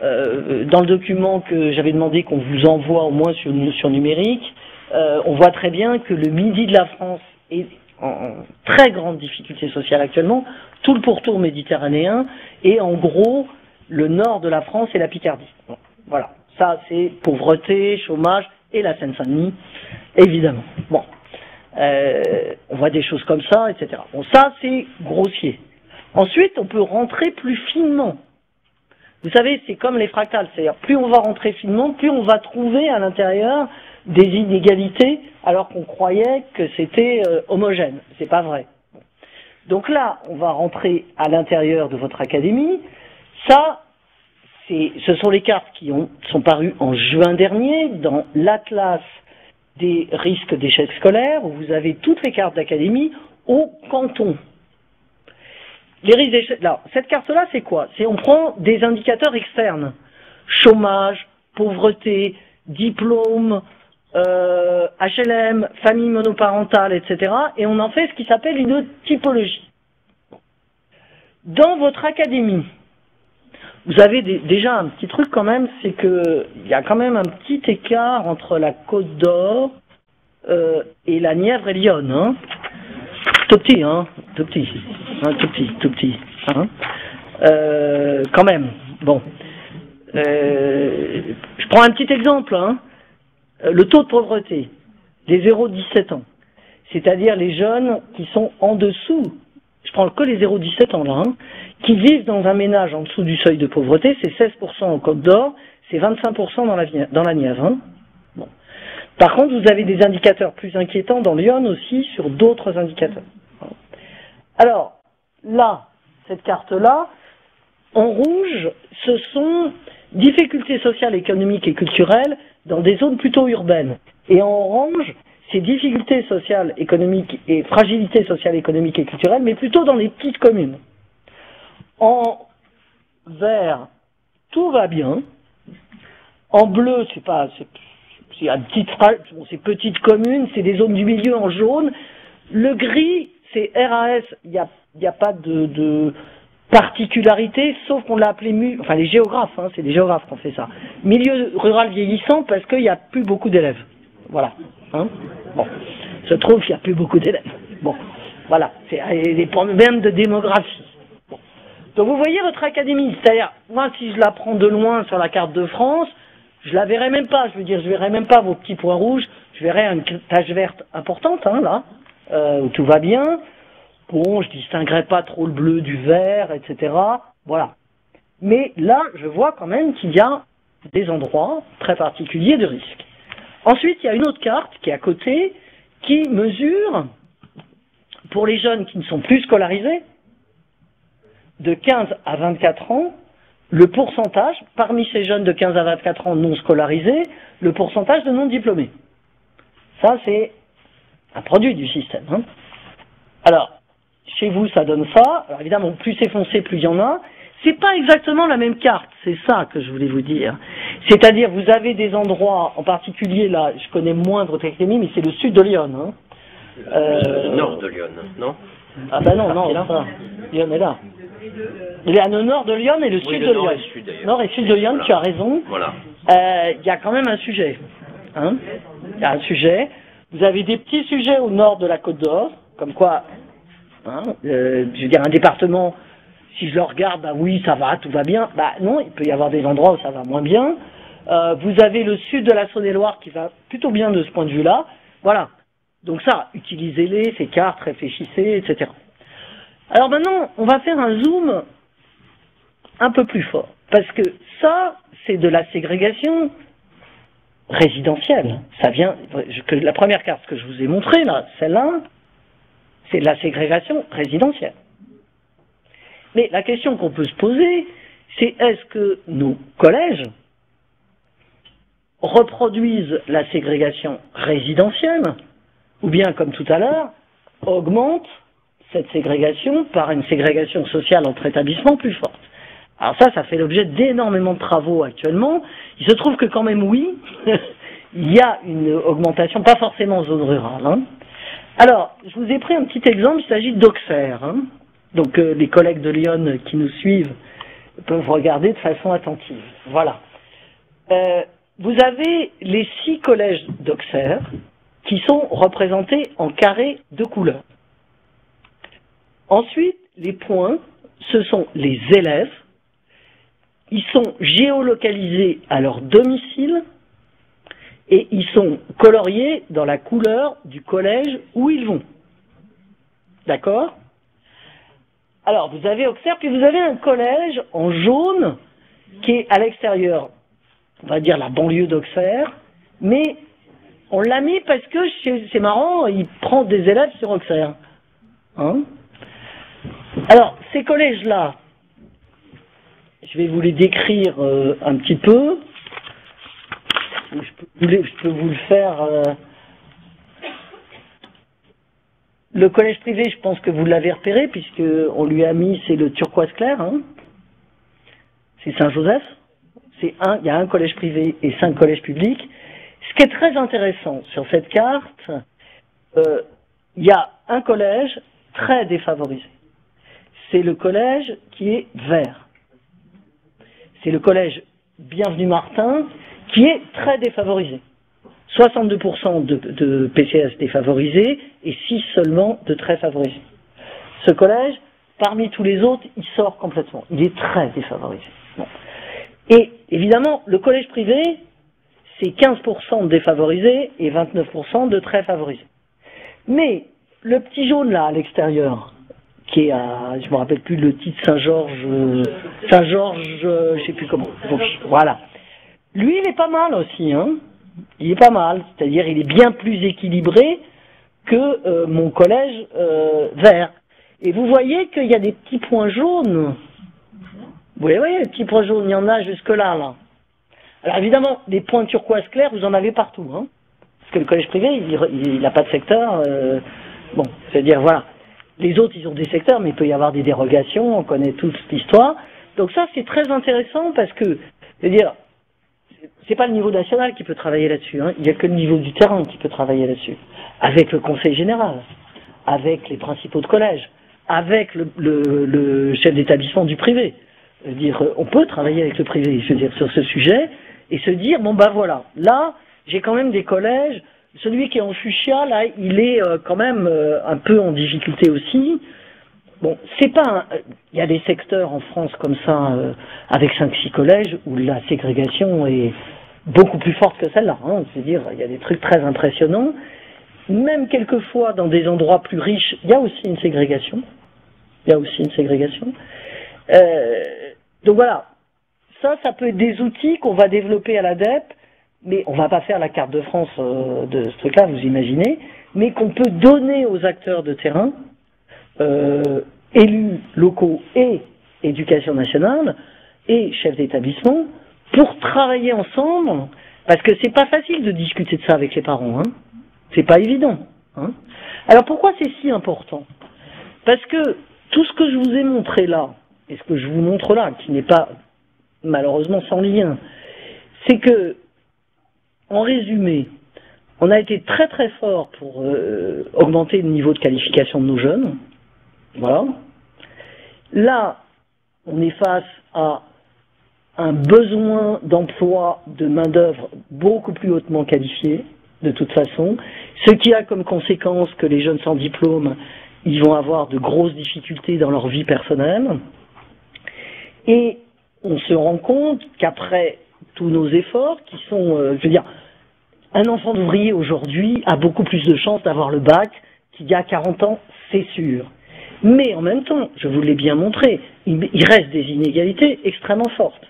euh, dans le document que j'avais demandé qu'on vous envoie au moins sur, sur numérique, euh, on voit très bien que le midi de la France est en, très grande difficulté sociale actuellement, tout le pourtour méditerranéen, et en gros, le nord de la France et la Picardie. voilà, ça c'est pauvreté, chômage, et la Seine-Saint-Denis, évidemment. Bon, euh, on voit des choses comme ça, etc. Bon, ça c'est grossier. Ensuite, on peut rentrer plus finement. Vous savez, c'est comme les fractales, c'est-à-dire plus on va rentrer finement, plus on va trouver à l'intérieur des inégalités, alors qu'on croyait que c'était euh, homogène. C'est pas vrai. Donc là, on va rentrer à l'intérieur de votre académie. Ça, ce sont les cartes qui ont, sont parues en juin dernier dans l'Atlas des risques d'échec scolaire, où vous avez toutes les cartes d'académie au canton. Les risques d'échec. Cette carte-là, c'est quoi? C'est on prend des indicateurs externes chômage, pauvreté, diplôme, euh, HLM, famille monoparentale, etc. Et on en fait ce qui s'appelle une typologie. Dans votre académie, vous avez déjà un petit truc quand même, c'est que il y a quand même un petit écart entre la Côte d'Or euh, et la Nièvre et Lyon. Hein. Tout petit, hein, tout petit, hein, tout petit, tout petit. Hein. Euh, quand même. Bon, euh, je prends un petit exemple. Hein. Le taux de pauvreté des 0-17 ans, c'est-à-dire les jeunes qui sont en dessous je prends que les 0,17 ans là, hein, qui vivent dans un ménage en dessous du seuil de pauvreté, c'est 16% en Côte d'Or, c'est 25% dans la, dans la Nièvre. Hein. Bon. Par contre, vous avez des indicateurs plus inquiétants dans Lyon aussi sur d'autres indicateurs. Alors, là, cette carte-là, en rouge, ce sont difficultés sociales, économiques et culturelles dans des zones plutôt urbaines. Et en orange, ces difficultés sociales, économiques et fragilités sociales, économiques et culturelles, mais plutôt dans les petites communes. En vert, tout va bien. En bleu, c'est pas, c'est petites communes, c'est des zones du milieu en jaune. Le gris, c'est RAS, il n'y a, y a pas de, particularité, sauf qu'on l'a appelé mu, enfin les géographes, hein, c'est des géographes qui ont fait ça. Milieu rural vieillissant parce qu'il n'y a plus beaucoup d'élèves. Voilà. Hein bon. Se trouve qu'il n'y a plus beaucoup d'élèves. Bon. Voilà. C'est des problèmes de démographie. Donc vous voyez votre académie. C'est-à-dire, moi, si je la prends de loin sur la carte de France, je la verrai même pas. Je veux dire, je verrai même pas vos petits points rouges. Je verrai une tache verte importante, hein, là, euh, où tout va bien. Bon, je distinguerai pas trop le bleu du vert, etc. Voilà. Mais là, je vois quand même qu'il y a des endroits très particuliers de risque. Ensuite, il y a une autre carte qui est à côté, qui mesure, pour les jeunes qui ne sont plus scolarisés, de 15 à 24 ans, le pourcentage, parmi ces jeunes de 15 à 24 ans non scolarisés, le pourcentage de non diplômés. Ça, c'est un produit du système. Hein. Alors, chez vous, ça donne ça. Alors évidemment, plus c'est foncé, plus il y en a. C'est pas exactement la même carte, c'est ça que je voulais vous dire. C'est-à-dire, vous avez des endroits, en particulier là, je connais moins votre académie, mais c'est le sud de Lyon. Hein. Euh, le nord de Lyon, non? Ah bah non, non, ça. Lyon est là. Il est à le nord de Lyon et le Oui, sud le de nord Lyon. et le sud. Nord et sud de Lyon, Voilà. tu as raison. Voilà. Euh, Il y a quand même un sujet. Hein Il y a un sujet. Vous avez des petits sujets au nord de la Côte d'Or, comme quoi, hein, euh, je veux dire, un département, si je le regarde, bah oui, ça va, tout va bien. Bah non, il peut y avoir des endroits où ça va moins bien. Euh, vous avez le sud de la Saône-et-Loire qui va plutôt bien de ce point de vue-là. Voilà. Donc ça, utilisez-les, ces cartes, réfléchissez, etc. Alors maintenant, on va faire un zoom un peu plus fort. Parce que ça, c'est de la ségrégation résidentielle. Ça vient, que la première carte que je vous ai montrée, là, celle-là, c'est la ségrégation résidentielle. Mais la question qu'on peut se poser, c'est est-ce que nos collèges reproduisent la ségrégation résidentielle, ou bien, comme tout à l'heure, augmentent cette ségrégation par une ségrégation sociale entre établissements plus forte. Alors ça, ça fait l'objet d'énormément de travaux actuellement. Il se trouve que quand même, oui, il y a une augmentation, pas forcément en zone rurale. hein. Alors, je vous ai pris un petit exemple, il s'agit d'Auxerre. hein. Donc euh, les collègues de Lyon qui nous suivent peuvent regarder de façon attentive. Voilà. Euh, vous avez les six collèges d'Auxerre qui sont représentés en carrés de couleur. Ensuite, les points, ce sont les élèves. Ils sont géolocalisés à leur domicile et ils sont coloriés dans la couleur du collège où ils vont. D'accord? Alors, vous avez Auxerre, puis vous avez un collège en jaune qui est à l'extérieur, on va dire la banlieue d'Auxerre, mais on l'a mis parce que c'est marrant, il prend des élèves sur Auxerre. Hein? Alors, ces collèges-là, je vais vous les décrire euh, un petit peu. Je peux vous le faire. euh. Le collège privé, je pense que vous l'avez repéré, puisque on lui a mis, c'est le turquoise clair. hein. C'est Saint-Joseph. Il y a un collège privé et cinq collèges publics. Ce qui est très intéressant sur cette carte, euh, il y a un collège très défavorisé c'est le collège qui est vert. C'est le collège Bienvenu Martin qui est très défavorisé. 62% de, PCS défavorisés et 6 seulement de très favorisés. Ce collège, parmi tous les autres, il sort complètement. Il est très défavorisé. Et évidemment, le collège privé, c'est 15% de défavorisés et 29% de très favorisés. Mais le petit jaune là à l'extérieur, qui est à, je me rappelle plus le titre Saint-Georges, euh, Saint-Georges, euh, je sais plus comment. Voilà. Lui, il est pas mal aussi, hein. Il est pas mal, c'est-à-dire il est bien plus équilibré que euh, mon collège euh, vert. Et vous voyez qu'il y a des petits points jaunes. Vous les voyez, les petits points jaunes, il y en a jusque-là, là. Alors évidemment, des points turquoise clairs, vous en avez partout, hein. Parce que le collège privé, il n'a pas de secteur. euh, bon, c'est-à-dire, voilà. Les autres, ils ont des secteurs, mais il peut y avoir des dérogations, on connaît toute l'histoire. Donc ça, c'est très intéressant parce que, c'est-à-dire, c'est pas le niveau national qui peut travailler là-dessus, hein. il n'y a que le niveau du terrain qui peut travailler là-dessus. Avec le conseil général, avec les principaux de collège, avec le, chef d'établissement du privé. Dire, on peut travailler avec le privé, sur ce sujet, et se dire, bon bah voilà, là, j'ai quand même des collèges, celui qui est en fuchsia, là, il est euh, quand même euh, un peu en difficulté aussi. Bon, c'est pas. un- euh, Il y a des secteurs en France comme ça, euh, avec 5-6 collèges, où la ségrégation est beaucoup plus forte que celle-là. Hein. C'est-à-dire, il y a des trucs très impressionnants. Même quelquefois, dans des endroits plus riches, il y a aussi une ségrégation. Il y a aussi une ségrégation. Euh, donc voilà, ça, ça peut être des outils qu'on va développer à l'ADEP, mais on va pas faire la carte de France euh, de ce truc-là, vous imaginez, mais qu'on peut donner aux acteurs de terrain, euh, élus locaux et éducation nationale, et chefs d'établissement, pour travailler ensemble, parce que c'est pas facile de discuter de ça avec les parents, hein. C'est pas évident. Hein. Alors pourquoi c'est si important? Parce que tout ce que je vous ai montré là, et ce que je vous montre là, qui n'est pas malheureusement sans lien, c'est que, en résumé, on a été très très fort pour euh, augmenter le niveau de qualification de nos jeunes. Voilà. Là, on est face à un besoin d'emploi de main-d'œuvre beaucoup plus hautement qualifiée, de toute façon, ce qui a comme conséquence que les jeunes sans diplôme, vont avoir de grosses difficultés dans leur vie personnelle. Et on se rend compte qu'après tous nos efforts, qui sont, euh, je veux dire, un enfant d'ouvrier aujourd'hui a beaucoup plus de chances d'avoir le bac qu'il y a 40 ans, c'est sûr. Mais en même temps, je vous l'ai bien montré, il, reste des inégalités extrêmement fortes.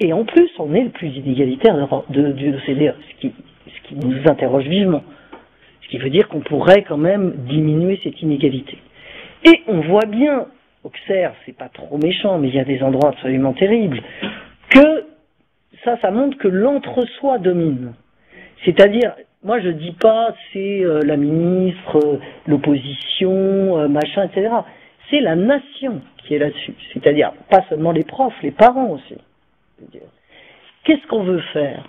Et en plus, on est le plus inégalitaire de, du OCDE, ce qui, ce qui nous interroge vivement. Ce qui veut dire qu'on pourrait quand même diminuer cette inégalité. Et on voit bien, Auxerre, c'est pas trop méchant, mais il y a des endroits absolument terribles, que ça, ça montre que l'entre-soi domine. C'est-à-dire, moi je dis pas c'est euh, la ministre, euh, l'opposition, euh, machin, etc. C'est la nation qui est là-dessus. C'est-à-dire, pas seulement les profs, les parents aussi. Qu'est-ce qu'on veut faire?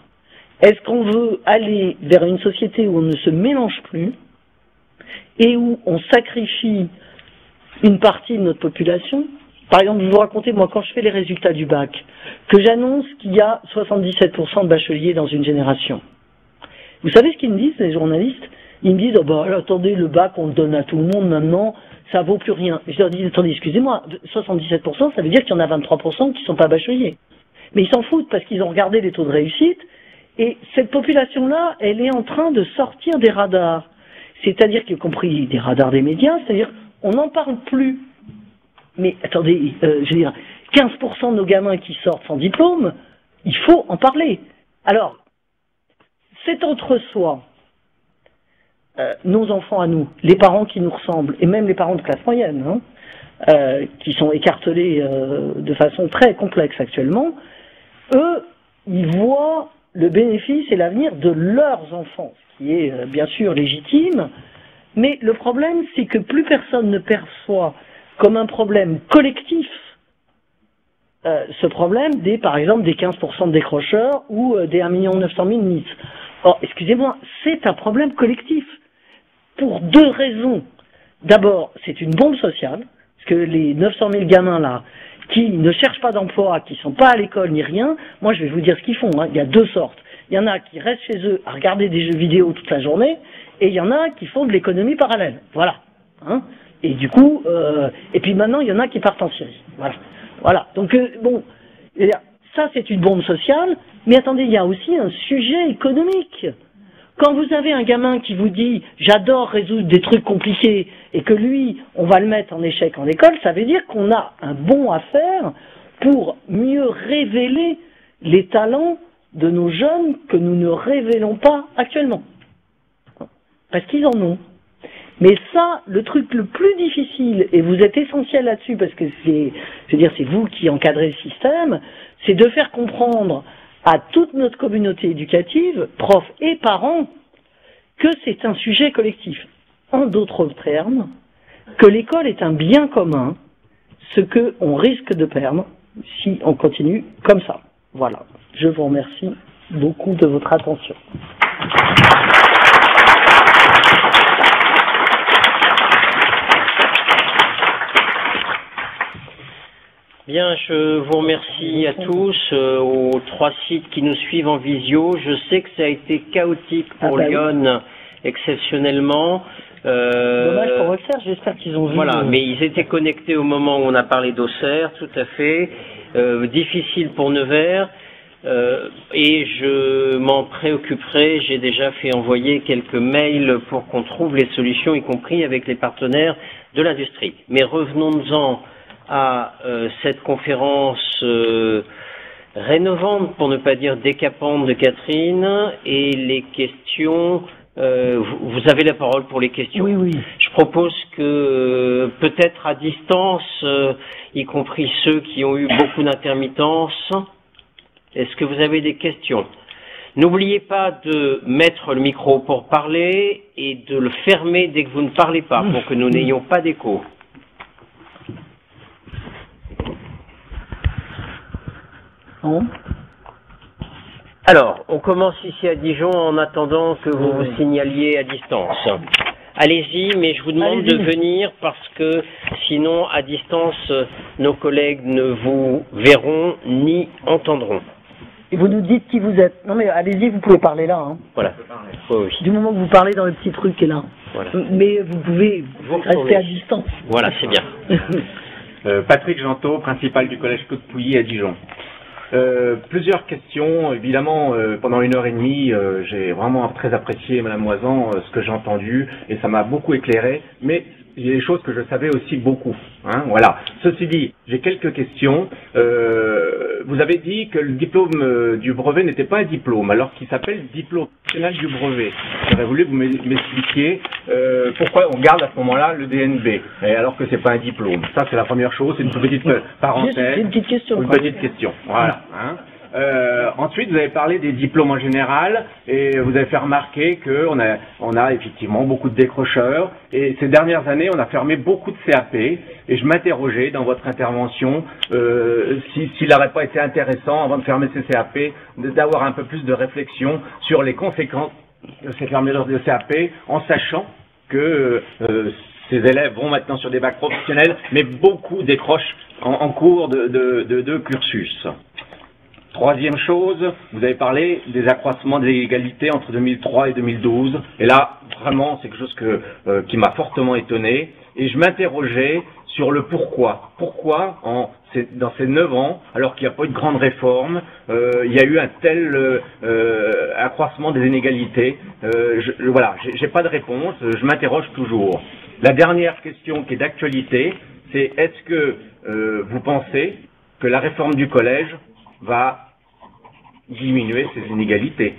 Est-ce qu'on veut aller vers une société où on ne se mélange plus et où on sacrifie une partie de notre population? Par exemple, je vous raconter, moi, quand je fais les résultats du bac, que j'annonce qu'il y a 77% de bacheliers dans une génération. Vous savez ce qu'ils me disent, les journalistes? Ils me disent, oh bah, attendez, le bac, on le donne à tout le monde maintenant, ça vaut plus rien. Je leur dis, attendez, excusez-moi, 77%, ça veut dire qu'il y en a 23% qui sont pas bacheliers. Mais ils s'en foutent parce qu'ils ont regardé les taux de réussite, et cette population-là, elle est en train de sortir des radars. C'est-à-dire, y compris des radars des médias, c'est-à-dire, on n'en parle plus. Mais attendez, euh, je veux dire, 15% de nos gamins qui sortent sans diplôme, il faut en parler. Alors, c'est entre soi, euh, nos enfants à nous, les parents qui nous ressemblent, et même les parents de classe moyenne, hein, euh, qui sont écartelés euh, de façon très complexe actuellement, eux, ils voient le bénéfice et l'avenir de leurs enfants, ce qui est bien sûr légitime, mais le problème, c'est que plus personne ne perçoit comme un problème collectif ce problème des, par exemple, des 15% de décrocheurs ou des 1 900 000 Nice. Or, excusez-moi, c'est un problème collectif. Pour deux raisons. D'abord, c'est une bombe sociale, parce que les 900 000 gamins là, qui ne cherchent pas d'emploi, qui sont pas à l'école ni rien, moi je vais vous dire ce qu'ils font. Hein. Il y a deux sortes. Il y en a qui restent chez eux à regarder des jeux vidéo toute la journée, et il y en a qui font de l'économie parallèle. Voilà. Hein. et du coup, euh, et puis maintenant il y en a qui partent en Syrie. Voilà. Voilà. Donc euh, bon, ça, c'est une bombe sociale, mais attendez, il y a aussi un sujet économique. Quand vous avez un gamin qui vous dit j'adore résoudre des trucs compliqués et que lui, on va le mettre en échec en école, ça veut dire qu'on a un bon à faire pour mieux révéler les talents de nos jeunes que nous ne révélons pas actuellement. Parce qu'ils en ont. Mais ça, le truc le plus difficile, et vous êtes essentiel là-dessus parce que c'est, c'est vous qui encadrez le système, c'est de faire comprendre à toute notre communauté éducative, profs et parents, que c'est un sujet collectif. En d'autres termes, que l'école est un bien commun, ce que on risque de perdre si on continue comme ça. Voilà. Je vous remercie beaucoup de votre attention. Bien, je vous remercie à tous, euh, aux trois sites qui nous suivent en visio. Je sais que ça a été chaotique pour ah bah Lyon, exceptionnellement. Euh, Dommage pour Auxerre, j'espère qu'ils ont vu. Voilà, mais ils étaient connectés au moment où on a parlé d'Auxerre, tout à fait. Euh, difficile pour Nevers. Euh, et je m'en préoccuperai. J'ai déjà fait envoyer quelques mails pour qu'on trouve les solutions, y compris avec les partenaires de l'industrie. Mais revenons-en à euh, cette conférence euh, rénovante, pour ne pas dire décapante de Catherine, et les questions. Euh, vous, avez la parole pour les questions. Oui, oui. Je propose que peut-être à distance, y compris ceux qui ont eu beaucoup d'intermittence, est-ce que vous avez des questions? N'oubliez pas de mettre le micro pour parler et de le fermer dès que vous ne parlez pas, pour que nous n'ayons pas d'écho. Alors, on commence ici à Dijon en attendant que vous vous signaliez à distance. allez-y, mais je vous demande de venir parce que sinon, à distance, nos collègues ne vous verront ni entendront. Et vous nous dites qui vous êtes. Non mais allez-y, vous pouvez parler là. Hein. Voilà. Oui, oui. Du moment que vous parlez dans le petit truc qui est là. Voilà. Mais vous pouvez Vous rester retrouvez. à distance. Voilà, c'est bien. Euh, Patrick Gentot, principal du collège Claude Pouilly à Dijon. Euh, plusieurs questions. Évidemment, euh, pendant une heure et demie, euh, j'ai vraiment très apprécié, Madame Moisan, ce que j'ai entendu, et ça m'a beaucoup éclairé. Mais des choses que je savais aussi beaucoup. Hein, voilà. Ceci dit, j'ai quelques questions. Euh, vous avez dit que le diplôme euh, du brevet n'était pas un diplôme, alors qu'il s'appelle diplôme national du brevet. J'aurais voulu que vous m'e- m'expliquiez euh, pourquoi on garde à ce moment-là le DNB, alors que c'est pas un diplôme. Ça, c'est la première chose. C'est une petite euh, parenthèse. Juste une petite question. Une petite question, voilà. Hein. Euh, ensuite, vous avez parlé des diplômes en général et vous avez fait remarquer qu'on a, on a effectivement beaucoup de décrocheurs et ces dernières années, on a fermé beaucoup de CAP et je m'interrogeais dans votre intervention euh, si- s'il n'aurait pas été intéressant, avant de fermer ces CAP, d'avoir un peu plus de réflexion sur les conséquences de ces fermetures de CAP en sachant que euh, ces élèves vont maintenant sur des bacs professionnels, mais beaucoup décrochent en, en cours de, de, de, de cursus. Troisième chose, vous avez parlé des accroissements des inégalités entre 2003 et 2012. Et là, vraiment, c'est quelque chose euh, qui m'a fortement étonné. Et je m'interrogeais sur le pourquoi. Pourquoi, dans ces neuf ans, alors qu'il n'y a pas eu de grande réforme, euh, il y a eu un tel euh, accroissement des inégalités je, Voilà, pas de réponse. Je m'interroge toujours. La dernière question qui est d'actualité, c'est est-ce que vous pensez que la réforme du collège va diminuer ces inégalités.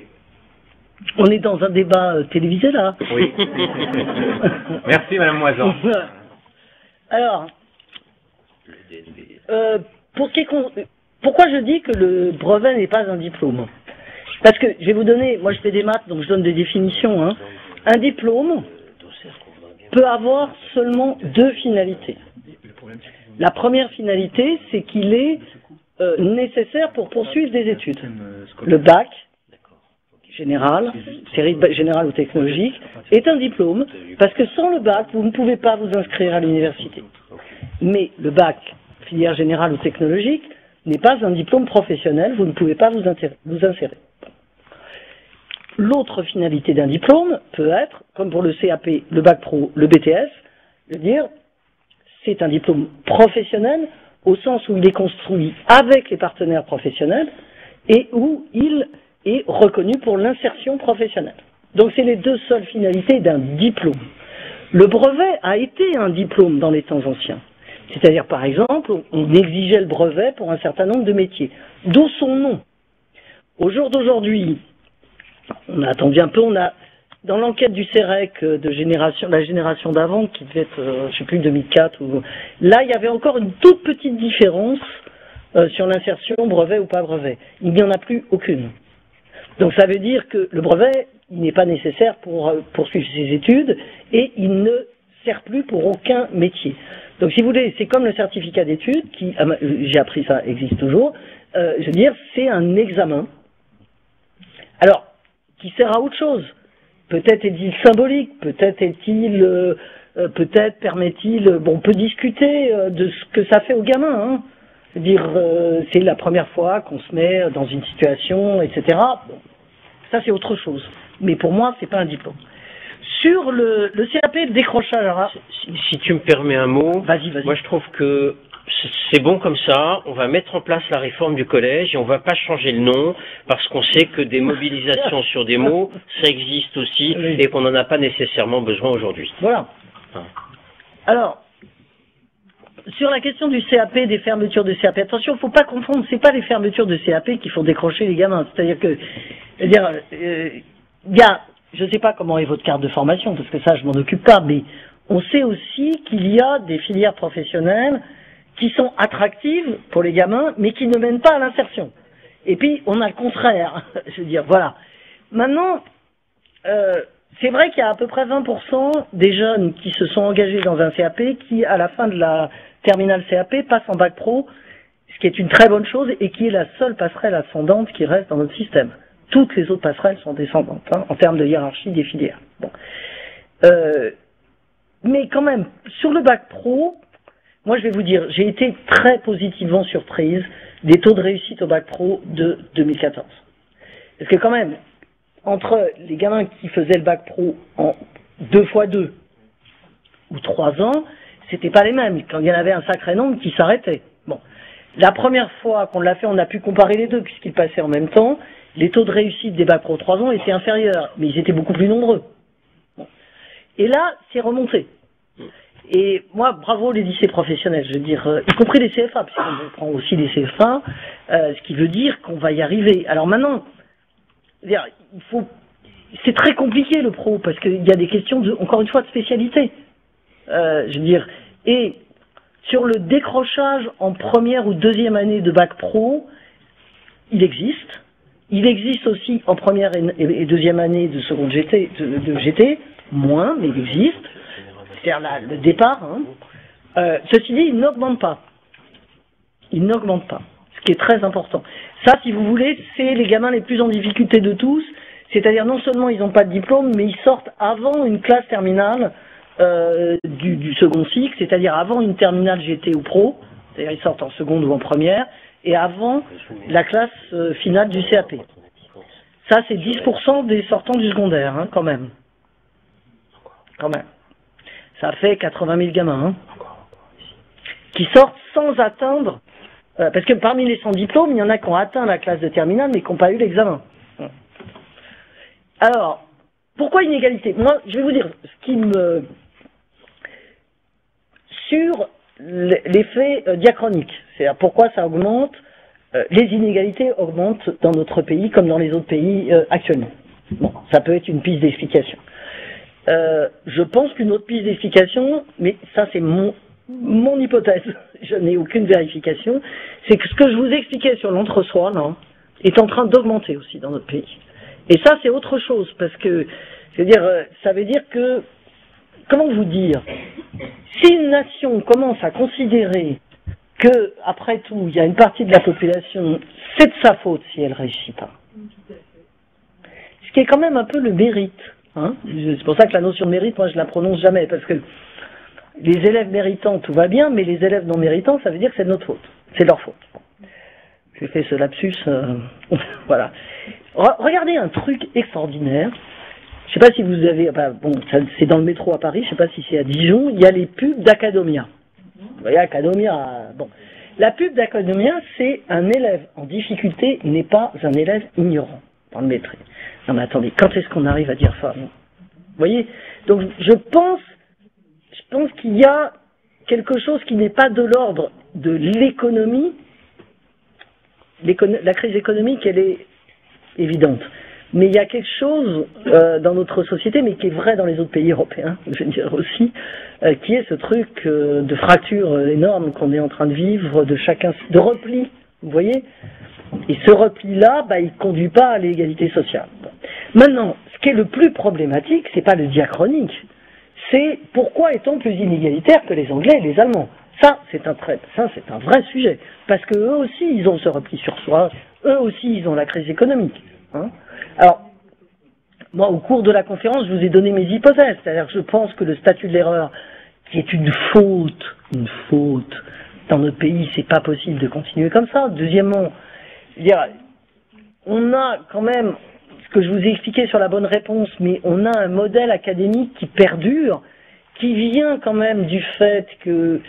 On est dans un débat euh, télévisé là. Oui. Merci Madame Moisan. Alors, euh, pour pourquoi je dis que le brevet n'est pas un diplôme? Parce que je vais vous donner, moi je fais des maths, donc je donne des définitions. hein. Un diplôme peut avoir seulement deux finalités. La première finalité, c'est qu'il est euh, nécessaire pour poursuivre des études. Le bac, général, série générale ou technologique, est un diplôme parce que sans le bac, vous ne pouvez pas vous inscrire à l'université. Mais le bac, filière générale ou technologique, n'est pas un diplôme professionnel, vous ne pouvez pas vous, vous insérer. L'autre finalité d'un diplôme peut être, comme pour le CAP, le bac pro, le BTS, de dire c'est un diplôme professionnel au sens où il est construit avec les partenaires professionnels et où il est reconnu pour l'insertion professionnelle. Donc c'est les deux seules finalités d'un diplôme. Le brevet a été un diplôme dans les temps anciens. C'est-à-dire, par exemple, on exigeait le brevet pour un certain nombre de métiers, d'où son nom. Au jour d'aujourd'hui, on a attendu un peu, on a dans l'enquête du CEREC de génération, la génération d'avant, qui devait être, euh, je sais plus, 2004, ou, là, il y avait encore une toute petite différence euh, sur l'insertion brevet ou pas brevet. Il n'y en a plus aucune. Donc ça veut dire que le brevet, il n'est pas nécessaire pour euh, poursuivre ses études et il ne sert plus pour aucun métier. Donc si vous voulez, c'est comme le certificat d'études, qui, ah, bah, j'ai appris ça, existe toujours, euh, je veux dire, c'est un examen. Alors, qui sert à autre chose Peut-être est-il symbolique, peut-être est-il, euh, euh, peut-être permet-il, bon, on peut discuter euh, de ce que ça fait aux gamins. Hein. Dire, euh, c'est la première fois qu'on se met dans une situation, etc. Bon, ça c'est autre chose. Mais pour moi, c'est pas un diplôme. Sur le, le CAP, le décrochage, alors, Si, si tu me permets un mot, vas-y, vas-y. moi je trouve que c'est bon comme ça, on va mettre en place la réforme du collège et on va pas changer le nom parce qu'on sait que des mobilisations sur des mots, ça existe aussi et qu'on n'en a pas nécessairement besoin aujourd'hui. Voilà. Ah. Alors, sur la question du CAP, des fermetures de CAP, attention, il ne faut pas confondre, c'est pas les fermetures de CAP qui font décrocher les gamins. C'est-à-dire que, euh, il y a, je ne sais pas comment est votre carte de formation, parce que ça, je m'en occupe pas, mais on sait aussi qu'il y a des filières professionnelles qui sont attractives pour les gamins, mais qui ne mènent pas à l'insertion. Et puis, on a le contraire. Je veux dire, voilà. Maintenant, euh, c'est vrai qu'il y a à peu près 20% des jeunes qui se sont engagés dans un CAP qui, à la fin de la terminale CAP, passent en bac pro, ce qui est une très bonne chose et qui est la seule passerelle ascendante qui reste dans notre système. Toutes les autres passerelles sont descendantes hein, en termes de hiérarchie des filières. Bon. Euh, mais quand même, sur le bac pro, moi je vais vous dire, j'ai été très positivement surprise des taux de réussite au bac pro de 2014. Parce que quand même, entre les gamins qui faisaient le bac pro en deux fois deux ou trois ans, c'était pas les mêmes. Quand il y en avait un sacré nombre qui s'arrêtaient. Bon. La première fois qu'on l'a fait, on a pu comparer les deux puisqu'ils passaient en même temps. Les taux de réussite des bacs pro 3 ans étaient inférieurs, mais ils étaient beaucoup plus nombreux. Et là, c'est remonté. Et moi, bravo les lycées professionnels, je veux dire, euh, y compris les CFA, puisqu'on prend aussi les CFA, euh, ce qui veut dire qu'on va y arriver. Alors maintenant, il faut, c'est très compliqué le pro, parce qu'il y a des questions, de, encore une fois, de spécialité. Euh, je veux dire, et sur le décrochage en première ou deuxième année de bac pro, il existe. Il existe aussi en première et deuxième année de seconde GT, de, GT, moins, mais il existe. C'est-à-dire le départ. Hein. Euh, ceci dit, il n'augmente pas. Il n'augmente pas, ce qui est très important. Ça, si vous voulez, c'est les gamins les plus en difficulté de tous. C'est-à-dire non seulement ils n'ont pas de diplôme, mais ils sortent avant une classe terminale euh, du, second cycle, c'est-à-dire avant une terminale GT ou pro, c'est-à-dire ils sortent en seconde ou en première, et avant la classe euh, finale du CAP. Ça, c'est 10% des sortants du secondaire, hein, quand même. Quand même. Ça fait 80 000 gamins, hein, qui sortent sans atteindre, euh, parce que parmi les sans diplômes, il y en a qui ont atteint la classe de terminale, mais qui n'ont pas eu l'examen. Alors, pourquoi inégalité? Moi, je vais vous dire, ce qui me sur l'effet euh, diachronique. C'est-à-dire pourquoi ça augmente, euh, les inégalités augmentent dans notre pays comme dans les autres pays euh, actuellement. Bon, ça peut être une piste d'explication. Je pense qu'une autre piste d'explication, mais ça c'est mon, mon hypothèse, je n'ai aucune vérification, c'est que ce que je vous expliquais sur l'entre-soi, est en train d'augmenter aussi dans notre pays. Et ça c'est autre chose, parce que, je veux dire, ça veut dire que comment vous dire, si une nation commence à considérer que, après tout, il y a une partie de la population, c'est de sa faute si elle réussit pas. Ce qui est quand même un peu le mérite. Hein. c'est pour ça que la notion de mérite, moi, je la prononce jamais, parce que les élèves méritants, tout va bien, mais les élèves non méritants, ça veut dire que c'est de notre faute. C'est leur faute. J'ai fait ce lapsus, euh, voilà. regardez un truc extraordinaire. Je sais pas si vous avez, bon, c'est dans le métro à Paris, je sais pas si c'est à Dijon, il y a les pubs d'Academia. Vous voyez, Academia, bon. La pub d'Academia, c'est un élève en difficulté n'est pas un élève ignorant dans le métro. Non mais attendez, quand est-ce qu'on arrive à dire ça Vous voyez Donc je pense, je pense qu'il y a quelque chose qui n'est pas de l'ordre de l'économie. La crise économique, elle est évidente. Mais il y a quelque chose euh, dans notre société, mais qui est vrai dans les autres pays européens, je veux dire aussi, euh, qui est ce truc euh, de fracture énorme qu'on est en train de vivre, de chacun, de repli, vous voyez Et ce repli-là, bah, il ne conduit pas à l'égalité sociale. Maintenant, ce qui est le plus problématique, c'est pas le diachronique, c'est pourquoi est-on plus inégalitaire que les Anglais et les Allemands? Ça, c'est un ça, c'est un vrai sujet. Parce que eux aussi, ils ont ce repli sur soi. Eux aussi, ils ont la crise économique. Hein alors, moi, au cours de la conférence, je vous ai donné mes hypothèses. C'est-à-dire que je pense que le statut de l'erreur, qui est une faute, une faute, dans notre pays, c'est pas possible de continuer comme ça. Deuxièmement, on a quand même, ce que je vous ai expliqué sur la bonne réponse, mais on a un modèle académique qui perdure, qui vient quand même du fait que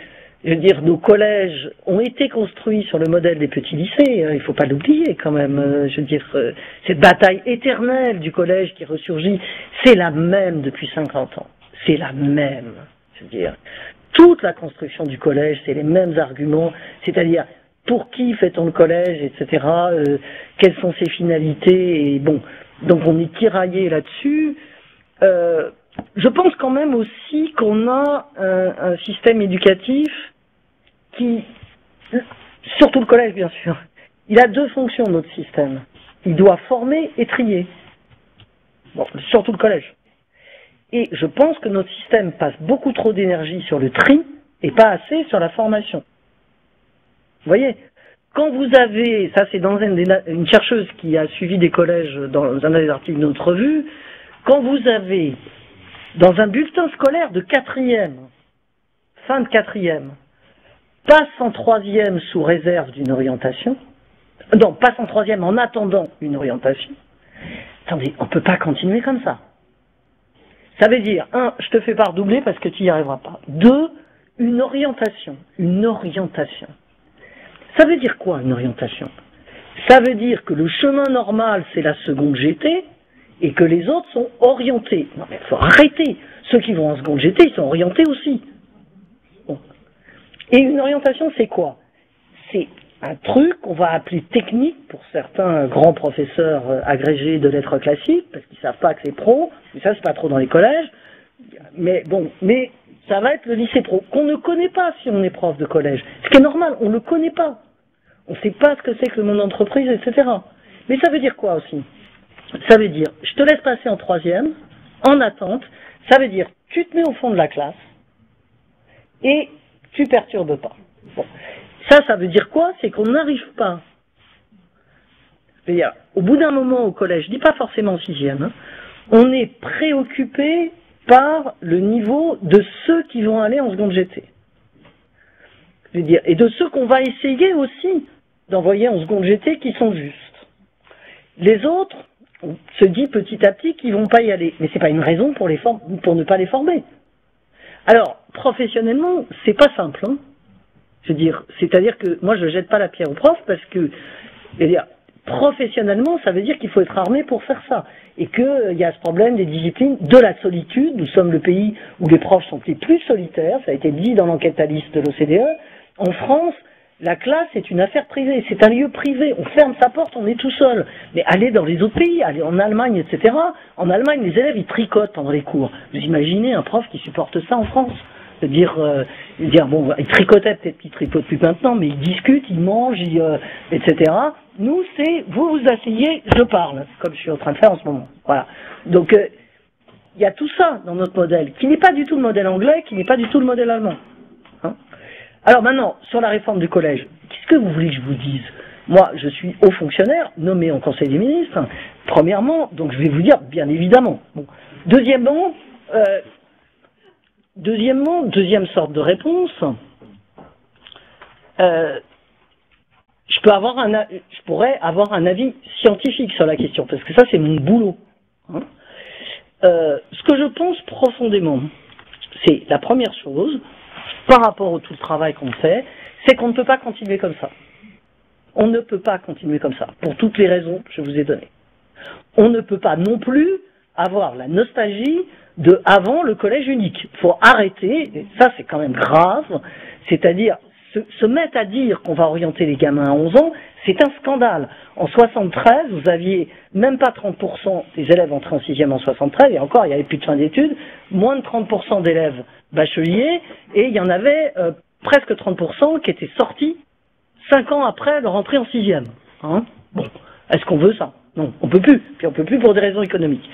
je veux dire, nos collèges ont été construits sur le modèle des petits lycées, hein, il ne faut pas l'oublier quand même. Euh, je veux dire, euh, cette bataille éternelle du collège qui ressurgit, c'est la même depuis 50 ans. C'est la même. Je veux dire, toute la construction du collège, c'est les mêmes arguments, c'est-à-dire pour qui fait-on le collège, etc. Euh, quelles sont ses finalités et bon, donc on est tiraillé là-dessus. Euh, je pense quand même aussi qu'on a un, système éducatif qui, surtout le collège bien sûr, il a deux fonctions notre système. Il doit former et trier. Bon, surtout le collège. Et je pense que notre système passe beaucoup trop d'énergie sur le tri et pas assez sur la formation. Vous voyez Quand vous avez, ça c'est dans une, une chercheuse qui a suivi des collèges dans un des articles de notre revue, quand vous avez dans un bulletin scolaire de quatrième, fin de quatrième, passe en troisième sous réserve d'une orientation, non, passe en troisième en attendant une orientation, attendez, on ne peut pas continuer comme ça. Ça veut dire, un, je te fais pas redoubler parce que tu n'y arriveras pas. Deux, une orientation. Une orientation. Ça veut dire quoi, une orientation? Ça veut dire que le chemin normal, c'est la seconde GT, et que les autres sont orientés. Non, mais il faut arrêter. Ceux qui vont en seconde GT, ils sont orientés aussi. Et une orientation, c'est quoi? C'est un truc qu'on va appeler technique pour certains grands professeurs euh, agrégés de lettres classiques, parce qu'ils savent pas que c'est pro, mais ça c'est pas trop dans les collèges. Mais bon, mais ça va être le lycée pro, qu'on ne connaît pas si on est prof de collège. Ce qui est normal, on ne le connaît pas. On ne sait pas ce que c'est que le monde d'entreprise, etc. Mais ça veut dire quoi aussi? Ça veut dire, je te laisse passer en troisième, en attente, ça veut dire, tu te mets au fond de la classe, et tu perturbes pas. Ça, ça veut dire quoi? C'est qu'on n'arrive pas. dire, au bout d'un moment au collège, je dis pas forcément en sixième, hein, on est préoccupé par le niveau de ceux qui vont aller en seconde GT. Et de ceux qu'on va essayer aussi d'envoyer en seconde GT qui sont justes. Les autres, on se dit petit à petit qu'ils vont pas y aller. Mais c'est pas une raison pour, les pour ne pas les former. Alors, professionnellement, c'est pas simple. Hein je dire, c'est-à-dire que moi, je jette pas la pierre aux profs parce que, dire, professionnellement, ça veut dire qu'il faut être armé pour faire ça. Et qu'il euh, y a ce problème des disciplines de la solitude. Nous sommes le pays où les profs sont les plus solitaires. Ça a été dit dans l'enquête à liste de l'OCDE. En France, la classe est une affaire privée, c'est un lieu privé. On ferme sa porte, on est tout seul. Mais allez dans les autres pays, allez en Allemagne, etc. En Allemagne, les élèves, ils tricotent pendant les cours. Vous imaginez un prof qui supporte ça en France? C'est-à-dire, euh, dire bon, ils tricotaient peut-être qu'ils tricotent plus maintenant, mais ils discutent, ils mangent, euh, etc. Nous, c'est vous vous asseyez, je parle, comme je suis en train de faire en ce moment. Voilà. Donc, euh, il y a tout ça dans notre modèle, qui n'est pas du tout le modèle anglais, qui n'est pas du tout le modèle allemand. Alors maintenant, sur la réforme du collège, qu'est-ce que vous voulez que je vous dise? Moi, je suis haut fonctionnaire, nommé en Conseil des ministres. Premièrement, donc je vais vous dire, bien évidemment. Deuxièmement, euh, Deuxièmement, deuxième sorte de réponse, euh, je, peux avoir un, je pourrais avoir un avis scientifique sur la question, parce que ça c'est mon boulot. Hein. Euh, ce que je pense profondément, c'est la première chose, par rapport au tout le travail qu'on fait, c'est qu'on ne peut pas continuer comme ça. On ne peut pas continuer comme ça, pour toutes les raisons que je vous ai données. On ne peut pas non plus avoir la nostalgie de avant le collège unique. Il faut arrêter, et ça c'est quand même grave, c'est-à-dire se, mettre à dire qu'on va orienter les gamins à 11 ans, c'est un scandale. En 73, vous aviez même pas 30% des élèves entrés en sixième en 73, et encore, il n'y avait plus de fin d'études, moins de 30% d'élèves bacheliers, et il y en avait euh, presque 30% qui étaient sortis 5 ans après leur entrée en sixième. Hein bon, est-ce qu'on veut ça? Non, on peut plus, puis on peut plus pour des raisons économiques.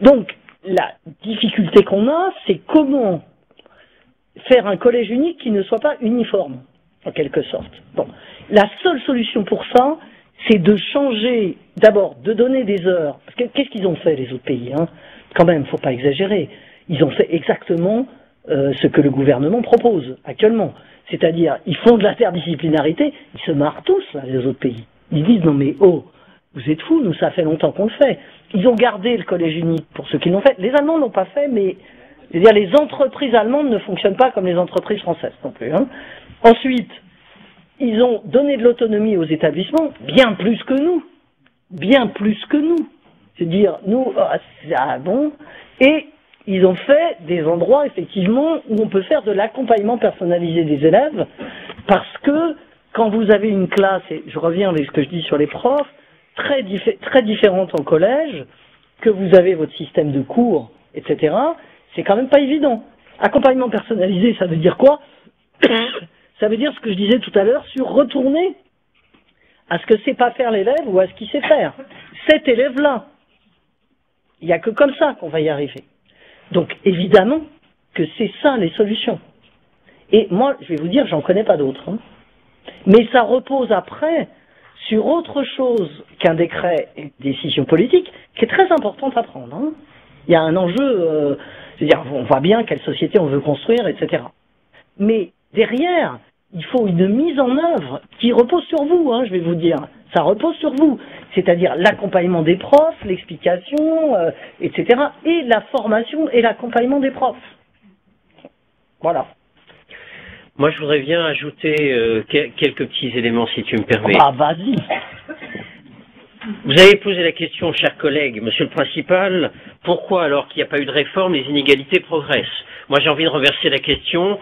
Donc, la difficulté qu'on a, c'est comment faire un collège unique qui ne soit pas uniforme, en quelque sorte. Bon. La seule solution pour ça, c'est de changer, d'abord, de donner des heures. Parce que qu'est-ce qu'ils ont fait, les autres pays hein? Quand même, faut pas exagérer. Ils ont fait exactement euh, ce que le gouvernement propose actuellement. C'est-à-dire, ils font de l'interdisciplinarité, ils se marrent tous, les autres pays. Ils disent, non mais oh, vous êtes fous, nous, ça fait longtemps qu'on le fait. Ils ont gardé le collège unique pour ceux qui l'ont fait. Les Allemands n'ont pas fait, mais je veux dire, les entreprises allemandes ne fonctionnent pas comme les entreprises françaises non plus. Hein. Ensuite, ils ont donné de l'autonomie aux établissements, bien plus que nous. Bien plus que nous. C'est-à-dire, nous, ah, ah, bon, et ils ont fait des endroits, effectivement, où on peut faire de l'accompagnement personnalisé des élèves, parce que quand vous avez une classe, et je reviens avec ce que je dis sur les profs, très, très différente en collège, que vous avez votre système de cours, etc., c'est quand même pas évident. Accompagnement personnalisé, ça veut dire quoi? Ça veut dire ce que je disais tout à l'heure sur retourner à ce que sait pas faire l'élève ou à ce qu'il sait faire. Cet élève-là, il n'y a que comme ça qu'on va y arriver. Donc évidemment que c'est ça les solutions. Et moi, je vais vous dire, j'en connais pas d'autres. Hein. Mais ça repose après sur autre chose qu'un décret et une décision politique qui est très importante à prendre. Hein. Il y a un enjeu, euh, C'est-à-dire, on voit bien quelle société on veut construire, etc. Mais derrière, il faut une mise en œuvre qui repose sur vous, hein, je vais vous dire. Ça repose sur vous. C'est-à-dire l'accompagnement des profs, l'explication, euh, etc. Et la formation et l'accompagnement des profs. Voilà. Moi, je voudrais bien ajouter euh, quelques petits éléments, si tu me permets. Ah, vas-y. Vous avez posé la question, chers collègues, monsieur le principal, pourquoi alors qu'il n'y a pas eu de réforme, les inégalités progressent? Moi j'ai envie de renverser la question,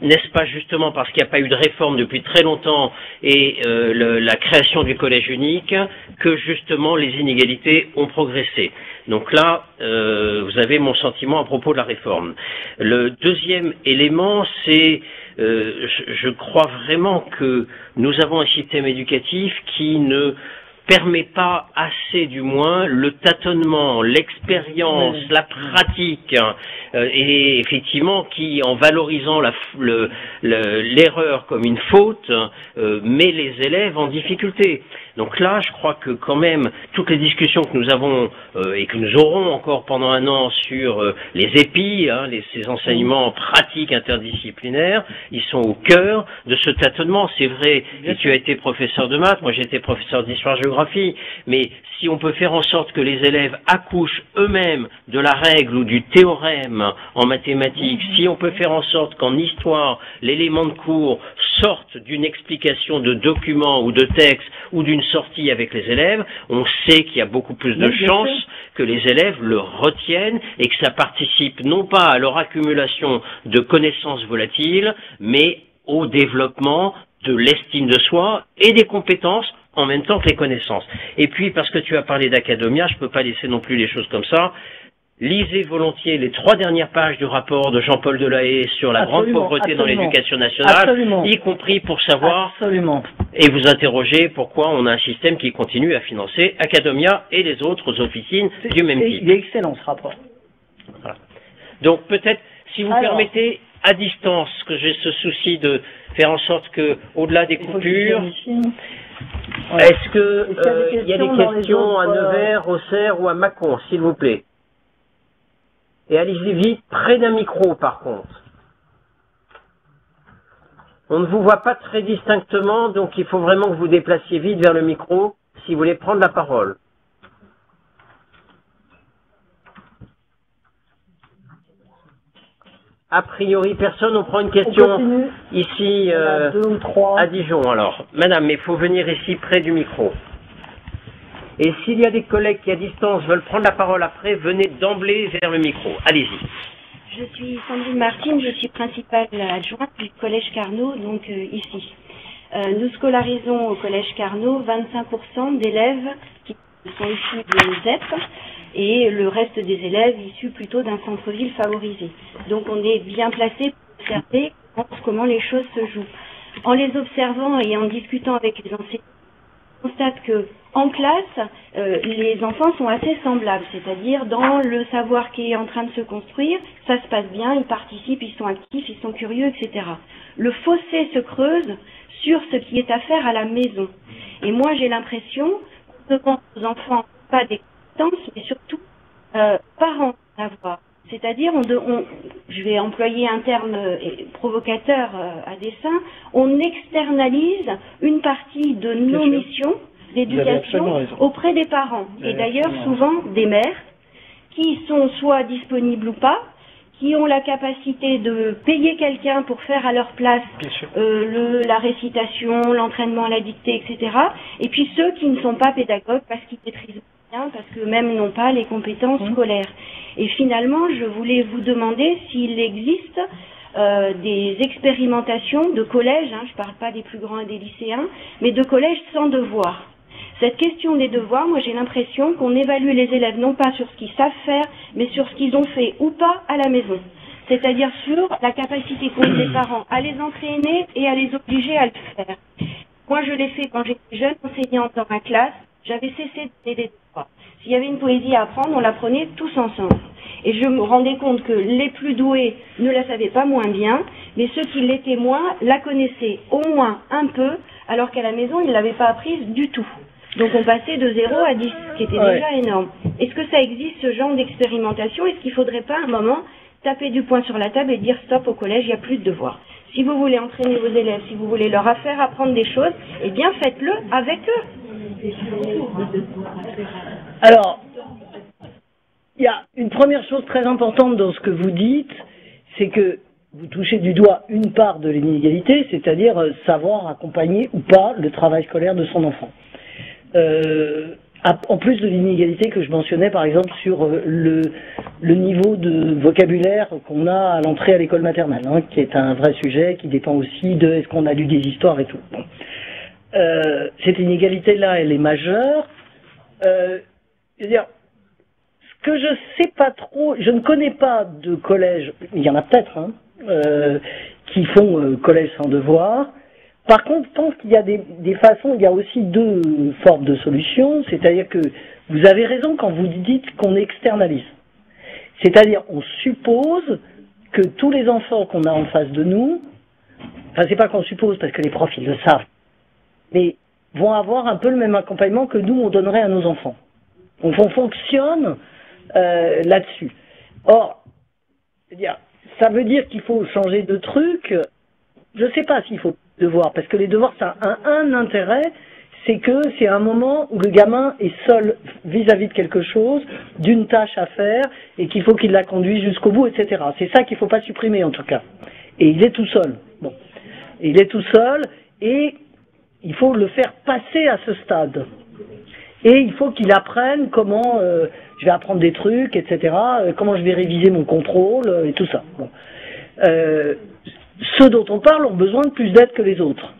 n'est-ce pas justement parce qu'il n'y a pas eu de réforme depuis très longtemps et euh, la création du collège unique que justement les inégalités ont progressé? Donc là, euh, vous avez mon sentiment à propos de la réforme. Le deuxième élément, c'est, euh, je crois vraiment que nous avons un système éducatif qui ne permet pas assez du moins le tâtonnement, l'expérience, la pratique, euh, et effectivement qui, en valorisant l'erreur comme une faute, euh, met les élèves en difficulté. Donc là, je crois que quand même, toutes les discussions que nous avons euh, et que nous aurons encore pendant un an sur les épis, hein, ces enseignements pratiques interdisciplinaires, ils sont au cœur de ce tâtonnement. C'est vrai, et tu as été professeur de maths, moi j'ai été professeur d'histoire-géographie, mais si on peut faire en sorte que les élèves accouchent eux-mêmes de la règle ou du théorème en mathématiques, si on peut faire en sorte qu'en histoire, l'élément de cours sorte d'une explication de documents ou de texte ou d'une sortie avec les élèves, on sait qu'il y a beaucoup plus de chances que les élèves le retiennent et que ça participe non pas à leur accumulation de connaissances volatiles, mais au développement de l'estime de soi et des compétences en même temps que les connaissances. Et puis, parce que tu as parlé d'académia, je ne peux pas laisser non plus les choses comme ça. Lisez volontiers les trois dernières pages du rapport de Jean-Paul Delahaye sur la grande pauvreté dans l'éducation nationale, y compris pour savoir et vous interroger pourquoi on a un système qui continue à financer Academia et les autres officines du même type. Il est excellent ce rapport. Donc peut-être, si vous permettez, à distance, que j'ai ce souci de faire en sorte que, au-delà des coupures, est-ce qu'il euh, y a des questions à Nevers, au Cerf ou à Mâcon, s'il vous plaît? Et allez-y vite, près d'un micro par contre. On ne vous voit pas très distinctement, donc il faut vraiment que vous déplaciez vite vers le micro si vous voulez prendre la parole. A priori, personne. On prend une question ici euh, à Dijon. Alors, madame, mais il faut venir ici près du micro. Et s'il y a des collègues qui à distance veulent prendre la parole après, venez d'emblée vers le micro. Allez-y. Je suis Sandrine Martine, je suis principale adjointe du Collège Carnot, donc euh, ici. Euh, nous scolarisons au Collège Carnot 25% d'élèves qui sont issus de ZEP et le reste des élèves issus plutôt d'un centre-ville favorisé. Donc on est bien placé pour observer comment les choses se jouent. En les observant et en discutant avec les enseignants, on constate que en classe, euh, les enfants sont assez semblables, c'est-à-dire dans le savoir qui est en train de se construire, ça se passe bien, ils participent, ils sont actifs, ils sont curieux, etc. Le fossé se creuse sur ce qui est à faire à la maison. Et moi, j'ai l'impression qu'on demande aux enfants pas des mais surtout euh, parents d'avoir. C'est-à-dire, on, on, je vais employer un terme euh, provocateur euh, à dessein, on externalise une partie de nos missions d'éducation auprès des parents. Et d'ailleurs, souvent des mères qui sont soit disponibles ou pas, qui ont la capacité de payer quelqu'un pour faire à leur place euh, le, la récitation, l'entraînement à la dictée, etc. Et puis ceux qui ne sont pas pédagogues parce qu'ils maîtrisent parce que même n'ont pas les compétences mmh. scolaires. Et finalement, je voulais vous demander s'il existe euh, des expérimentations de collèges, hein, je ne parle pas des plus grands et des lycéens, mais de collèges sans devoir. Cette question des devoirs, moi j'ai l'impression qu'on évalue les élèves non pas sur ce qu'ils savent faire, mais sur ce qu'ils ont fait ou pas à la maison. C'est-à-dire sur la capacité qu'ont les parents à les entraîner et à les obliger à le faire. Moi je l'ai fait quand j'étais jeune enseignante dans ma classe, j'avais cessé d'aider s'il y avait une poésie à apprendre, on l'apprenait tous ensemble. Et je me rendais compte que les plus doués ne la savaient pas moins bien, mais ceux qui l'étaient moins la connaissaient au moins un peu, alors qu'à la maison, ils ne l'avaient pas apprise du tout. Donc on passait de 0 à 10, ce qui était déjà énorme. Est-ce que ça existe ce genre d'expérimentation? Est-ce qu'il ne faudrait pas à un moment taper du poing sur la table et dire stop au collège, il n'y a plus de devoirs? Si vous voulez entraîner vos élèves, si vous voulez leur faire apprendre des choses, eh bien faites-le avec eux. Alors, il y a une première chose très importante dans ce que vous dites, c'est que vous touchez du doigt une part de l'inégalité, c'est-à-dire euh, savoir accompagner ou pas le travail scolaire de son enfant. Euh, en plus de l'inégalité que je mentionnais par exemple sur euh, le, niveau de vocabulaire qu'on a à l'entrée à l'école maternelle, hein, qui est un vrai sujet, qui dépend aussi de est-ce qu'on a lu des histoires et tout. Euh, cette inégalité-là, elle est majeure. Dire, ce que je sais pas trop, je ne connais pas de collège, il y en a peut-être, hein, qui font collège sans devoir. Par contre, je pense qu'il y a des, façons, il y a aussi deux formes de solutions, c'est-à-dire que vous avez raison quand vous dites qu'on externalise. C'est-à-dire, on suppose que tous les enfants qu'on a en face de nous, enfin, c'est pas qu'on suppose parce que les profs, ils le savent, mais vont avoir un peu le même accompagnement que nous, on donnerait à nos enfants. Donc, on fonctionne euh, là-dessus. Or, ça veut dire qu'il faut changer de truc. Je sais pas s'il faut devoir, parce que les devoirs, ça a un, intérêt, c'est que c'est un moment où le gamin est seul vis-à-vis -vis de quelque chose, d'une tâche à faire, et qu'il faut qu'il la conduise jusqu'au bout, etc. C'est ça qu'il ne faut pas supprimer, en tout cas. Et il est tout seul. Bon. il est tout seul, et il faut le faire passer à ce stade. Et il faut qu'il apprenne comment euh, je vais apprendre des trucs, etc. Euh, comment je vais réviser mon contrôle euh, et tout ça. Ceux dont on parle ont besoin de plus d'aide que les autres.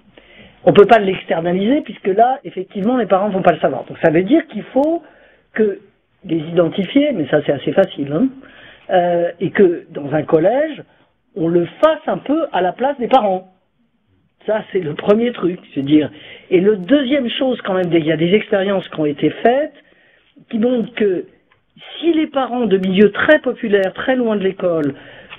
On ne peut pas l'externaliser puisque là, effectivement, les parents ne vont pas le savoir. Donc ça veut dire qu'il faut que les identifier, mais ça c'est assez facile, hein, euh, et que dans un collège, on le fasse un peu à la place des parents. Ça, c'est le premier truc, veux dire. Et le deuxième chose, quand même, il y a des expériences qui ont été faites qui montrent que si les parents de milieux très populaires, très loin de l'école,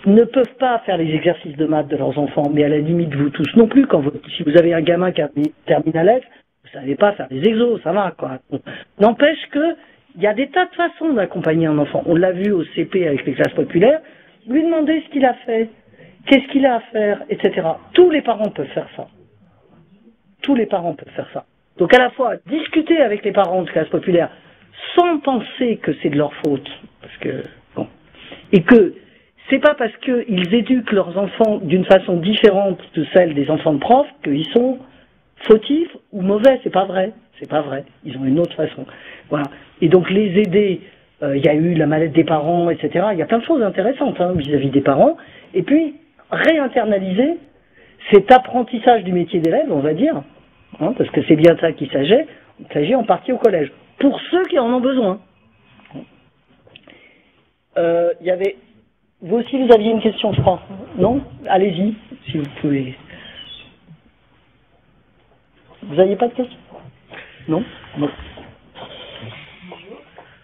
ne peuvent pas faire les exercices de maths de leurs enfants, mais à la limite vous tous non plus, quand vous, si vous avez un gamin qui a à F, vous savez pas faire les exos, ça va quoi. N'empêche que il y a des tas de façons d'accompagner un enfant. On l'a vu au CP avec les classes populaires, lui demander ce qu'il a fait, qu'est-ce qu'il a à faire, etc. Tous les parents peuvent faire ça. Tous les parents peuvent faire ça. Donc à la fois discuter avec les parents de classes populaires sans penser que c'est de leur faute, parce que bon, et que c'est pas parce qu'ils éduquent leurs enfants d'une façon différente de celle des enfants de profs qu'ils sont fautifs ou mauvais. C'est pas vrai. C'est pas vrai. Ils ont une autre façon. Voilà. Et donc les aider. Euh, il y a eu la mallette des parents, etc. Il y a plein de choses intéressantes hein, vis-à-vis -vis des parents. Et puis réinternaliser cet apprentissage du métier d'élève, on va dire, hein, parce que c'est bien ça qu'il s'agit. Il s'agit en partie au collège pour ceux qui en ont besoin. Euh, il y avait vous aussi, vous aviez une question, je crois. Non? Allez-y, si vous pouvez. Vous n'aviez pas de question? Non? Non.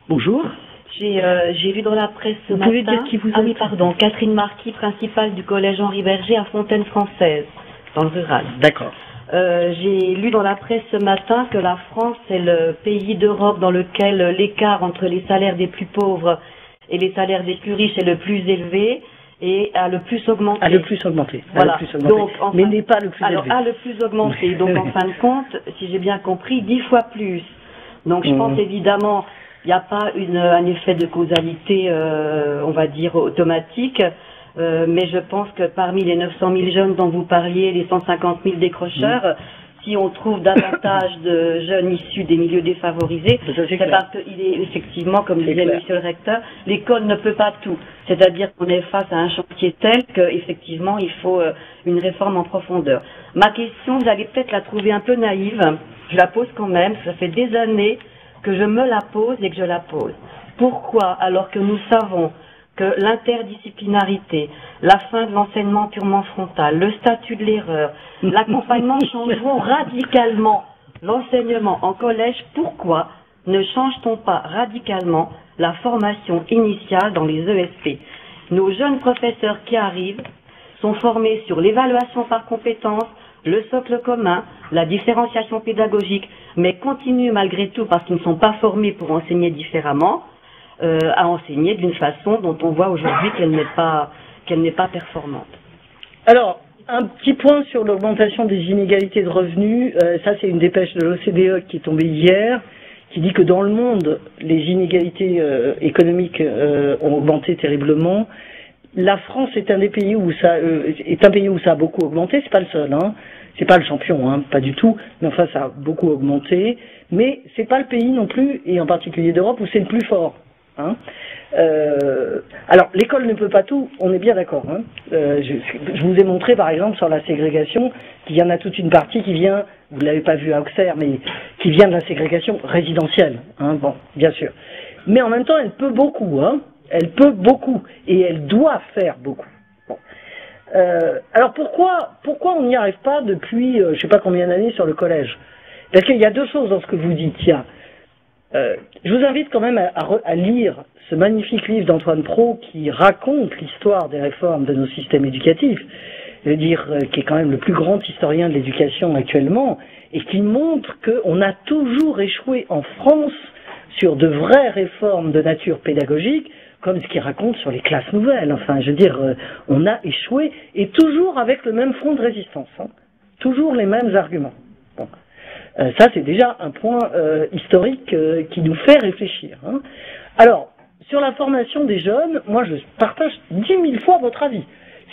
Bonjour. J'ai euh, vu dans la presse ce vous matin. Pouvez dire qui vous ah oui, pardon. Catherine Marquis, principale du collège Henri Berger à Fontaine Française, dans le rural. D'accord. Euh, J'ai lu dans la presse ce matin que la France est le pays d'Europe dans lequel l'écart entre les salaires des plus pauvres et les salaires des plus riches est le plus élevé et a le plus augmenté. A le plus augmenté. Voilà. Le plus augmenté. Donc, enfin, mais n'est pas le plus alors, élevé. a le plus augmenté. Donc, en fin de compte, si j'ai bien compris, dix fois plus. Donc, je pense évidemment, il n'y a pas une, un effet de causalité, euh, on va dire, automatique. Euh, mais je pense que parmi les 900 000 jeunes dont vous parliez, les 150 000 décrocheurs, si on trouve davantage de jeunes issus des milieux défavorisés, c'est parce qu'il est effectivement, comme disait clair. Monsieur le recteur, l'école ne peut pas tout. C'est-à-dire qu'on est face à un chantier tel qu'effectivement il faut euh, une réforme en profondeur. Ma question, vous allez peut-être la trouver un peu naïve, je la pose quand même, ça fait des années que je me la pose et que je la pose. Pourquoi, alors que nous savons que l'interdisciplinarité, la fin de l'enseignement purement frontal, le statut de l'erreur, l'accompagnement changeront radicalement l'enseignement en collège, pourquoi ne change-t-on pas radicalement la formation initiale dans les ESP Nos jeunes professeurs qui arrivent sont formés sur l'évaluation par compétences, le socle commun, la différenciation pédagogique, mais continuent malgré tout, parce qu'ils ne sont pas formés pour enseigner différemment, à enseigner d'une façon dont on voit aujourd'hui qu'elle n'est pas qu'elle n'est pas performante. Alors, un petit point sur l'augmentation des inégalités de revenus. Euh, ça, c'est une dépêche de l'OCDE qui est tombée hier, qui dit que dans le monde, les inégalités euh, économiques euh, ont augmenté terriblement. La France est un des pays où ça est un pays où ça a beaucoup augmenté. C'est pas le seul, hein. C'est pas le champion, hein, pas du tout. Mais enfin, ça a beaucoup augmenté. Mais c'est pas le pays non plus, et en particulier d'Europe, où c'est le plus fort. Hein. Euh, alors, l'école ne peut pas tout, on est bien d'accord. Hein. Euh, je, vous ai montré, par exemple, sur la ségrégation, qu'il y en a toute une partie qui vient, vous ne l'avez pas vu à Auxerre, mais qui vient de la ségrégation résidentielle. Hein, bon, bien sûr. Mais en même temps, elle peut beaucoup. Elle peut beaucoup. Et elle doit faire beaucoup. Euh, alors, pourquoi, on n'y arrive pas depuis, je ne sais pas combien d'années, sur le collège? Parce qu'il y a deux choses dans ce que vous dites. Euh, je vous invite quand même à, lire ce magnifique livre d'Antoine Pro qui raconte l'histoire des réformes de nos systèmes éducatifs, je veux dire, euh, qui est quand même le plus grand historien de l'éducation actuellement, et qui montre qu'on a toujours échoué en France sur de vraies réformes de nature pédagogique, comme ce qu'il raconte sur les classes nouvelles. Enfin, je veux dire, euh, on a échoué, et toujours avec le même front de résistance, hein. toujours les mêmes arguments. Euh, ça, c'est déjà un point euh, historique euh, qui nous fait réfléchir. Hein. Alors, sur la formation des jeunes, moi, je partage dix mille fois votre avis.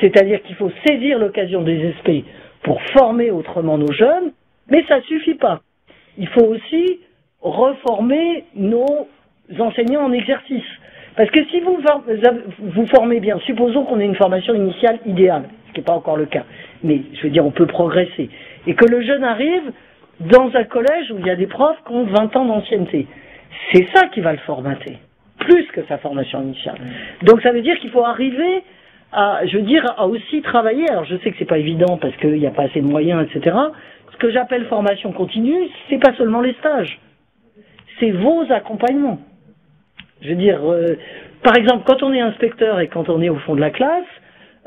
C'est-à-dire qu'il faut saisir l'occasion des SP pour former autrement nos jeunes, mais ça ne suffit pas. Il faut aussi reformer nos enseignants en exercice. Parce que si vous vous formez bien, supposons qu'on ait une formation initiale idéale, ce qui n'est pas encore le cas, mais je veux dire, on peut progresser, et que le jeune arrive dans un collège où il y a des profs qui ont 20 ans d'ancienneté. C'est ça qui va le formater, plus que sa formation initiale. Donc ça veut dire qu'il faut arriver à, je veux dire, à aussi travailler. Alors je sais que c'est pas évident parce qu'il n'y a pas assez de moyens, etc. Ce que j'appelle formation continue, c'est pas seulement les stages, c'est vos accompagnements. Je veux dire, euh, par exemple, quand on est inspecteur et quand on est au fond de la classe,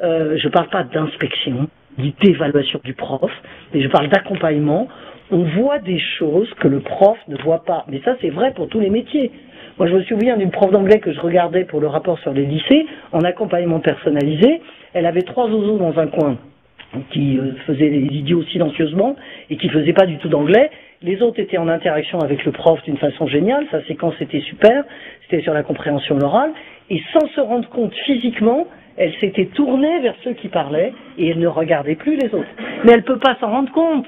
euh, je ne parle pas d'inspection, d'évaluation du prof, mais je parle d'accompagnement on voit des choses que le prof ne voit pas. Mais ça, c'est vrai pour tous les métiers. Moi, je me souviens d'une prof d'anglais que je regardais pour le rapport sur les lycées, en accompagnement personnalisé. Elle avait trois oiseaux dans un coin qui euh, faisaient les idiots silencieusement et qui faisaient pas du tout d'anglais. Les autres étaient en interaction avec le prof d'une façon géniale. Sa séquence était super. C'était sur la compréhension orale. Et sans se rendre compte physiquement, elle s'était tournée vers ceux qui parlaient et elle ne regardait plus les autres. Mais elle peut pas s'en rendre compte.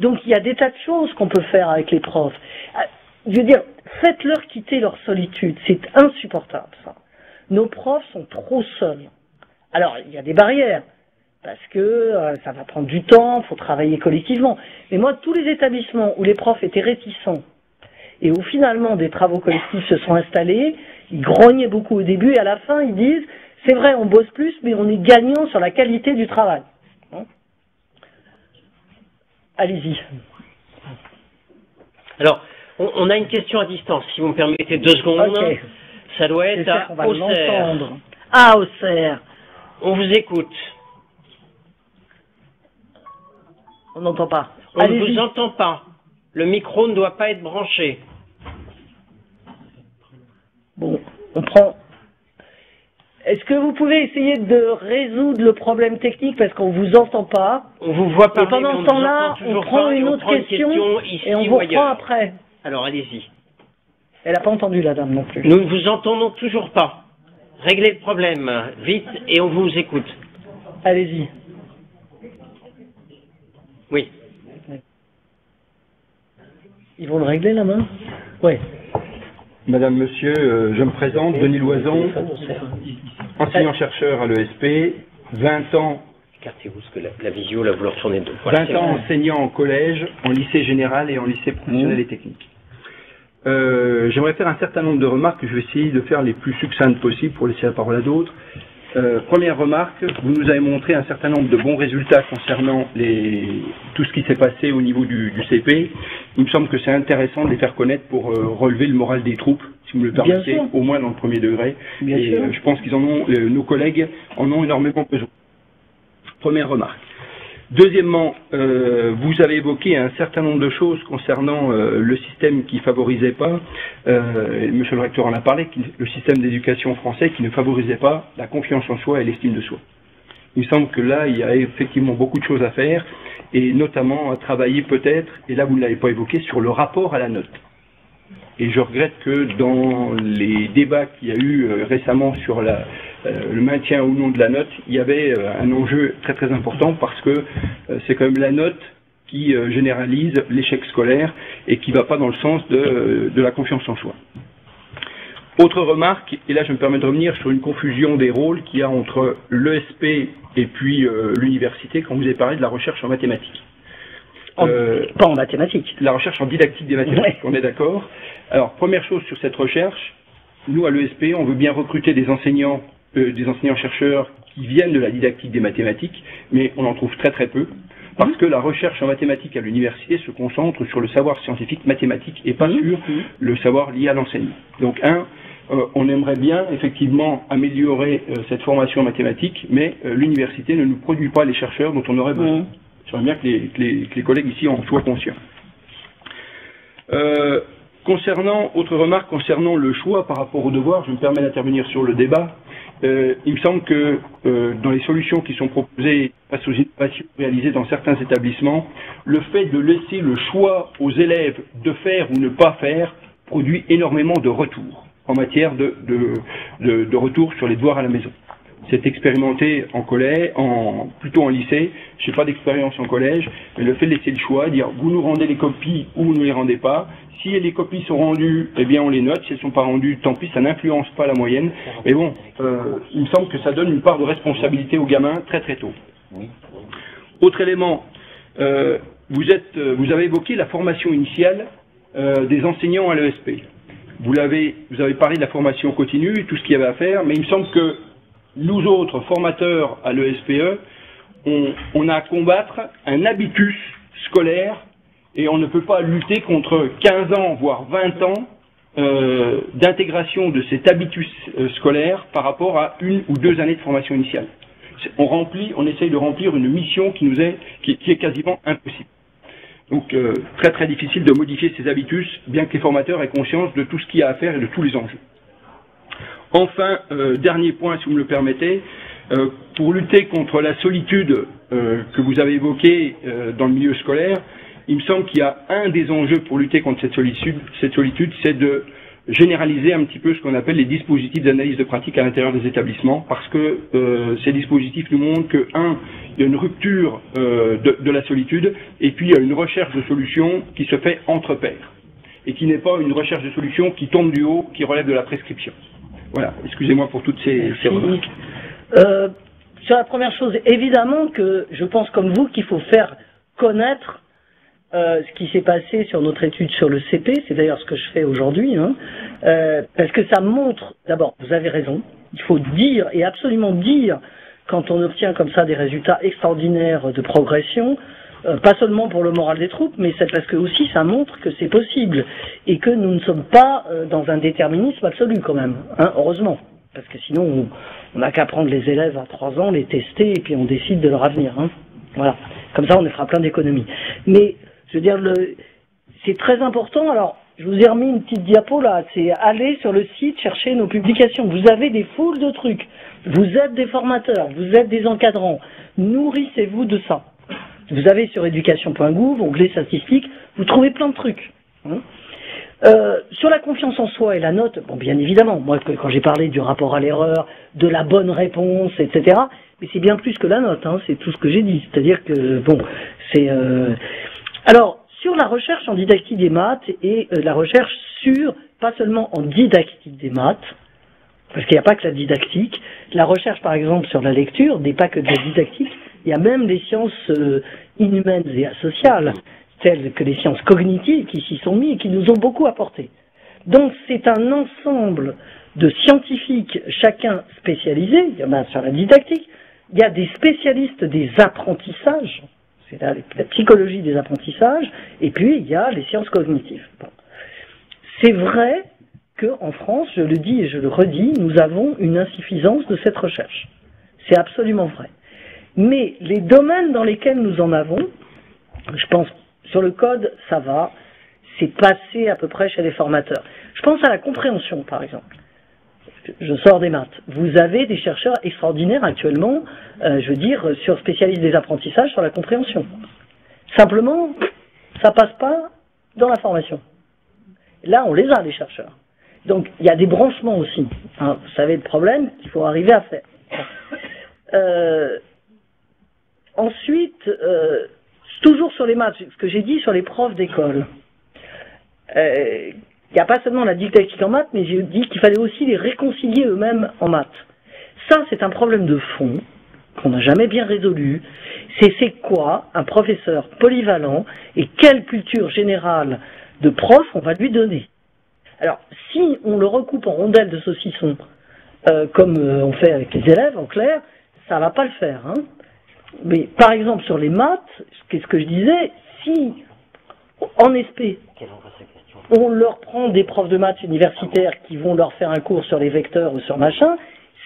Donc il y a des tas de choses qu'on peut faire avec les profs. Euh, je veux dire, faites-leur quitter leur solitude. C'est insupportable, ça. Nos profs sont trop seuls. Alors, il y a des barrières, parce que euh, ça va prendre du temps, il faut travailler collectivement. Mais moi, tous les établissements où les profs étaient réticents, et où finalement des travaux collectifs se sont installés, ils grognaient beaucoup au début, et à la fin, ils disent, c'est vrai, on bosse plus, mais on est gagnant sur la qualité du travail. Allez-y. Alors, on, a une question à distance, si vous me permettez deux secondes. Ça doit être à Auxerre. Ah, Auxerre. On vous écoute. On n'entend pas. On ne vous entend pas. Le micro ne doit pas être branché. Bon, on prend est-ce que vous pouvez essayer de résoudre le problème technique parce qu'on vous entend pas On vous voit pas. Pendant ce temps-là, on prend une autre question, et on vous reprend après. Alors allez-y. Elle n'a pas entendu la dame non plus. Nous ne vous entendons toujours pas. Réglez le problème vite et on vous écoute. Allez-y. Oui. Ils vont le régler la main? Oui. Madame, Monsieur, euh, je me présente, Denis Loison, enseignant-chercheur à l'ESP, 20 ans. Écartez-vous, parce que la, visio, là, vous leur tournez deux. 20 ans enseignant en collège, en lycée général et en lycée professionnel mmh. et technique. Euh, J'aimerais faire un certain nombre de remarques que je vais essayer de faire les plus succinctes possibles pour laisser la parole à d'autres. Euh, première remarque, vous nous avez montré un certain nombre de bons résultats concernant les, tout ce qui s'est passé au niveau du, du, CP. Il me semble que c'est intéressant de les faire connaître pour euh, relever le moral des troupes, si vous me le permettez, au moins dans le premier degré. Et euh, je pense qu'ils en ont, nos collègues en ont énormément besoin. Première remarque. Deuxièmement, euh, vous avez évoqué un certain nombre de choses concernant euh, le système qui favorisait pas, euh, Monsieur le recteur en a parlé, le système d'éducation français qui ne favorisait pas la confiance en soi et l'estime de soi. Il me semble que là, il y a effectivement beaucoup de choses à faire, et notamment à travailler peut-être, et là vous ne l'avez pas évoqué, sur le rapport à la note. Et je regrette que dans les débats qu'il y a eu euh, récemment sur la, le maintien ou non de la note, il y avait euh, un enjeu très très important parce que c'est quand même la note qui généralise l'échec scolaire et qui ne va pas dans le sens de, de la confiance en soi. Autre remarque, et là je me permets de revenir sur une confusion des rôles qu'il y a entre l'ESP et puis l'université quand vous avez parlé de la recherche en mathématiques. Euh, pas en mathématiques. La recherche en didactique des mathématiques, on est d'accord. Alors, première chose sur cette recherche, nous à l'ESP, on veut bien recruter des enseignants, euh, des enseignants-chercheurs qui viennent de la didactique des mathématiques, mais on en trouve très très peu, parce que la recherche en mathématiques à l'université se concentre sur le savoir scientifique mathématique et pas mmh. sur mmh. le savoir lié à l'enseignement. Donc, un, euh, on aimerait bien effectivement améliorer cette formation en mathématiques, mais l'université ne nous produit pas les chercheurs dont on aurait besoin. J'aimerais bien que les, collègues ici en soient conscients. Euh, concernant, autre remarque concernant le choix par rapport au devoir, je me permets d'intervenir sur le débat. Euh, il me semble que euh, dans les solutions qui sont proposées face aux innovations réalisées dans certains établissements, le fait de laisser le choix aux élèves de faire ou ne pas faire produit énormément de retours en matière de, de, retour sur les devoirs à la maison c'est expérimenté en collège, plutôt en lycée. Je n'ai pas d'expérience en collège, mais le fait de laisser le choix, dire vous nous rendez les copies ou vous ne les rendez pas. Si les copies sont rendues, eh bien on les note. Si elles ne sont pas rendues, tant pis, ça n'influence pas la moyenne. Mais bon, euh, il me semble que ça donne une part de responsabilité aux gamins très très tôt. Autre élément, euh, vous, êtes, euh, vous avez évoqué la formation initiale des enseignants à l'ESP. Vous, l'avez, vous avez parlé de la formation continue, tout ce qu'il y avait à faire, mais il me semble que nous autres, formateurs à l'ESPE, on, a à combattre un habitus scolaire et on ne peut pas lutter contre 15 ans, voire 20 ans euh, d'intégration de cet habitus euh, scolaire par rapport à une ou deux années de formation initiale. On remplit, essaye de remplir une mission qui nous est, qui, est quasiment impossible. Donc euh, très très difficile de modifier ces habitus, bien que les formateurs aient conscience de tout ce qu'il y a à faire et de tous les enjeux. Enfin, dernier point, si vous me le permettez, pour lutter contre la solitude que vous avez évoquée dans le milieu scolaire, il me semble qu'il y a un des enjeux pour lutter contre cette solitude, cette solitude, c'est de généraliser un petit peu ce qu'on appelle les dispositifs d'analyse de pratique à l'intérieur des établissements, parce que ces dispositifs nous montrent que, un, il y a une rupture de, de, la solitude, et puis il y a une recherche de solutions qui se fait entre pairs, et qui n'est pas une recherche de solutions qui tombe du haut, qui relève de la prescription. Voilà, excusez-moi pour toutes ces, remarques. Euh, sur la première chose, évidemment que je pense comme vous qu'il faut faire connaître euh, ce qui s'est passé sur notre étude sur le CP, c'est d'ailleurs ce que je fais aujourd'hui, hein, euh, parce que ça montre, d'abord, vous avez raison, il faut dire et absolument dire quand on obtient comme ça des résultats extraordinaires de progression, euh, pas seulement pour le moral des troupes, mais c'est parce que aussi ça montre que c'est possible et que nous ne sommes pas euh, dans un déterminisme absolu quand même, hein, heureusement, parce que sinon on n'a qu'à prendre les élèves à trois ans, les tester et puis on décide de leur avenir. Hein. Voilà, comme ça on fera plein d'économies. Mais je veux dire, c'est très important. Alors je vous ai remis une petite diapo là, c'est aller sur le site chercher nos publications. Vous avez des foules de trucs. Vous êtes des formateurs, vous êtes des encadrants. Nourrissez-vous de ça. Vous avez sur éducation.gouv, onglet statistique, vous trouvez plein de trucs. Hein. Euh, sur la confiance en soi et la note, bon, bien évidemment, moi, quand j'ai parlé du rapport à l'erreur, de la bonne réponse, etc., mais c'est bien plus que la note, hein, c'est tout ce que j'ai dit. C'est-à-dire que, bon, c'est... Euh... Alors, sur la recherche en didactique des maths et euh, la recherche sur, pas seulement en didactique des maths, parce qu'il n'y a pas que la didactique, la recherche, par exemple, sur la lecture n'est pas que de la didactique, il y a même des sciences euh, inhumaines et asociales, telles que les sciences cognitives, qui s'y sont mis et qui nous ont beaucoup apporté. Donc c'est un ensemble de scientifiques, chacun spécialisé, il y en a sur la didactique, il y a des spécialistes des apprentissages, c'est la, la, psychologie des apprentissages, et puis il y a les sciences cognitives. C'est vrai qu'en France, je le dis et je le redis, nous avons une insuffisance de cette recherche. C'est absolument vrai. Mais les domaines dans lesquels nous en avons, je pense sur le code, ça va, c'est passé à peu près chez les formateurs. Je pense à la compréhension, par exemple. Je sors des maths. Vous avez des chercheurs extraordinaires actuellement, euh, je veux dire, sur spécialistes des apprentissages sur la compréhension. Simplement, ça passe pas dans la formation. Là, on les a, les chercheurs. Donc, il y a des branchements aussi. Hein. Vous savez le problème qu'il faut arriver à faire. Euh, ensuite, euh, toujours sur les maths, ce que j'ai dit sur les profs d'école. Il n'y a pas seulement la didactique en maths, mais j'ai dit qu'il fallait aussi les réconcilier eux-mêmes en maths. Ça, c'est un problème de fond qu'on n'a jamais bien résolu. C'est c'est quoi un professeur polyvalent et quelle culture générale de prof on va lui donner? Alors, si on le recoupe en rondelles de saucisson, euh, comme euh, on fait avec les élèves, en clair, ça va pas le faire. Hein. Mais par exemple, sur les maths, qu'est-ce que je disais? Si, en SP, on leur prend des profs de maths universitaires qui vont leur faire un cours sur les vecteurs ou sur machin,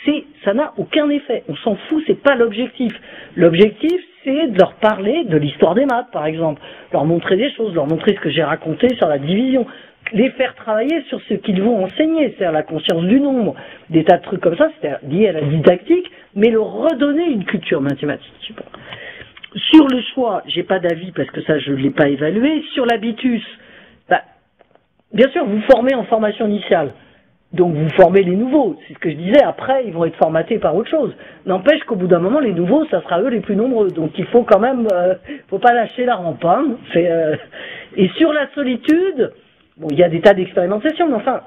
c'est, ça n'a aucun effet. On s'en fout, c'est pas l'objectif. L'objectif, c'est de leur parler de l'histoire des maths, par exemple, leur montrer des choses, leur montrer ce que j'ai raconté sur la division, les faire travailler sur ce qu'ils vont enseigner, c'est-à-dire la conscience du nombre, des tas de trucs comme ça, c'est lié à la didactique, mais leur redonner une culture mathématique. Sur le choix, j'ai pas d'avis parce que ça je l'ai pas évalué. Sur l'habitus, bien sûr, vous formez en formation initiale. Donc vous formez les nouveaux, c'est ce que je disais, après ils vont être formatés par autre chose. N'empêche qu'au bout d'un moment, les nouveaux, ça sera eux les plus nombreux. Donc il faut quand même, euh, faut pas lâcher la rampe. Euh, et sur la solitude, bon, il y a des tas d'expérimentations, mais enfin,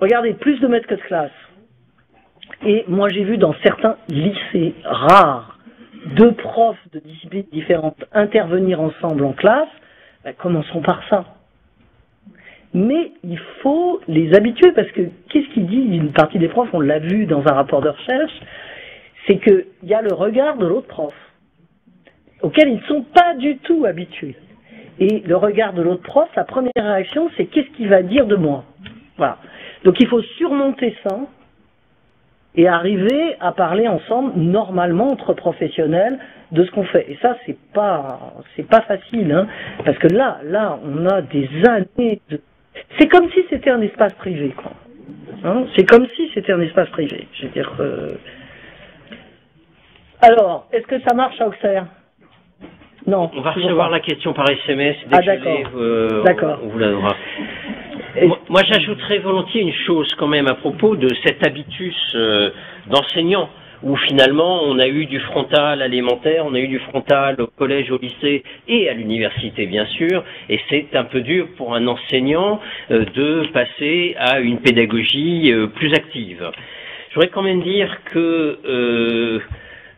regardez, plus de maîtres que de classe. Et moi j'ai vu dans certains lycées rares, deux profs de disciplines différentes intervenir ensemble en classe, ben, commençons par ça mais il faut les habituer parce que qu'est-ce qu'il dit une partie des profs, on l'a vu dans un rapport de recherche, c'est qu'il y a le regard de l'autre prof auquel ils ne sont pas du tout habitués. Et le regard de l'autre prof, sa première réaction, c'est qu'est-ce qu'il va dire de moi? Voilà. Donc il faut surmonter ça et arriver à parler ensemble normalement entre professionnels de ce qu'on fait. Et ça, c'est pas c'est pas facile, hein, parce que là, là, on a des années de c'est comme si c'était un espace privé, quoi. Hein c'est comme si c'était un espace privé. Je veux dire. Euh... Alors, est-ce que ça marche à Auxerre? Non. On va recevoir la question par SMS. Dès ah d'accord. Euh, d'accord. On vous la donnera. Moi, j'ajouterais volontiers une chose quand même à propos de cet habitus euh, d'enseignant où finalement on a eu du frontal alimentaire, on a eu du frontal au collège, au lycée et à l'université bien sûr, et c'est un peu dur pour un enseignant euh, de passer à une pédagogie euh, plus active. Je voudrais quand même dire que euh,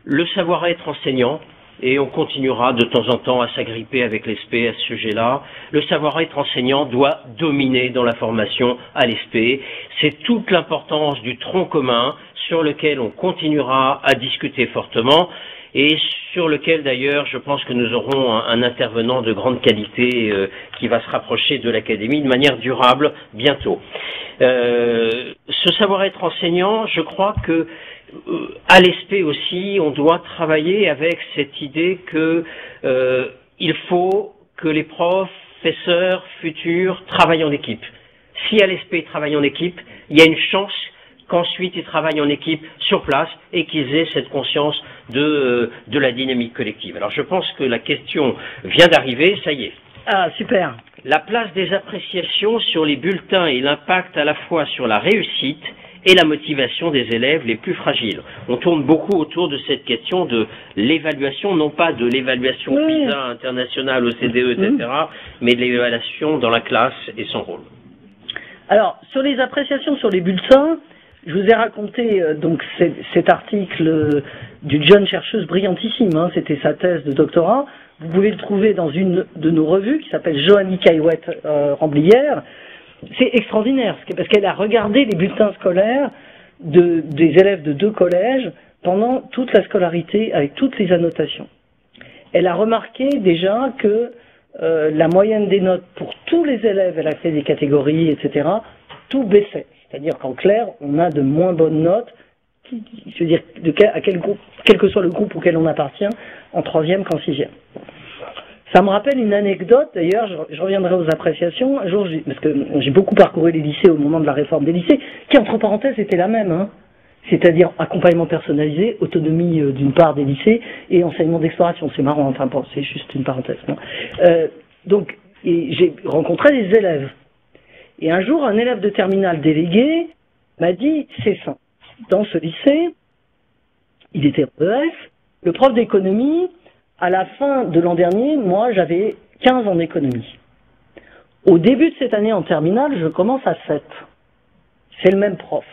le savoir-être enseignant, et on continuera de temps en temps à s'agripper avec l'ESP à ce sujet-là. Le savoir-être enseignant doit dominer dans la formation à l'ESP. C'est toute l'importance du tronc commun, sur lequel on continuera à discuter fortement et sur lequel d'ailleurs je pense que nous aurons un, intervenant de grande qualité euh, qui va se rapprocher de l'académie de manière durable bientôt. Euh, ce savoir-être enseignant, je crois que euh, à l'ESP aussi, on doit travailler avec cette idée que il faut que les professeurs futurs travaillent en équipe. Si à l'ESP travaillent en équipe, il y a une chance qu'ensuite ils travaillent en équipe sur place et qu'ils aient cette conscience de, euh, de la dynamique collective. Alors je pense que la question vient d'arriver, ça y est. Ah, super. La place des appréciations sur les bulletins et l'impact à la fois sur la réussite et la motivation des élèves les plus fragiles. On tourne beaucoup autour de cette question de l'évaluation, non pas de l'évaluation PISA internationale, OCDE, etc., mmh. mais de l'évaluation dans la classe et son rôle. Alors, sur les appréciations sur les bulletins, je vous ai raconté euh, donc cet article euh, d'une jeune chercheuse brillantissime, hein, c'était sa thèse de doctorat. Vous pouvez le trouver dans une de nos revues qui s'appelle Joannie Caillouette euh, Ramblière. C'est extraordinaire parce qu'elle a regardé les bulletins scolaires de, des élèves de deux collèges pendant toute la scolarité avec toutes les annotations. Elle a remarqué déjà que la moyenne des notes pour tous les élèves, elle a fait des catégories, etc., tout baissait. C'est-à-dire qu'en clair, on a de moins bonnes notes dire, de quel, à quel groupe, quel que soit le groupe auquel on appartient, en troisième qu'en sixième. Ça me rappelle une anecdote, d'ailleurs, je, reviendrai aux appréciations. Un jour, parce que j'ai beaucoup parcouru les lycées au moment de la réforme des lycées, qui, entre parenthèses, était la même. Hein. C'est-à-dire accompagnement personnalisé, autonomie euh, d'une part des lycées et enseignement d'exploration. C'est marrant, enfin bon, c'est juste une parenthèse. Euh, donc, j'ai rencontré des élèves. Et un jour, un élève de terminale délégué m'a dit, c'est ça. Dans ce lycée, il était en EF, le prof d'économie à la fin de l'an dernier, moi, j'avais 15 en économie. Au début de cette année en terminale, je commence à 7. C'est le même prof.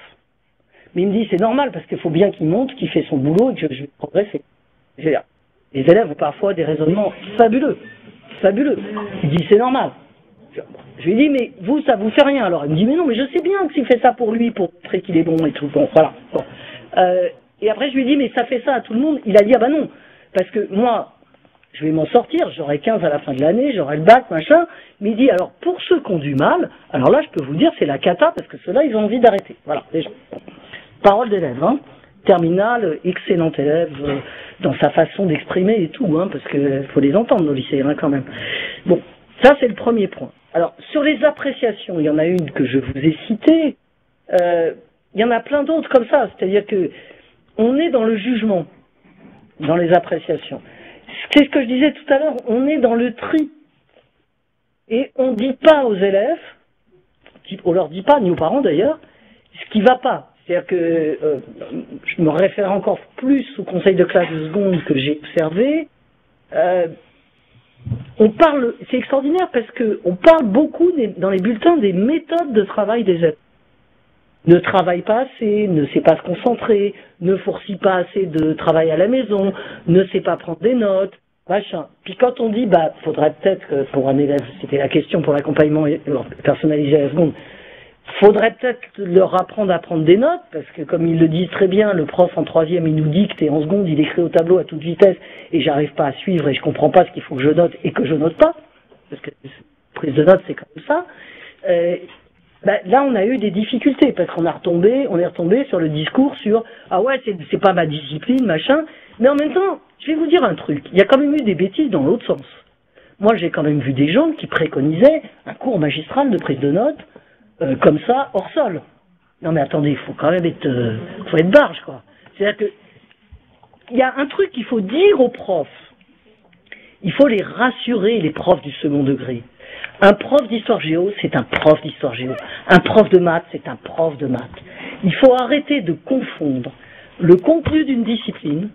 Mais il me dit, c'est normal parce qu'il faut bien qu'il monte, qu'il fait son boulot et que je, vais progresser. les élèves ont parfois des raisonnements fabuleux. Fabuleux. Il dit, c'est normal. Je lui dis, mais vous, ça vous fait rien. Alors il me dit, mais non, mais je sais bien que s'il fait ça pour lui, pour montrer qu'il est bon et tout. Bon, voilà. Euh, et après, je lui dis, mais ça fait ça à tout le monde. Il a dit, ah bah non, parce que moi, je vais m'en sortir, j'aurai 15 à la fin de l'année, j'aurai le bac, machin. Mais il dit, alors pour ceux qui ont du mal, alors là, je peux vous dire, c'est la cata, parce que ceux-là, ils ont envie d'arrêter. Voilà, déjà. Parole d'élève, hein. Terminal, excellent élève, euh, dans sa façon d'exprimer et tout, hein, parce qu'il faut les entendre, nos lycéens, quand même. Bon, ça, c'est le premier point. Alors, sur les appréciations, il y en a une que je vous ai citée, euh, il y en a plein d'autres comme ça, c'est-à-dire que on est dans le jugement, dans les appréciations. C'est ce que je disais tout à l'heure, on est dans le tri. Et on ne dit pas aux élèves, on leur dit pas, ni aux parents d'ailleurs, ce qui va pas. C'est-à-dire que euh, je me réfère encore plus au conseil de classe de seconde que j'ai observé. Euh, on parle, c'est extraordinaire parce que on parle beaucoup dans les bulletins des méthodes de travail des élèves. Ne travaille pas assez, ne sait pas se concentrer, ne fourcit pas assez de travail à la maison, ne sait pas prendre des notes, machin. Puis quand on dit, bah, faudrait peut-être que pour un élève, c'était la question pour l'accompagnement personnalisé à la seconde, faudrait peut-être leur apprendre à prendre des notes, parce que comme ils le disent très bien, le prof en troisième, il nous dicte et en seconde, il écrit au tableau à toute vitesse et j'arrive pas à suivre et je comprends pas ce qu'il faut que je note et que je note pas, parce que prise de notes, c'est comme ça. Euh, bah, là, on a eu des difficultés parce qu'on a retombé, on est retombé sur le discours sur ah ouais, c'est pas ma discipline, machin. Mais en même temps, je vais vous dire un truc. Il y a quand même eu des bêtises dans l'autre sens. Moi, j'ai quand même vu des gens qui préconisaient un cours magistral de prise de notes euh, comme ça, hors sol. Non mais attendez, il faut quand même être, euh, faut être barge quoi. C'est-à-dire que il y a un truc qu'il faut dire aux profs. Il faut les rassurer, les profs du second degré. Un prof d'histoire géo, c'est un prof d'histoire géo. Un prof de maths, c'est un prof de maths. Il faut arrêter de confondre le contenu d'une discipline,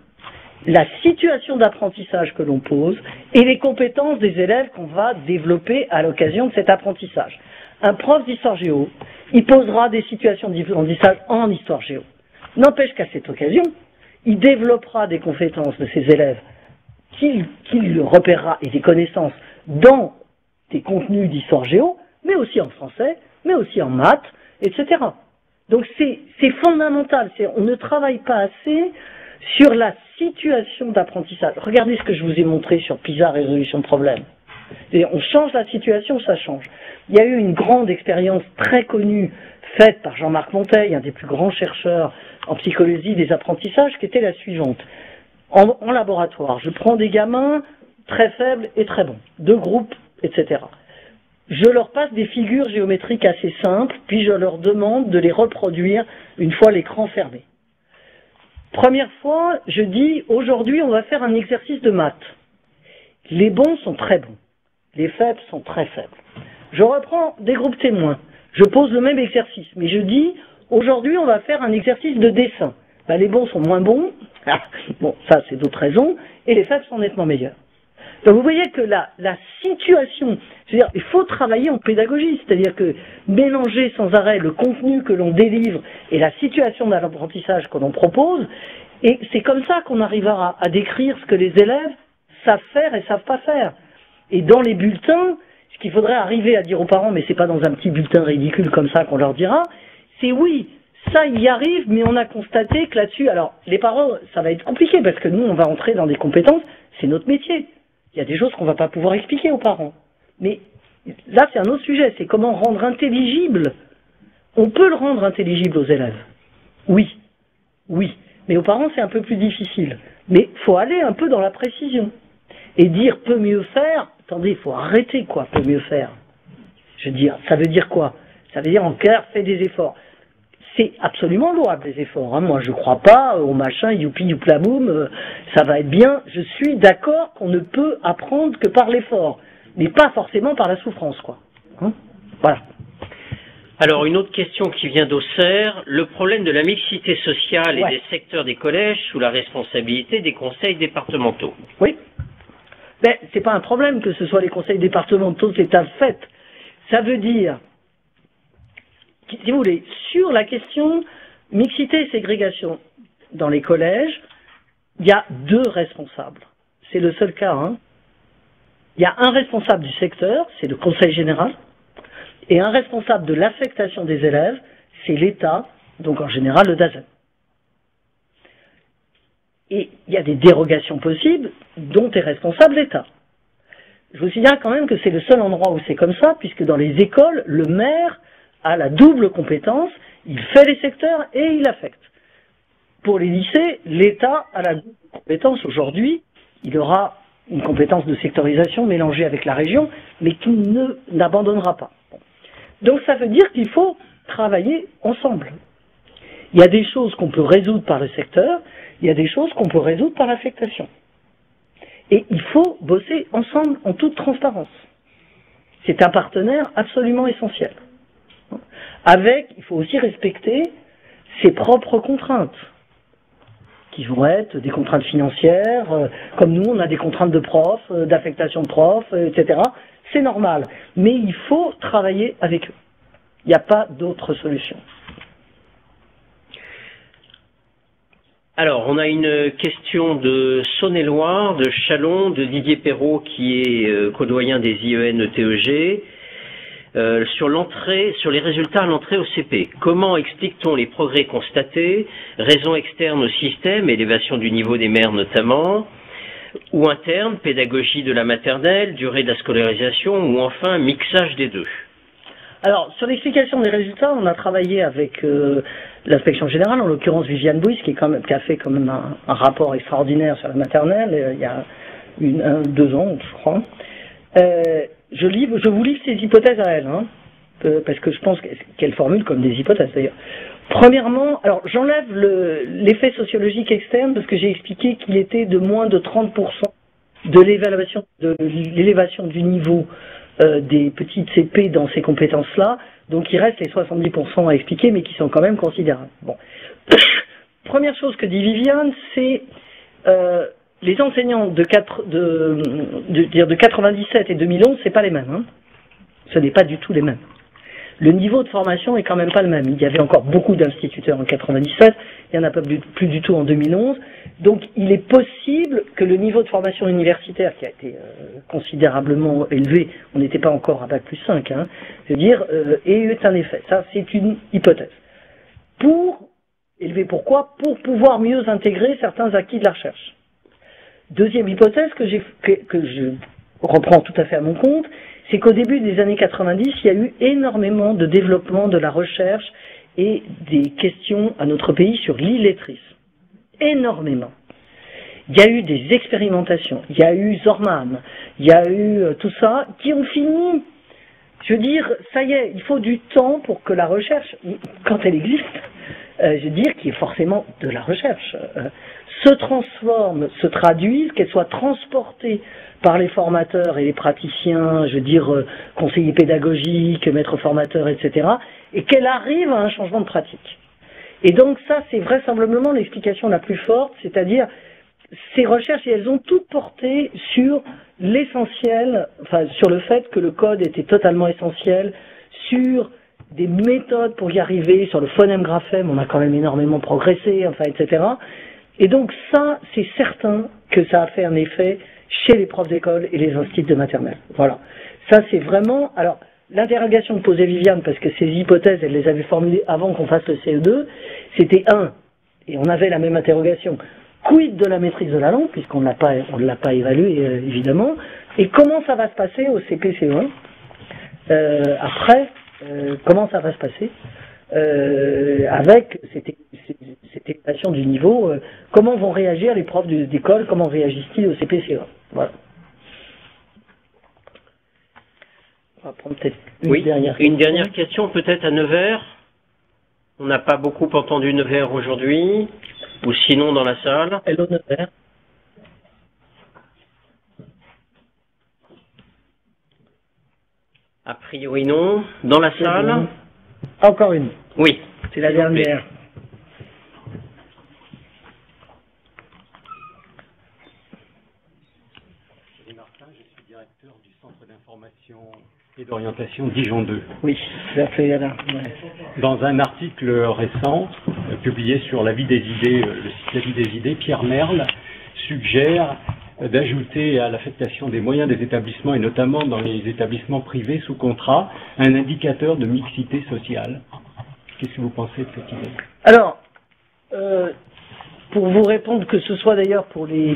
la situation d'apprentissage que l'on pose et les compétences des élèves qu'on va développer à l'occasion de cet apprentissage un prof d'histoire géo, il posera des situations d'apprentissage en histoire géo. N'empêche qu'à cette occasion, il développera des compétences de ses élèves qu'il repérera et des connaissances dans des contenus d'histoire géo, mais aussi en français, mais aussi en maths, etc. Donc c'est fondamental, on ne travaille pas assez sur la situation d'apprentissage. Regardez ce que je vous ai montré sur PISA résolution de problème. On change la situation, ça change. Il y a eu une grande expérience très connue faite par Jean-Marc Monteil, un des plus grands chercheurs en psychologie des apprentissages, qui était la suivante. En, en laboratoire, je prends des gamins très faibles et très bons, deux groupes, etc. Je leur passe des figures géométriques assez simples, puis je leur demande de les reproduire une fois l'écran fermé. Première fois, je dis, aujourd'hui, on va faire un exercice de maths. Les bons sont très bons, les faibles sont très faibles. Je reprends des groupes témoins. Je pose le même exercice, mais je dis, aujourd'hui, on va faire un exercice de dessin. Ben, les bons sont moins bons. Bon, ça, c'est d'autres raisons. Et les faibles sont nettement meilleurs. Donc, vous voyez que la, situation, c'est-à-dire, il faut travailler en pédagogie, c'est-à-dire que mélanger sans arrêt le contenu que l'on délivre et la situation d'apprentissage que l'on propose, et c'est comme ça qu'on arrivera à décrire ce que les élèves savent faire et savent pas faire. Et dans les bulletins, ce qu'il faudrait arriver à dire aux parents, mais c'est pas dans un petit bulletin ridicule comme ça qu'on leur dira, c'est oui, ça y arrive, mais on a constaté que là-dessus, alors les parents, ça va être compliqué parce que nous, on va entrer dans des compétences, c'est notre métier. Il y a des choses qu'on va pas pouvoir expliquer aux parents. Mais là, c'est un autre sujet, c'est comment rendre intelligible. On peut le rendre intelligible aux élèves. Oui. Oui. Mais aux parents, c'est un peu plus difficile. Mais faut aller un peu dans la précision. Et dire peut mieux faire, attendez, il faut arrêter quoi, peut mieux faire. Je veux dire, ça veut dire quoi? Ça veut dire en cœur, fais des efforts. C'est absolument louable les efforts. Hein. Moi, je crois pas au machin youpi youplaboum, euh, ça va être bien. Je suis d'accord qu'on ne peut apprendre que par l'effort, mais pas forcément par la souffrance, quoi. Hein voilà. Alors, une autre question qui vient d'Auxerre, le problème de la mixité sociale et Ouais. des secteurs des collèges sous la responsabilité des conseils départementaux. Oui. Ben, c'est pas un problème que ce soit les conseils départementaux, c'est un fait. Ça veut dire, si vous voulez, sur la question mixité et ségrégation dans les collèges, il y a deux responsables. C'est le seul cas, hein. Il y a un responsable du secteur, c'est le conseil général, et un responsable de l'affectation des élèves, c'est l'État, donc en général le DAZEN. Et il y a des dérogations possibles dont est responsable l'État. Je vous signale quand même que c'est le seul endroit où c'est comme ça, puisque dans les écoles, le maire a la double compétence, il fait les secteurs et il affecte. Pour les lycées, l'État a la double compétence aujourd'hui, il aura une compétence de sectorisation mélangée avec la région, mais qui ne n'abandonnera pas. Donc ça veut dire qu'il faut travailler ensemble. Il y a des choses qu'on peut résoudre par le secteur, il y a des choses qu'on peut résoudre par l'affectation. Et il faut bosser ensemble en toute transparence. C'est un partenaire absolument essentiel. Avec, il faut aussi respecter ses propres contraintes, qui vont être des contraintes financières, euh, comme nous, on a des contraintes de profs, euh, d'affectation de profs, euh, etc. C'est normal. Mais il faut travailler avec eux. Il n'y a pas d'autre solution. Alors, on a une question de Saône-et-Loire, de Chalon, de Didier Perrault, qui est euh, co-doyen des IEN TEG, euh, sur l'entrée, sur les résultats à l'entrée au CP. Comment explique-t-on les progrès constatés, raisons externes au système, élévation du niveau des mères notamment, ou internes, pédagogie de la maternelle, durée de la scolarisation, ou enfin mixage des deux? Alors, sur l'explication des résultats, on a travaillé avec euh, l'inspection générale, en l'occurrence Viviane Bouys, qui, qui a fait quand même un, rapport extraordinaire sur la maternelle euh, il y a une, un, deux ans, je crois. Euh, je, vous livre ces hypothèses à elle, hein, euh, parce que je pense qu'elle formule comme des hypothèses d'ailleurs. Premièrement, alors j'enlève le- l'effet sociologique externe parce que j'ai expliqué qu'il était de moins de 30% de l'évaluation de l'élévation du niveau des petites CP dans ces compétences-là. Donc il reste les 70% à expliquer, mais qui sont quand même considérables. Bon. Première chose que dit Viviane, c'est euh, les enseignants de, 4, de, de, de 97 et 2011, c'est pas les mêmes. Hein. Ce n'est pas du tout les mêmes. Le niveau de formation est quand même pas le même. Il y avait encore beaucoup d'instituteurs en 97, il n'y en a pas plus, du tout en 2011. Donc il est possible que le niveau de formation universitaire, qui a été euh, considérablement élevé, on n'était pas encore à Bac plus 5, hein, je veux dire, euh, ait eu un effet. Ça, c'est une hypothèse. Pour, élevé pourquoi? Pour pouvoir mieux intégrer certains acquis de la recherche. Deuxième hypothèse que, que je reprends tout à fait à mon compte, c'est qu'au début des années 90, il y a eu énormément de développement de la recherche et des questions à notre pays sur l'illettrisme. Énormément. Il y a eu des expérimentations, il y a eu Zorman, il y a eu euh, tout ça, qui ont fini. Je veux dire, ça y est, il faut du temps pour que la recherche, quand elle existe, euh, je veux dire, qui est forcément de la recherche, euh, se transforme, se traduise, qu'elle soit transportée par les formateurs et les praticiens, je veux dire, euh, conseillers pédagogiques, maîtres formateurs, etc., et qu'elle arrive à un changement de pratique. Et donc ça, c'est vraisemblablement l'explication la plus forte, c'est-à-dire ces recherches, elles ont toutes porté sur l'essentiel, enfin sur le fait que le code était totalement essentiel, sur des méthodes pour y arriver, sur le phonème graphème, on a quand même énormément progressé, enfin, etc. Et donc ça, c'est certain que ça a fait un effet chez les profs d'école et les instituts de maternelle. Voilà. Ça, c'est vraiment... Alors, l'interrogation que posait Viviane, parce que ces hypothèses, elle les avait formulées avant qu'on fasse le CE2, c'était un, et on avait la même interrogation, quid de la maîtrise de la langue, puisqu'on ne l'a pas, on l'a pas évalué, euh, évidemment, et comment ça va se passer au CPCE1 euh, après, euh, comment ça va se passer avec cette, cette équation du niveau, euh, comment vont réagir les profs d'école, comment réagissent-ils au CPCE Voilà. On va prendre peut-être une oui, dernière question. Une dernière question peut-être à Nevers. On n'a pas beaucoup entendu Nevers aujourd'hui, ou sinon dans la salle. Hello Nevers. A priori non. Dans la salle Encore une. Oui. C'est la dernière. Martin, je suis directeur du Centre d'information et d'orientation Dijon 2. Oui, ça fait là. Dans un article récent euh, publié sur la vie des idées, euh, le site La vie des idées, Pierre Merle suggère d'ajouter à l'affectation des moyens des établissements, et notamment dans les établissements privés sous contrat, un indicateur de mixité sociale. Qu'est-ce que vous pensez de cette idée? Alors, euh, pour vous répondre, que ce soit d'ailleurs pour les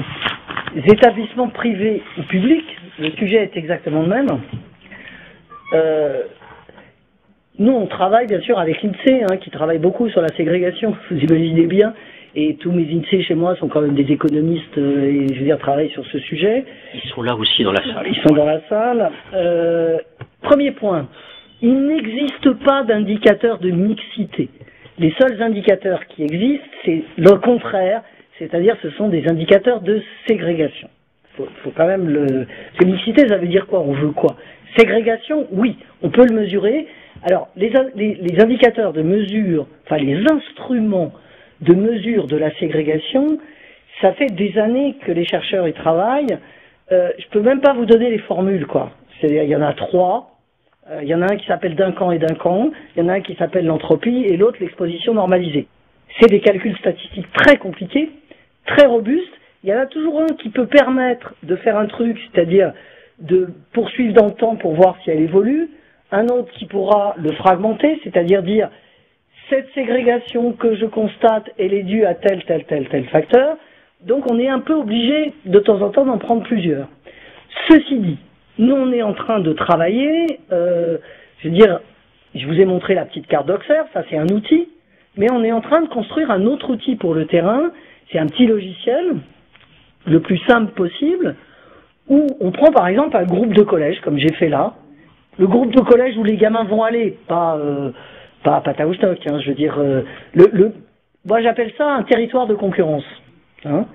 établissements privés ou publics, le sujet est exactement le même. Euh, nous, on travaille bien sûr avec l'INSEE, hein, qui travaille beaucoup sur la ségrégation, vous imaginez bien, et tous mes INSEE chez moi sont quand même des économistes euh, et je veux dire travaillent sur ce sujet. Ils sont là aussi dans la salle. Ils sont dans la salle. Euh, premier point, il n'existe pas d'indicateur de mixité. Les seuls indicateurs qui existent, c'est le contraire, c'est-à-dire ce sont des indicateurs de ségrégation. Faut, faut quand même le. Parce mixité, ça veut dire quoi? On veut quoi? Ségrégation, oui, on peut le mesurer. Alors, les, les, les indicateurs de mesure, enfin les instruments de mesure de la ségrégation, ça fait des années que les chercheurs y travaillent. Euh, je peux même pas vous donner les formules, quoi. C'est-à-dire, il y en a trois. Euh, il y en a un qui s'appelle Duncan et Duncan. Il y en a un qui s'appelle l'entropie et l'autre l'exposition normalisée. C'est des calculs statistiques très compliqués, très robustes. Il y en a toujours un qui peut permettre de faire un truc, c'est-à-dire de poursuivre dans le temps pour voir si elle évolue. Un autre qui pourra le fragmenter, c'est-à-dire dire cette ségrégation que je constate, elle est due à tel, tel, tel, tel facteur. Donc on est un peu obligé de temps en temps d'en prendre plusieurs. Ceci dit, nous on est en train de travailler, euh, je veux dire, je vous ai montré la petite carte d'Oxer, ça c'est un outil, mais on est en train de construire un autre outil pour le terrain, c'est un petit logiciel, le plus simple possible, où on prend par exemple un groupe de collège, comme j'ai fait là, le groupe de collège où les gamins vont aller, pas... Euh, pas à hein, je veux dire, euh, le, le, moi j'appelle ça un territoire de concurrence. Hein,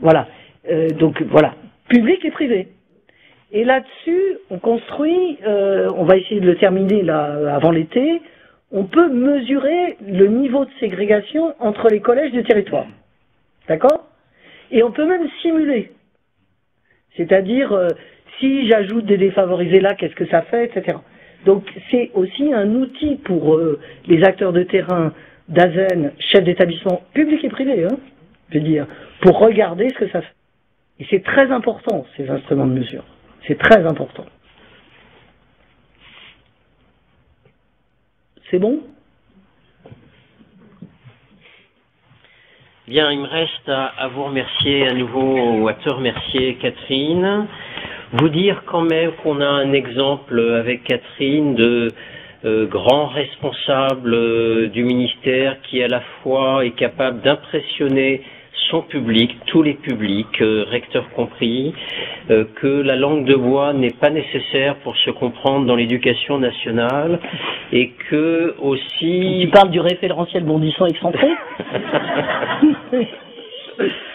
voilà. Euh, donc voilà, public et privé. Et là-dessus, on construit, euh, on va essayer de le terminer là avant l'été, on peut mesurer le niveau de ségrégation entre les collèges du territoire. D'accord? Et on peut même simuler. C'est-à-dire, si j'ajoute des défavorisés là, qu'est-ce que ça fait, etc. Donc c'est aussi un outil pour euh, les acteurs de terrain d'AZEN, chefs d'établissement public et privé, hein, je veux dire, pour regarder ce que ça fait. Et c'est très important, ces instruments de mesure. C'est très important. C'est bon? Bien, il me reste à, à, vous remercier à nouveau, ou à te remercier Catherine. Vous dire quand même qu'on a un exemple avec Catherine de euh, grand responsable euh, du ministère qui à la fois est capable d'impressionner son public, tous les publics, euh, recteurs compris, que la langue de bois n'est pas nécessaire pour se comprendre dans l'éducation nationale et que aussi... Tu parles du référentiel bondissant excentré?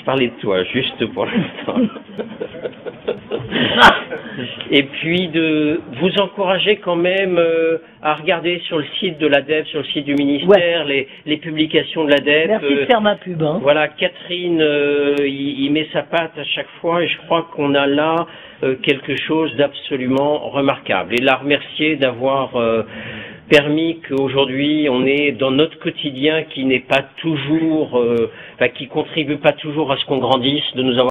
Je parlais de toi, juste pour l'instant. Et puis de vous encourager quand même euh, à regarder sur le site de l'ADEP, sur le site du ministère, les, les, publications de l'ADEP. Merci de faire ma pub. Hein. Voilà, Catherine, euh, il, met sa patte à chaque fois et je crois qu'on a là euh, quelque chose d'absolument remarquable. Et la remercier d'avoir permis qu'aujourd'hui on est dans notre quotidien qui n'est pas toujours, euh, qui contribue pas toujours à ce qu'on grandisse, de nous avoir